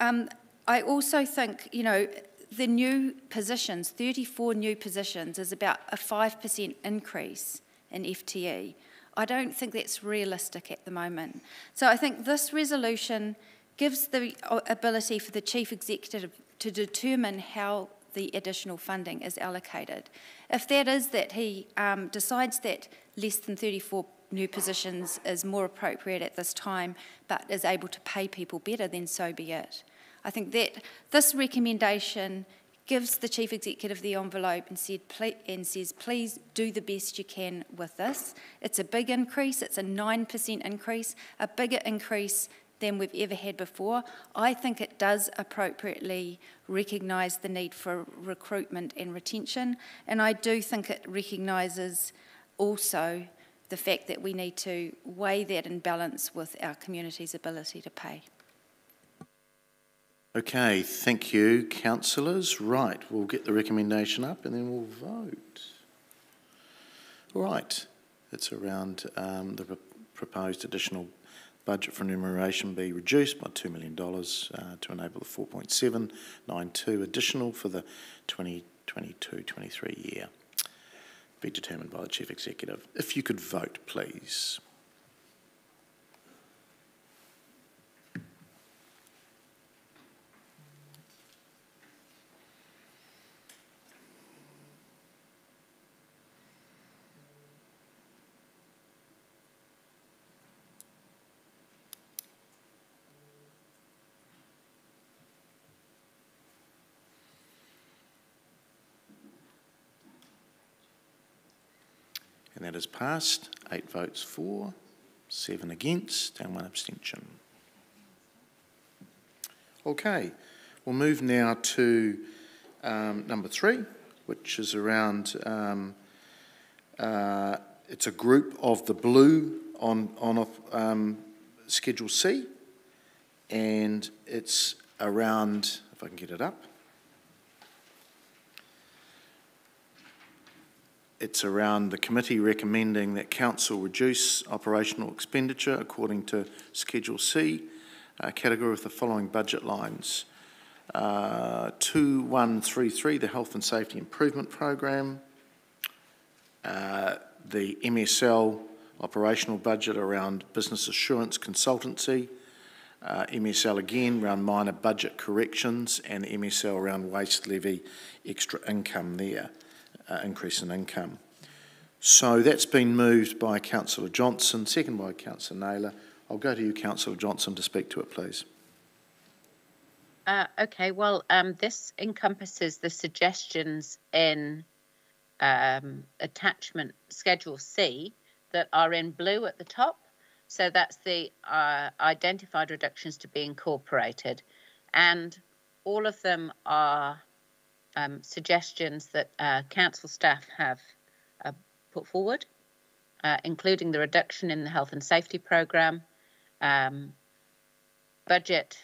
[SPEAKER 9] Um, I also think, you know, the new positions, 34 new positions, is about a 5% increase in FTE. I don't think that's realistic at the moment. So I think this resolution gives the ability for the Chief Executive to determine how the additional funding is allocated. If that is that he um, decides that less than 34 new positions is more appropriate at this time, but is able to pay people better, then so be it. I think that this recommendation gives the chief executive the envelope and, said, and says, please do the best you can with this. It's a big increase, it's a 9% increase, a bigger increase than we've ever had before. I think it does appropriately recognise the need for recruitment and retention, and I do think it recognises also the fact that we need to weigh that in balance with our community's ability to pay.
[SPEAKER 1] Okay, thank you, councillors. Right, we'll get the recommendation up and then we'll vote. All right, it's around um, the proposed additional budget for enumeration be reduced by $2 million uh, to enable the 4.792 additional for the 2022-23 year. Be determined by the Chief Executive. If you could vote, please. And that is passed. Eight votes for, seven against, and one abstention. Okay, we'll move now to um, number three, which is around, um, uh, it's a group of the blue on, on um, Schedule C, and it's around, if I can get it up, it's around the committee recommending that council reduce operational expenditure according to Schedule C uh, category with the following budget lines. Uh, 2133, the Health and Safety Improvement Program. Uh, the MSL operational budget around business assurance consultancy. Uh, MSL again around minor budget corrections and MSL around waste levy extra income there uh, increase in income. So that's been moved by Councillor Johnson, second by Councillor Naylor. I'll go to you, Councillor Johnson, to speak to it, please.
[SPEAKER 8] Uh, okay, well, um, this encompasses the suggestions in um, attachment Schedule C that are in blue at the top. So that's the uh, identified reductions to be incorporated. And all of them are um, suggestions that uh, council staff have uh, put forward, uh, including the reduction in the health and safety programme, um, budget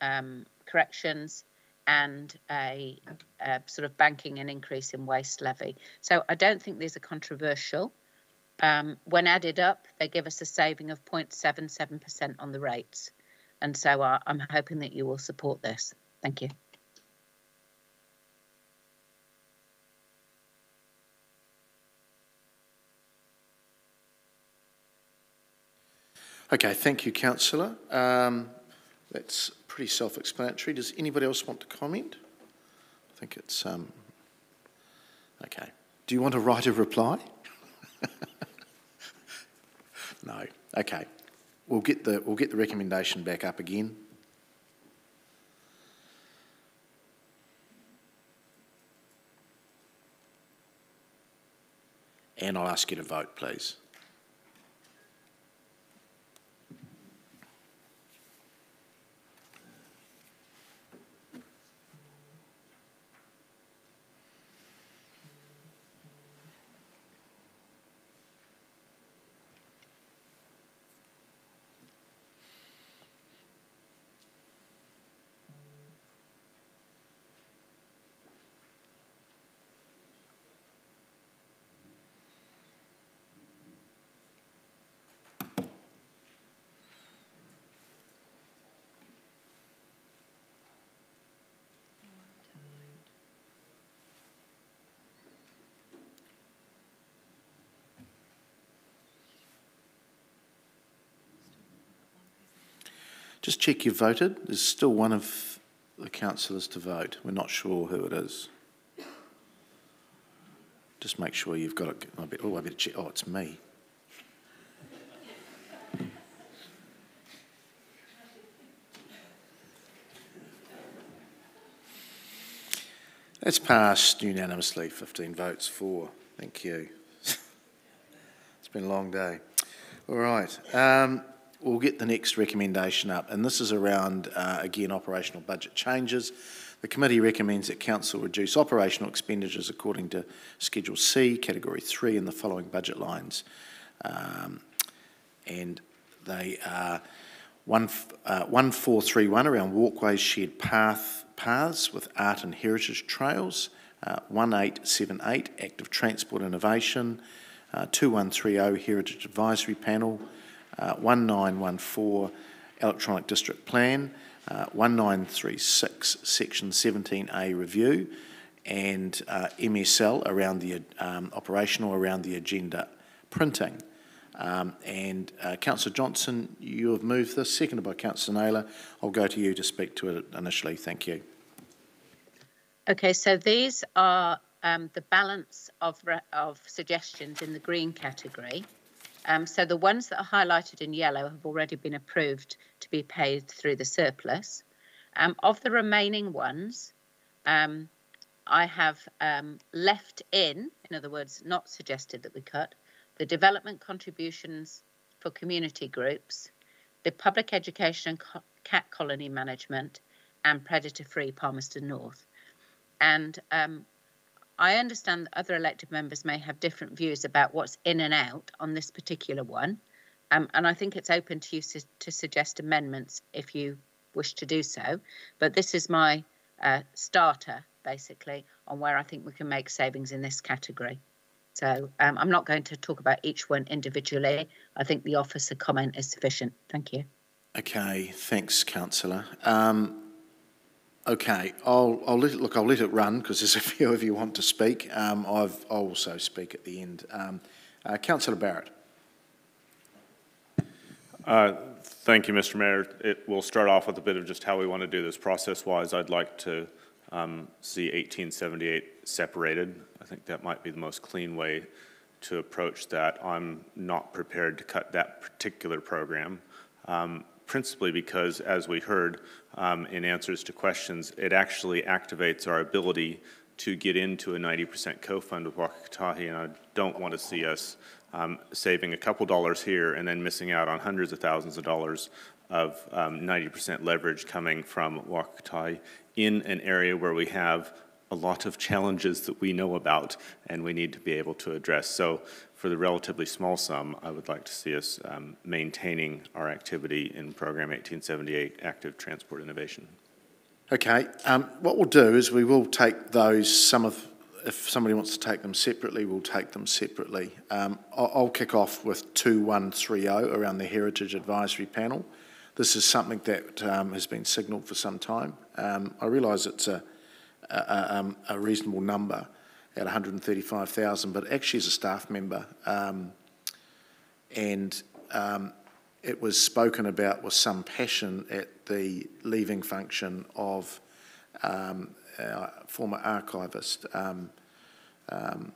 [SPEAKER 8] um, corrections, and a, a, sort of banking an increase in waste levy. So I don't think these are controversial. Um, when added up, they give us a saving of 0.77% on the rates. And so I'm hoping that you will support this. Thank you.
[SPEAKER 1] Okay, thank you, Councillor. Um, that's pretty self-explanatory. Does anybody else want to comment? I think it's... Um, okay. Do you want to write a reply? no. Okay. We'll get the we'll get the recommendation back up again. And I'll ask you to vote, please. Just check you've voted. There's still one of the councillors to vote. We're not sure who it is. Just make sure you've got it. I bet, oh, I better check. Oh, it's me. That's passed unanimously, 15 votes for. Thank you. it's been a long day. All right. Um, we'll get the next recommendation up, and this is around, uh, again, operational budget changes. The committee recommends that council reduce operational expenditures according to Schedule C, Category 3, in the following budget lines. Um, and they are one, uh, 1431 around walkways, shared path, paths with art and heritage trails, uh, 1878 active transport innovation, uh, 2130 heritage advisory panel, 1914 electronic district plan, uh, 1936 section 17A review, and uh, MSL around the um, operational around the agenda printing. Um, and uh, Councillor Johnson, you have moved this, seconded by Councillor Naylor. I'll go to you to speak to it initially. Thank you.
[SPEAKER 8] Okay, so these are um, the balance of, of suggestions in the green category. Um, so the ones that are highlighted in yellow have already been approved to be paid through the surplus. Um, of the remaining ones, um, I have um, left in, in other words, not suggested that we cut, the development contributions for community groups, the public education and co cat colony management, and predator-free Palmerston North. And um, I understand that other elected members may have different views about what's in and out on this particular one. Um, and I think it's open to you su to suggest amendments if you wish to do so. But this is my uh, starter, basically, on where I think we can make savings in this category. So um, I'm not going to talk about each one individually. I think the officer comment is sufficient. Thank you.
[SPEAKER 1] Okay, thanks, Councillor. Um, Okay, I'll, I'll let look, I'll let it run because there's a few of you want to speak. Um, I've, I'll also speak at the end. Um, uh, Councillor Barrett.
[SPEAKER 4] Uh, thank you, Mr Mayor. It will start off with a bit of just how we want to do this process-wise. I'd like to um, see 1878 separated. I think that might be the most clean way to approach that. I'm not prepared to cut that particular program. Um, principally because, as we heard um, in answers to questions, it actually activates our ability to get into a 90% co-fund with Waka Kotahi, and I don't want to see us um, saving a couple dollars here and then missing out on hundreds of thousands of dollars of 90% um, leverage coming from Waka Kotahi in an area where we have a lot of challenges that we know about and we need to be able to address. So for the relatively small sum, I would like to see us um, maintaining our activity in Program 1878, Active Transport Innovation.
[SPEAKER 1] Okay, um, what we'll do is we will take those, some of, if somebody wants to take them separately, we'll take them separately. Um, I'll, I'll kick off with 2130 around the Heritage Advisory Panel. This is something that um, has been signalled for some time. Um, I realise it's a, a, um, a reasonable number, at 135,000, but actually as a staff member, um, and um, it was spoken about with some passion at the leaving function of um, our former archivist, um, um,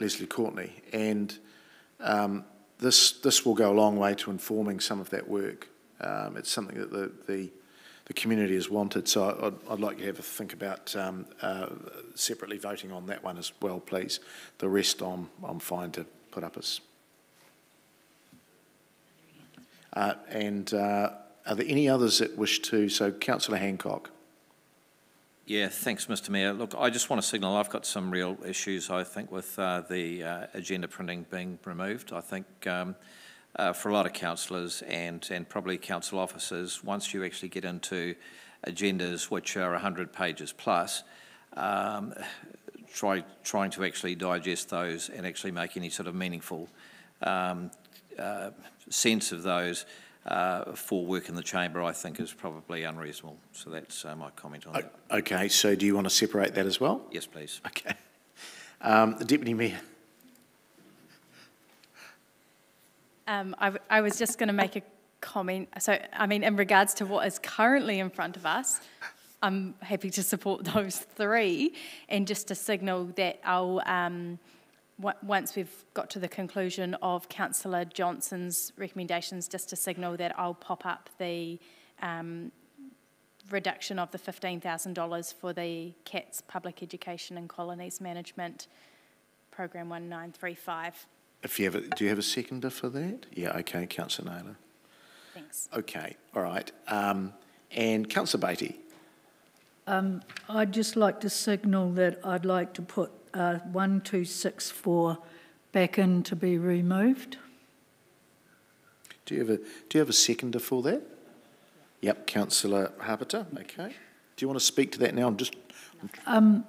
[SPEAKER 1] Leslie Courtney, and um, this this will go a long way to informing some of that work. it's something that the, the the community has wanted. So I'd, I'd like you to have a think about um, uh, separately voting on that one as well, please. The rest I'm, I'm fine to put up as. Uh, and uh, are there any others that wish to? So, Councillor Handcock.
[SPEAKER 7] Yeah, thanks, Mr Mayor. Look, I just want to signal I've got some real issues, I think, with uh, the uh, agenda printing being removed. I think um, uh, for a lot of councillors and, and probably council officers, once you actually get into agendas which are 100 pages plus, um, try, trying to actually digest those and actually make any sort of meaningful um, uh, sense of those uh, for work in the chamber, I think is probably unreasonable. So that's uh, my comment on that.
[SPEAKER 1] Okay, so do you want to separate that as well?
[SPEAKER 7] Yes, please.
[SPEAKER 1] Okay. Um, the Deputy Mayor.
[SPEAKER 5] Um, I, I was just going to make a comment. So, I mean, in regards to what is currently in front of us, I'm happy to support those three, and just to signal that I'll, um, once we've got to the conclusion of Councillor Johnson's recommendations, just to signal that I'll pop up the um, reduction of the $15,000 for the CATS Public Education and Colonies Management Program 1935.
[SPEAKER 1] If you have a, do you have a seconder for that? Yeah, okay, Councillor Naylor.
[SPEAKER 5] Thanks.
[SPEAKER 1] Okay, all right. Um, and Councillor Baty.
[SPEAKER 13] Um, I'd just like to signal that I'd like to put uh, 1264 back in to be removed.
[SPEAKER 1] Do you have a do you have a seconder for that? Yep, Councillor Hapeta. Okay. Do you want to speak to that now? I'm just.
[SPEAKER 13] Um,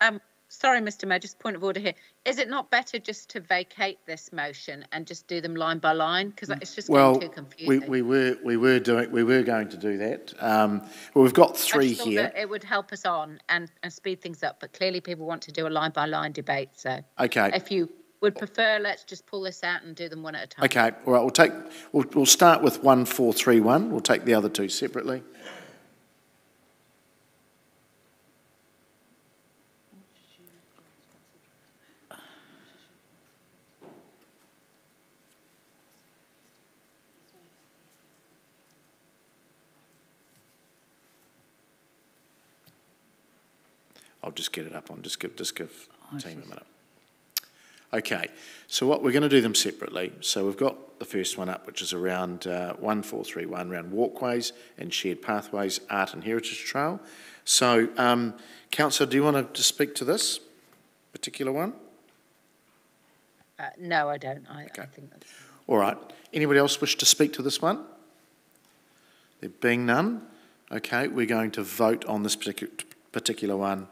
[SPEAKER 8] Um, sorry, Mr Mayor, just point of order here. Is it not better just to vacate this motion and just do them line by line? Because it's just
[SPEAKER 1] well,
[SPEAKER 8] getting too confusing.
[SPEAKER 1] we were we were doing we were going to do that. Um, well, we've got three here.
[SPEAKER 8] It would help us on and, and speed things up, but clearly people want to do a line by line debate. So
[SPEAKER 1] Okay.
[SPEAKER 8] if you would prefer, let's just pull this out and do them one at a time.
[SPEAKER 1] Okay. All right. We'll take. We'll, we'll start with one four three one. We'll take the other two separately. Just get it up on, just give, just give team a minute. Okay, so what, we're going to do them separately. So we've got the first one up, which is around uh, 1431, around walkways and shared pathways, art and heritage trail. So, um, councillor, do you want to just speak to this particular one?
[SPEAKER 8] Uh, no, I don't. I, I think that's.
[SPEAKER 1] All right. Anybody else wish to speak to this one? There being none, okay, we're going to vote on this particular, particular one.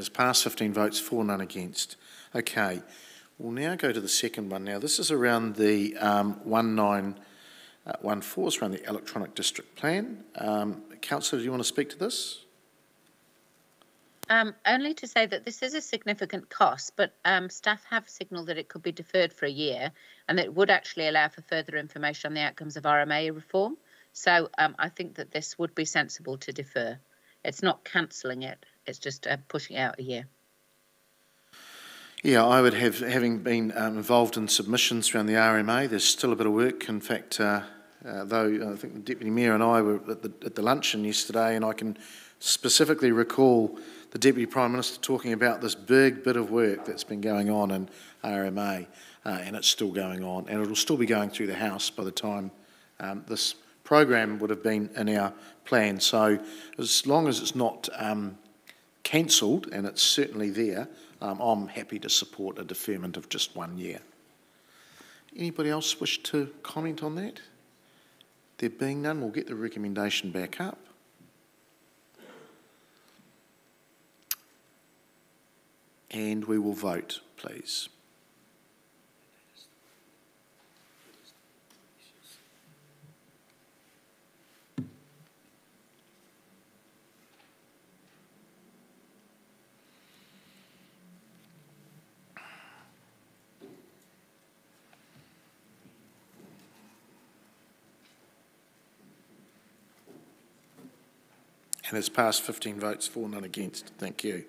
[SPEAKER 1] Has passed 15 votes for, none against. Okay, we'll now go to the second one. Now, this is around the um, 1914, it's around the electronic district plan. Um, Councillor, do you want to speak to this?
[SPEAKER 8] Um, only to say that this is a significant cost, but um, staff have signalled that it could be deferred for a year and that it would actually allow for further information on the outcomes of RMA reform. So um, I think that this would be sensible to defer. It's not cancelling it, it's just uh, pushing out a year.
[SPEAKER 1] Yeah, I would have, having been um, involved in submissions around the RMA, there's still a bit of work. In fact, uh, uh, though I think the Deputy Mayor and I were at the, at the luncheon yesterday, and I can specifically recall the Deputy Prime Minister talking about this big bit of work that's been going on in RMA, uh, and it's still going on, and it'll still be going through the House by the time um, this program would have been in our plan. So as long as it's not um, cancelled, and it's certainly there, um, I'm happy to support a deferment of just one year. Anybody else wish to comment on that? There being none, we'll get the recommendation back up. And we will vote, please. And it's passed 15 votes for, none against. Thank you.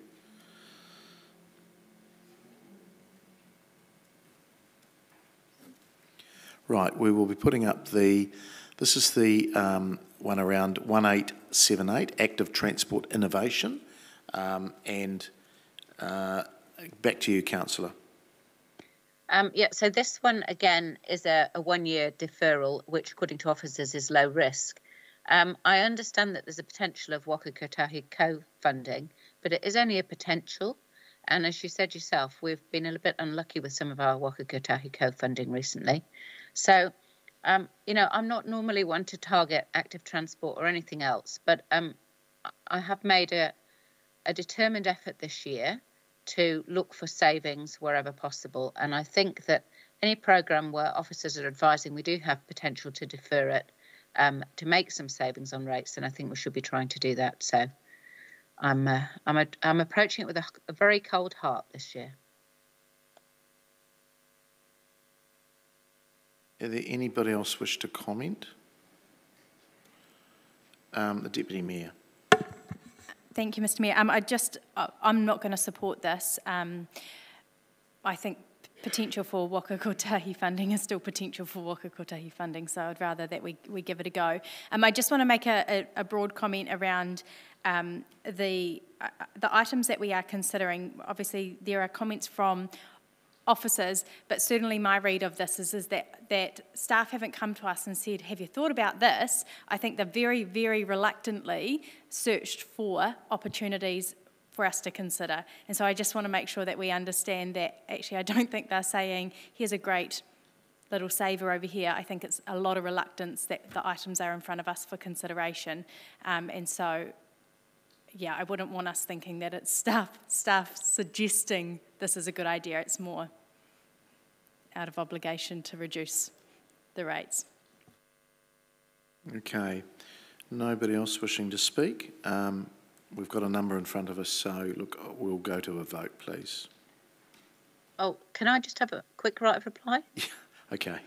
[SPEAKER 1] Right, we will be putting up the, this is the um, one around 1878, Active Transport Innovation. Um, and uh, back to you, councillor.
[SPEAKER 8] Um, yeah, so this one again is a, a one year deferral, which according to officers is low risk. Um, I understand that there's a potential of Waka Kotahi co funding, but it is only a potential. And as you said yourself, we've been a little bit unlucky with some of our Waka Kotahi co funding recently. So, um, you know, I'm not normally one to target active transport or anything else, but um, I have made a, a determined effort this year to look for savings wherever possible. And I think that any program where officers are advising we do have potential to defer it um, to make some savings on rates, and I think we should be trying to do that. So I'm uh, I'm a, I'm approaching it with a, a very cold heart this year.
[SPEAKER 1] Are there anybody else wish to comment? Um, the Deputy Mayor.
[SPEAKER 5] Thank you, Mr Mayor. Um, I just, uh, I'm not going to support this. Um, I think potential for Waka Kotahi funding is still potential for Waka Kotahi funding, so I'd rather that we, we give it a go. Um, I just want to make a, a, a broad comment around um, the, uh, the items that we are considering. Obviously, there are comments from officers, but certainly my read of this is, is that, that staff haven't come to us and said, have you thought about this? I think they've very, very reluctantly searched for opportunities for us to consider. And so I just want to make sure that we understand that actually I don't think they're saying, here's a great little saver over here. I think it's a lot of reluctance that the items are in front of us for consideration. Um, and so, yeah, I wouldn't want us thinking that it's staff, staff suggesting this is a good idea. It's more out of obligation to reduce the rates.
[SPEAKER 1] Okay. Nobody else wishing to speak? Um, we've got a number in front of us, so look, we'll go to a vote, please.
[SPEAKER 8] Oh, can I just have a quick right of reply?
[SPEAKER 1] Yeah, Okay.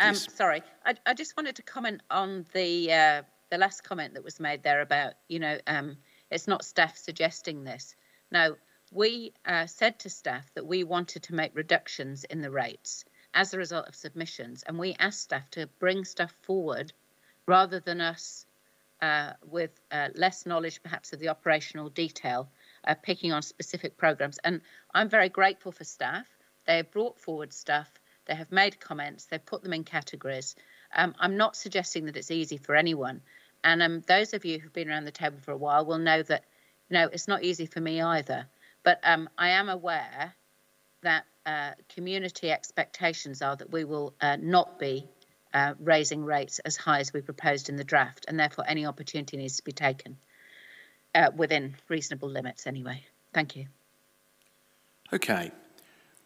[SPEAKER 8] Um,
[SPEAKER 1] Yes.
[SPEAKER 8] Sorry, I, I just wanted to comment on the uh, the last comment that was made there about you know um, it's not staff suggesting this. No, we uh, said to staff that we wanted to make reductions in the rates as a result of submissions, and we asked staff to bring stuff forward rather than us uh, with uh, less knowledge perhaps of the operational detail uh, picking on specific programs. And I'm very grateful for staff. They have brought forward stuff. They have made comments. They've put them in categories. Um, I'm not suggesting that it's easy for anyone. And um, those of you who've been around the table for a while will know that, you know, it's not easy for me either. But um, I am aware that uh, community expectations are that we will uh, not be uh, raising rates as high as we proposed in the draft, and therefore any opportunity needs to be taken uh, within reasonable limits anyway. Thank you.
[SPEAKER 1] Okay.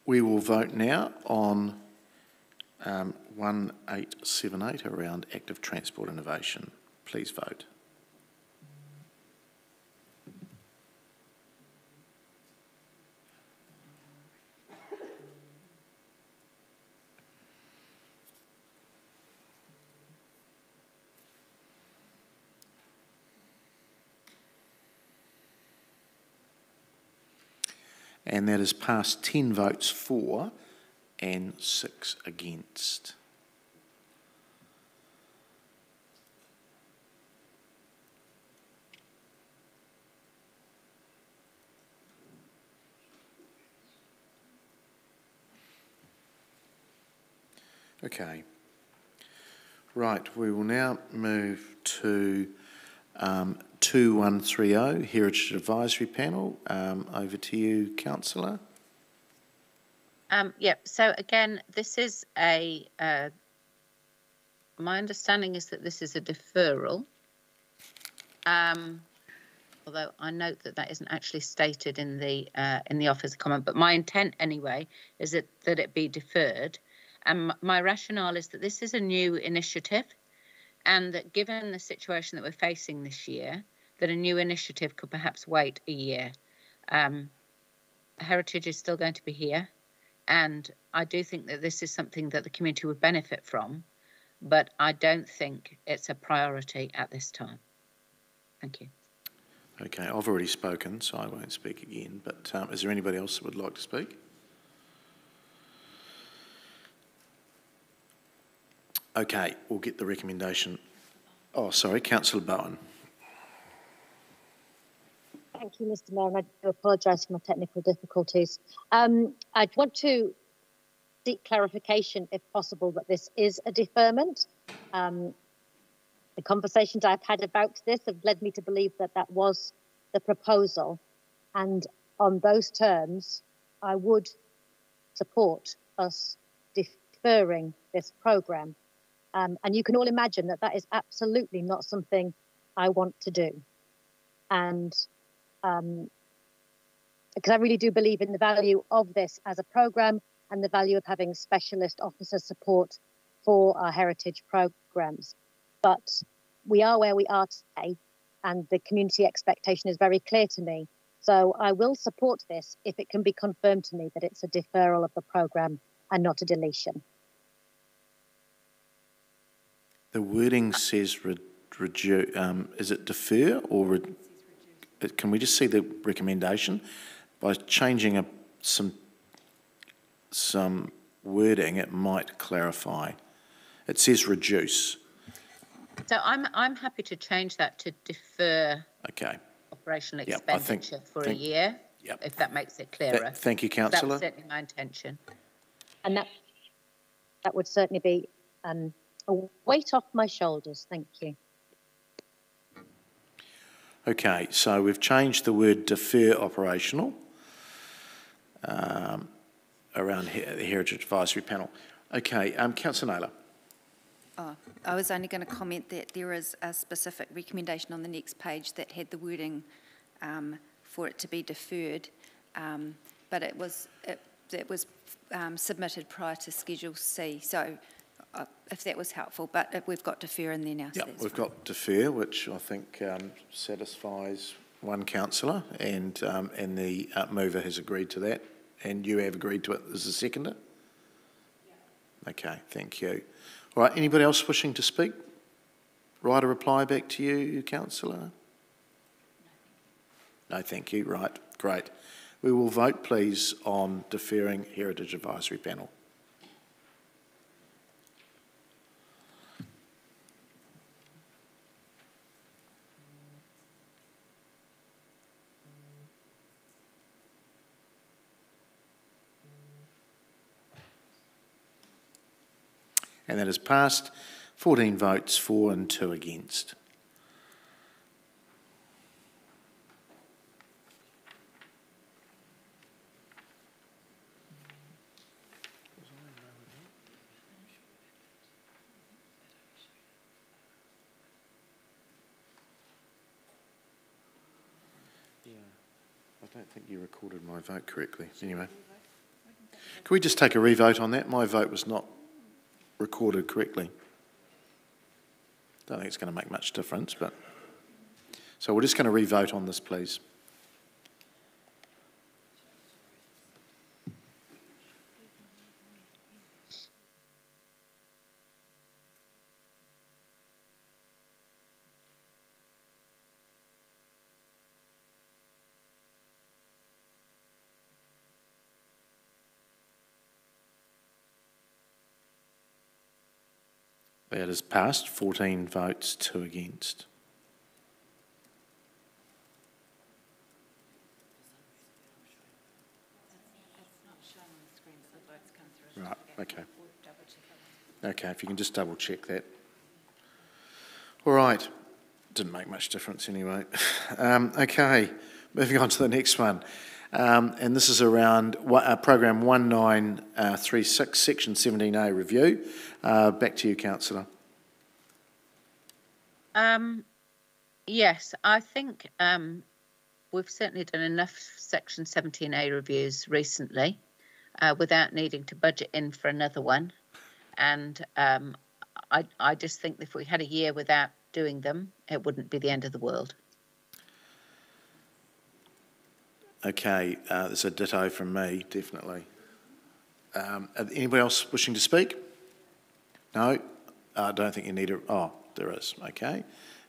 [SPEAKER 1] We will vote now on um, 1878 around active transport innovation. Please vote. And that is passed 10 votes for and six against. Okay. Right, we will now move to um, 2130, Heritage Advisory Panel. Um, over to you, Councillor.
[SPEAKER 8] Um, yep. So again, this is a. Uh, my understanding is that this is a deferral. Um, although I note that that isn't actually stated in the uh, in the office comment, but my intent anyway is that that it be deferred. And my rationale is that this is a new initiative, and that given the situation that we're facing this year, that a new initiative could perhaps wait a year. Um, Heritage is still going to be here, and I do think that this is something that the community would benefit from, but I don't think it's a priority at this time. Thank you.
[SPEAKER 1] Okay, I've already spoken, so I won't speak again, but um, is there anybody else that would like to speak? Okay, we'll get the recommendation. Oh, sorry, councillor Bowen.
[SPEAKER 28] Thank you, Mr Mayor, and I do apologise for my technical difficulties. Um, I'd want to seek clarification, if possible, that this is a deferment. Um, the conversations I've had about this have led me to believe that that was the proposal, and on those terms, I would support us deferring this programme. Um, and you can all imagine that that is absolutely not something I want to do. And um, because I really do believe in the value of this as a program and the value of having specialist officer support for our heritage programs. But we are where we are today, and the community expectation is very clear to me. So I will support this if it can be confirmed to me that it's a deferral of the program and not a deletion.
[SPEAKER 1] The wording says um, is it defer or can we just see the recommendation by changing a, some some wording? It might clarify. It says reduce.
[SPEAKER 8] So I'm I'm happy to change that to defer
[SPEAKER 1] Okay.
[SPEAKER 8] operational
[SPEAKER 1] Yep, I think-
[SPEAKER 8] expenditure for a year.
[SPEAKER 1] Yep.
[SPEAKER 8] If that makes it
[SPEAKER 1] Th-
[SPEAKER 8] clearer.
[SPEAKER 1] thank you,
[SPEAKER 8] That
[SPEAKER 1] councillor.
[SPEAKER 8] was certainly my intention.
[SPEAKER 28] And that that would certainly be um, a weight off my shoulders. Thank you.
[SPEAKER 1] Okay, so we've changed the word defer operational um, around he- the Heritage Advisory Panel. Okay, um, councillor Naylor.
[SPEAKER 9] Oh, I was only going to comment that there is a specific recommendation on the next page that had the wording um, for it to be deferred, um, but it was it, it was um, submitted prior to Schedule C. So, uh, if that was helpful, but we've got defer in there now. So
[SPEAKER 1] we've
[SPEAKER 9] fine.
[SPEAKER 1] got defer, which I think um, satisfies one councillor, and um, and the uh, mover has agreed to that, and you have agreed to it as a seconder. Okay, thank you. All right, anybody else wishing to speak? Write a reply back to you, councillor. No, thank you. Right, great. We will vote, please, on deferring Heritage Advisory Panel. And that is passed. 14 votes for and 2 against. I don't think you recorded my vote correctly. Anyway. Can we just take a revote on that? My vote was not recorded correctly. Don't think it's going to make much difference, but. So we're just going to re vote on this, please. That is passed, 14 votes, 2 against. Right, okay. Okay, if you can just double check that. All right, didn't make much difference anyway. Um, okay, moving on to the next one. Um, and this is around uh, program 1936, section 17A review. Uh, back to you, councillor.
[SPEAKER 8] Um, yes, I think um, we've certainly done enough Section 17A reviews recently uh, without needing to budget in for another one. And um, I, I just think if we had a year without doing them, it wouldn't be the end of the world.
[SPEAKER 1] Okay, uh, there's a ditto from me, definitely. Um, anybody else wishing to speak? No? I don't think you need a, oh, there is, okay.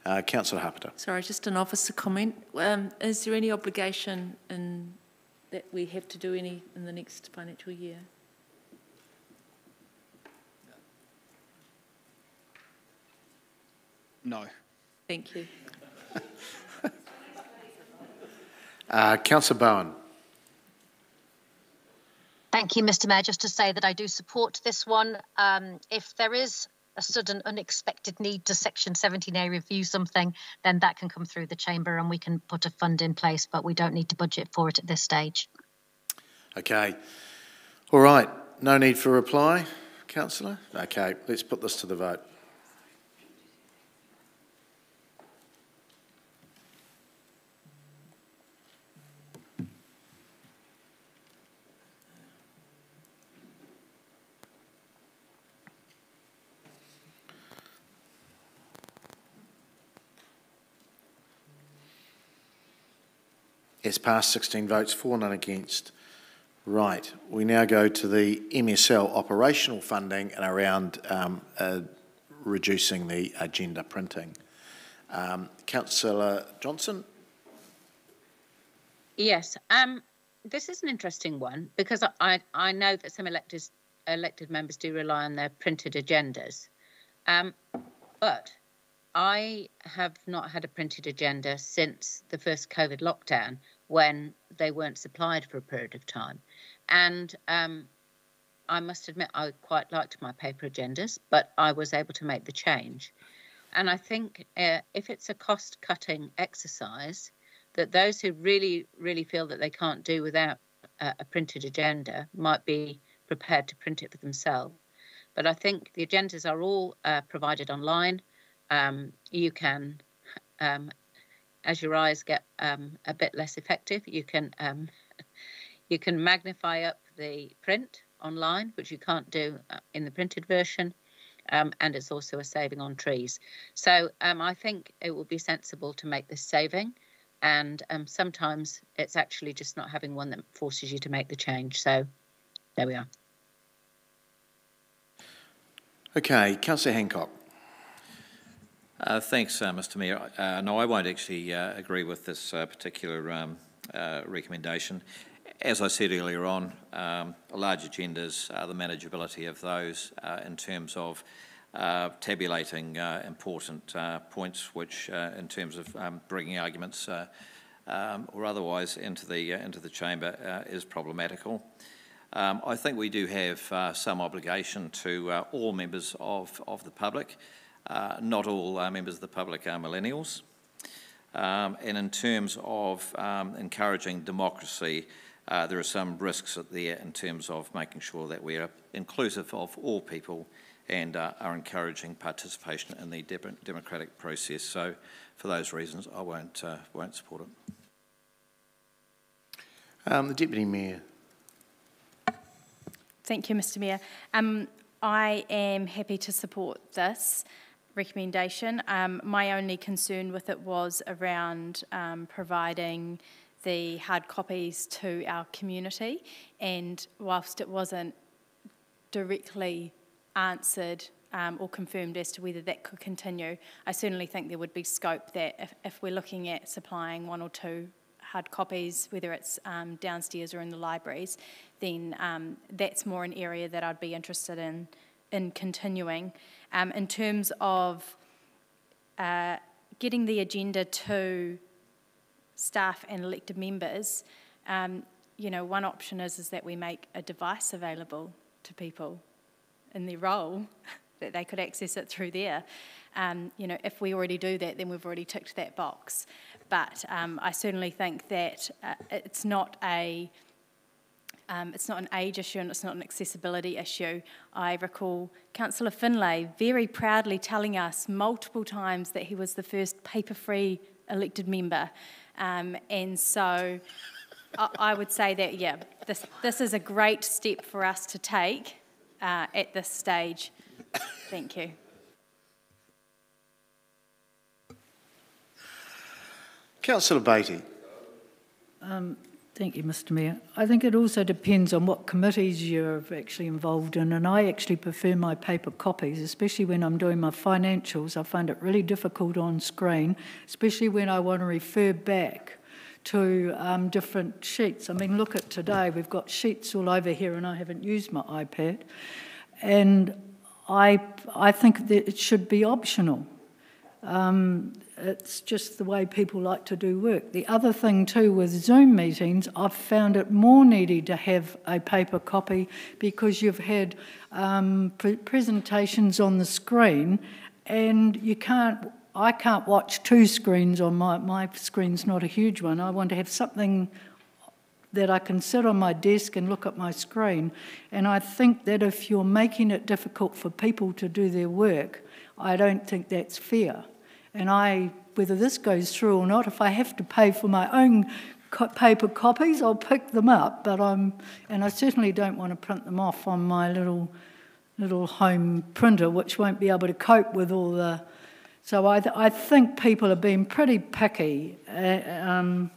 [SPEAKER 1] Uh, Councillor Hapeta.
[SPEAKER 14] Sorry, just an officer comment. Um, is there any obligation in that we have to do any in the next financial year?
[SPEAKER 6] No.
[SPEAKER 14] Thank you.
[SPEAKER 1] Uh, Councillor Bowen.
[SPEAKER 17] Thank you, Mr. Mayor. Just to say that I do support this one. Um, if there is a sudden unexpected need to Section 17A review something, then that can come through the chamber and we can put a fund in place, but we don't need to budget for it at this stage.
[SPEAKER 1] Okay. All right. No need for reply, Councillor? Okay, let's put this to the vote. It's passed 16 votes for, none against. Right, we now go to the MSL operational funding and around um, uh, reducing the agenda printing. Um, Councillor Johnson?
[SPEAKER 8] Yes, um, this is an interesting one because I, I know that some elected elected members do rely on their printed agendas, um, but I have not had a printed agenda since the first COVID lockdown when they weren't supplied for a period of time. And um, I must admit, I quite liked my paper agendas, but I was able to make the change. And I think uh, if it's a cost cutting exercise, that those who really, really feel that they can't do without a, a printed agenda might be prepared to print it for themselves. But I think the agendas are all uh, provided online. Um, you can um, as your eyes get um, a bit less effective, you can um, you can magnify up the print online, which you can't do uh, in the printed version, um, and it's also a saving on trees. So um, I think it will be sensible to make this saving, and um, sometimes it's actually just not having one that forces you to make the change. So there we are.
[SPEAKER 1] Okay, Councillor Handcock.
[SPEAKER 7] Uh, thanks, uh, Mr Mayor. Uh, no, I won't actually uh, agree with this uh, particular um, uh, recommendation. As I said earlier on, um, large agendas, the manageability of those in terms of tabulating important points, which in terms of um, bringing arguments um, or otherwise into the, into the chamber is problematical. Um, I think we do have some obligation to all members of, of the public uh, not all uh, members of the public are millennials. Um, and in terms of um, encouraging democracy, uh, there are some risks there in terms of making sure that we are inclusive of all people and uh, are encouraging participation in the de democratic process. So for those reasons, I won't, uh, won't support it.
[SPEAKER 1] Um, the Deputy Mayor.
[SPEAKER 5] Thank you, Mr Mayor. Um, I am happy to support this recommendation. Um, my only concern with it was around um, providing the hard copies to our community, and whilst it wasn't directly answered um, or confirmed as to whether that could continue, I certainly think there would be scope that if, if we're looking at supplying one or two hard copies, whether it's um, downstairs or in the libraries, then um, that's more an area that I'd be interested in in continuing. Um, in terms of uh, getting the agenda to staff and elected members, um, you know, one option is, is that we make a device available to people in their role that they could access it through there. Um, you know, if we already do that, then we've already ticked that box. But um, I certainly think that uh, it's not a um, it's not an age issue and it's not an accessibility issue. I recall Councillor Findlay very proudly telling us multiple times that he was the first paper free elected member. Um, and so I, I, would say that, yeah, this, this is a great step for us to take uh, at this stage. Thank you.
[SPEAKER 1] Councillor Baty.
[SPEAKER 13] Um, Thank you, Mr Mayor. I think it also depends on what committees you're actually involved in, and I actually prefer my paper copies, especially when I'm doing my financials. I find it really difficult on screen, especially when I want to refer back to um, different sheets. I mean, look at today, we've got sheets all over here, and I haven't used my iPad. And I, I think that it should be optional. Um, it's just the way people like to do work. The other thing, too, with Zoom meetings, I've found it more needy to have a paper copy because you've had um, pre presentations on the screen and you can't. I can't watch two screens on my, my screen's not a huge one. I want to have something that I can sit on my desk and look at my screen. And I think that if you're making it difficult for people to do their work, I don't think that's fair. And I, whether this goes through or not, if I have to pay for my own co paper copies, I'll pick them up. But I'm, and I certainly don't want to print them off on my little, little home printer, which won't be able to cope with all the. So I, th I think people are being pretty picky uh, um,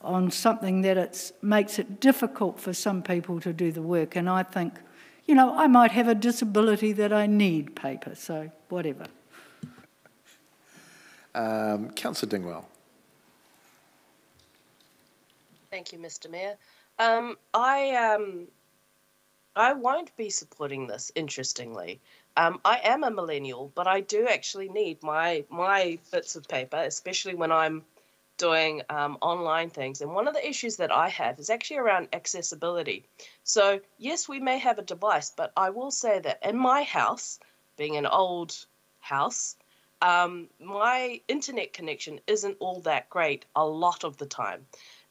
[SPEAKER 13] on something that it makes it difficult for some people to do the work. And I think, you know, I might have a disability that I need paper, so whatever.
[SPEAKER 1] Um, Councillor Dingwall.
[SPEAKER 15] Thank you, Mr. Mayor. Um, I um, I won't be supporting this. Interestingly, um, I am a millennial, but I do actually need my my bits of paper, especially when I'm doing um, online things. And one of the issues that I have is actually around accessibility. So yes, we may have a device, but I will say that in my house, being an old house, um, my internet connection isn't all that great a lot of the time.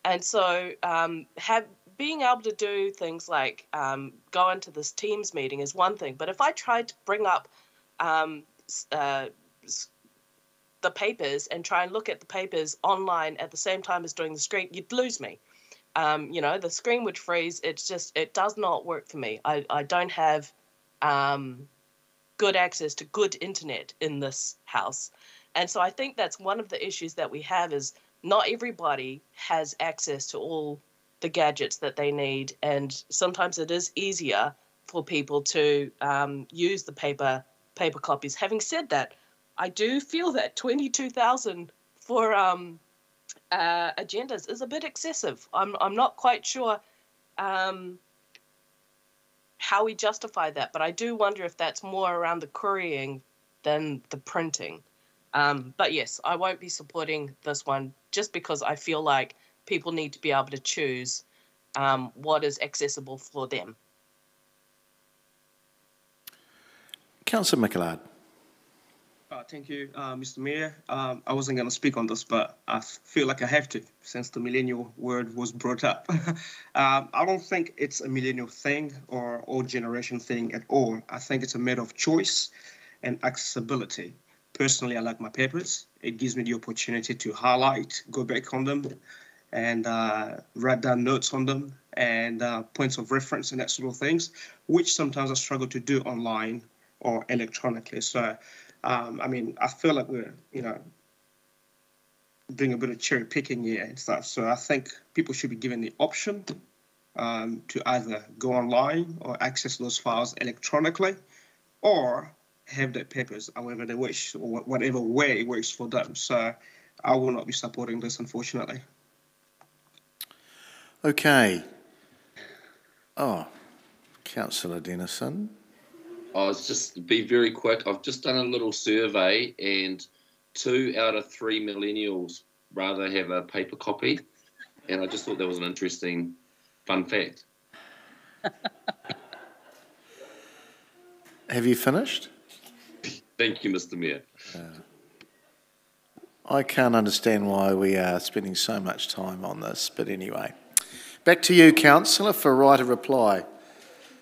[SPEAKER 15] And so um, have, being able to do things like um, go into this Teams meeting is one thing. But if I tried to bring up um, uh, the papers and try and look at the papers online at the same time as doing the screen, you'd lose me. Um, you know, the screen would freeze. It's just, it does not work for me. I, I don't have um, good access to good internet in this house. And so I think that's one of the issues that we have is not everybody has access to all the gadgets that they need. And sometimes it is easier for people to um, use the paper paper copies. Having said that, I do feel that 22,000 for um, uh, agendas is a bit excessive. I'm, I'm not quite sure um, how we justify that, but I do wonder if that's more around the couriering than the printing. Um, but yes, I won't be supporting this one just because I feel like people need to be able to choose um, what is accessible for them.
[SPEAKER 1] Councillor Mickalad.
[SPEAKER 29] Uh, thank you, uh, Mr. Mayor. Um, I wasn't going to speak on this, but I feel like I have to since the millennial word was brought up. um, I don't think it's a millennial thing or old generation thing at all. I think it's a matter of choice and accessibility. Personally, I like my papers. It gives me the opportunity to highlight, go back on them, and uh, write down notes on them and uh, points of reference and that sort of things, which sometimes I struggle to do online or electronically. So um, I mean, I feel like we're, you know, doing a bit of cherry picking here and stuff. So I think people should be given the option um, to either go online or access those files electronically or have their papers however they wish or whatever way works for them. So I will not be supporting this, unfortunately.
[SPEAKER 1] Okay. Oh, Councillor Dennison.
[SPEAKER 27] I was just be very quick. I've just done a little survey, and two out of three millennials rather have a paper copy, and I just thought that was an interesting fun fact.
[SPEAKER 1] have you finished?
[SPEAKER 27] Thank you, Mr. Mayor. Uh,
[SPEAKER 1] I can't understand why we are spending so much time on this, but anyway. Back to you, Councillor, for right of reply.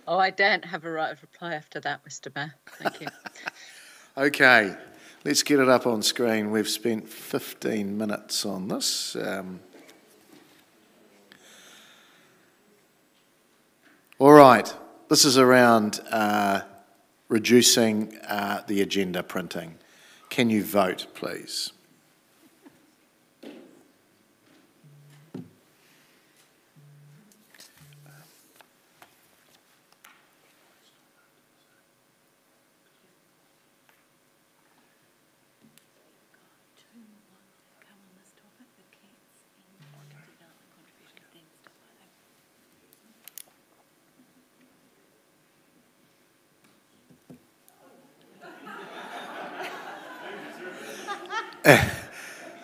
[SPEAKER 8] Oh, I don't have a right of reply after that, Mr. Mayor. Thank you.
[SPEAKER 1] okay, let's get it up on screen. We've spent 15 minutes on this. Um, all right, this is around uh, reducing uh, the agenda printing. Can you vote, please?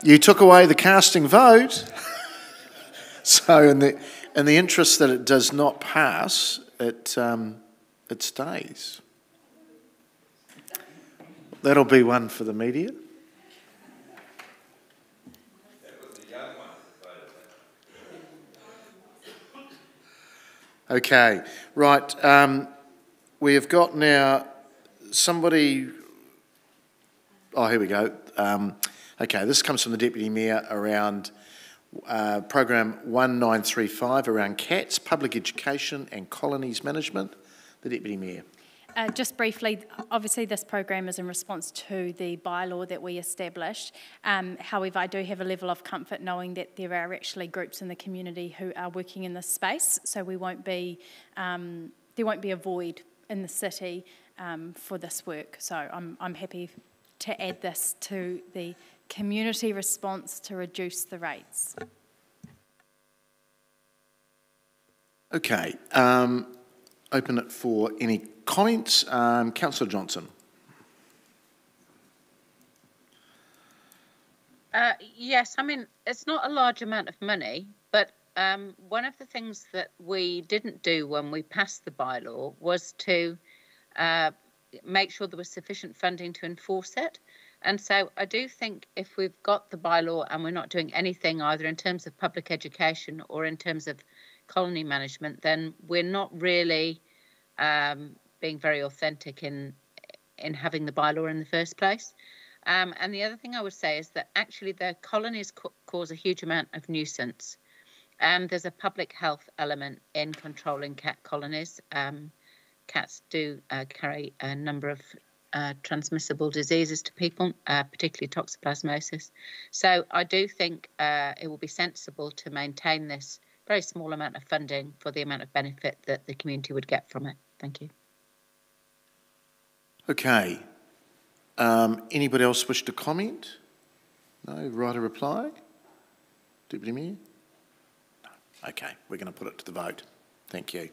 [SPEAKER 1] You took away the casting vote. So in the, in the interest that it does not pass, it, um, it stays. That'll be one for the media. Okay, right. Um, we have got now somebody. Oh, here we go. Um, okay, this comes from the Deputy Mayor around uh, program 1935 around cats, public education and colonies management. The Deputy Mayor.
[SPEAKER 5] Uh, just briefly, obviously this program is in response to the bylaw that we established. Um, however, I do have a level of comfort knowing that there are actually groups in the community who are working in this space, so we won't be, um, there won't be a void in the city um, for this work. So I'm, I'm happy to add this to the community response to reduce the rates.
[SPEAKER 1] Okay, um, open it for any comments. Um, Councillor Johnson.
[SPEAKER 8] Uh, yes, I mean, it's not a large amount of money, but um, one of the things that we didn't do when we passed the bylaw was to uh, make sure there was sufficient funding to enforce it. And so I do think if we've got the bylaw and we're not doing anything either in terms of public education or in terms of colony management, then we're not really um, being very authentic in in having the bylaw in the first place. Um, and the other thing I would say is that actually the colonies co- cause a huge amount of nuisance. And there's a public health element in controlling cat colonies. Um, cats do uh, carry a number of uh, transmissible diseases to people, uh, particularly toxoplasmosis. So I do think uh, it will be sensible to maintain this very small amount of funding for the amount of benefit that the community would get from it. Thank you.
[SPEAKER 1] Okay. Um, anybody else wish to comment? No? Write a reply? Deputy Mayor? No. Okay, we're going to put it to the vote. Thank you.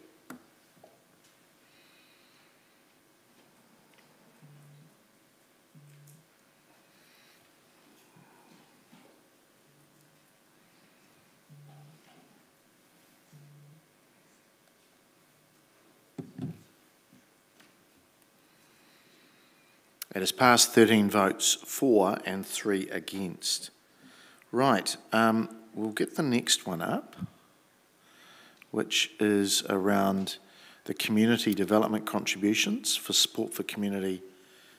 [SPEAKER 1] It has passed 13 votes for and three against. Right, um, we'll get the next one up, which is around the community development contributions for support for community,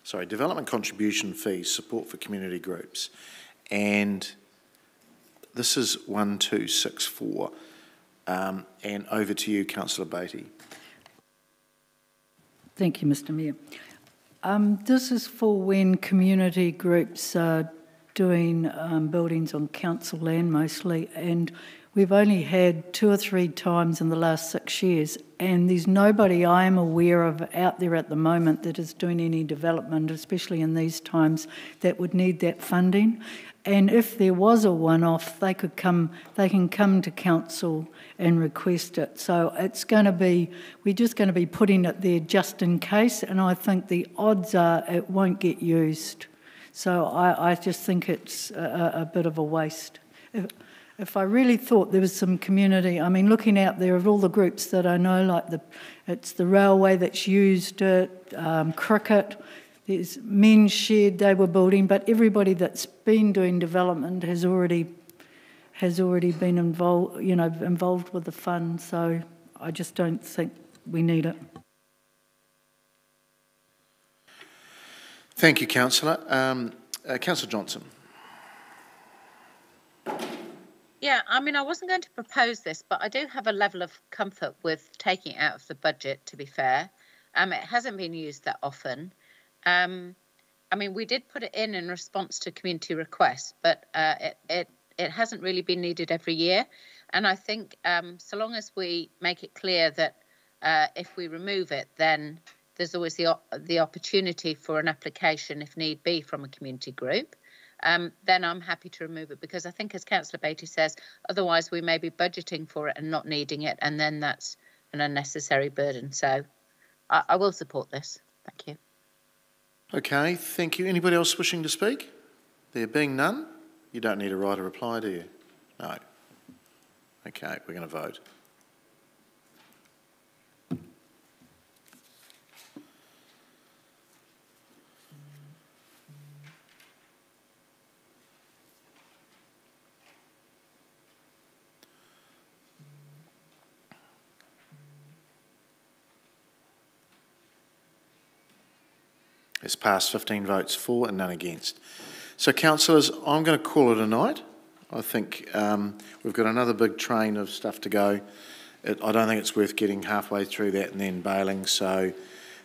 [SPEAKER 1] sorry, development contribution fees, support for community groups. And this is 1264. Um, and over to you, Councillor Baty.
[SPEAKER 13] Thank you, Mr Mayor. Um, this is for when community groups are doing um, buildings on council land mostly, and we've only had two or three times in the last six years, and there's nobody I am aware of out there at the moment that is doing any development, especially in these times, that would need that funding. And if there was a one-off, they could come, they can come to council and request it. So it's going to be, we're just going to be putting it there just in case, and I think the odds are it won't get used. So I, I just think it's a, a bit of a waste. If, if I really thought there was some community, I mean, looking out there of all the groups that I know, like the, it's the railway that's used it, um, cricket, there's men's shed they were building, but everybody that's been doing development has already has already been involved, you know, involved with the fund. So I just don't think we need it.
[SPEAKER 1] Thank you, Councillor. Um, uh, Councillor Johnson.
[SPEAKER 8] Yeah, I mean, I wasn't going to propose this, but I do have a level of comfort with taking it out of the budget, to be fair. Um, it hasn't been used that often. Um, I mean, we did put it in in response to community requests, but uh, it, it, it hasn't really been needed every year. And I think um, so long as we make it clear that uh, if we remove it, then there's always the, the opportunity for an application, if need be, from a community group. Um, then I'm happy to remove it because I think, as Councillor Baty says, otherwise we may be budgeting for it and not needing it, and then that's an unnecessary burden. So I, I will support this. Thank you.
[SPEAKER 1] Okay, thank you. Anybody else wishing to speak? There being none, you don't need to write a reply, do you? No. Okay, we're going to vote. It's passed 15 votes for and none against. So, councillors, I'm going to call it a night. I think um, we've got another big train of stuff to go. It, I don't think it's worth getting halfway through that and then bailing. So,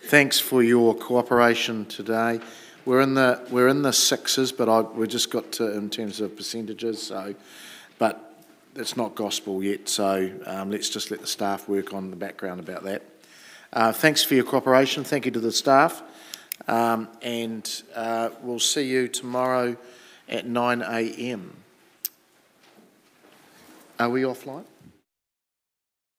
[SPEAKER 1] thanks for your cooperation today. We're in the we're in the sixes, but I, we just got to in terms of percentages. So, but it's not gospel yet. So um, let's just let the staff work on the background about that. Uh, thanks for your cooperation. Thank you to the staff. Um, and uh, we'll see you tomorrow at 9 a.m. Are we offline?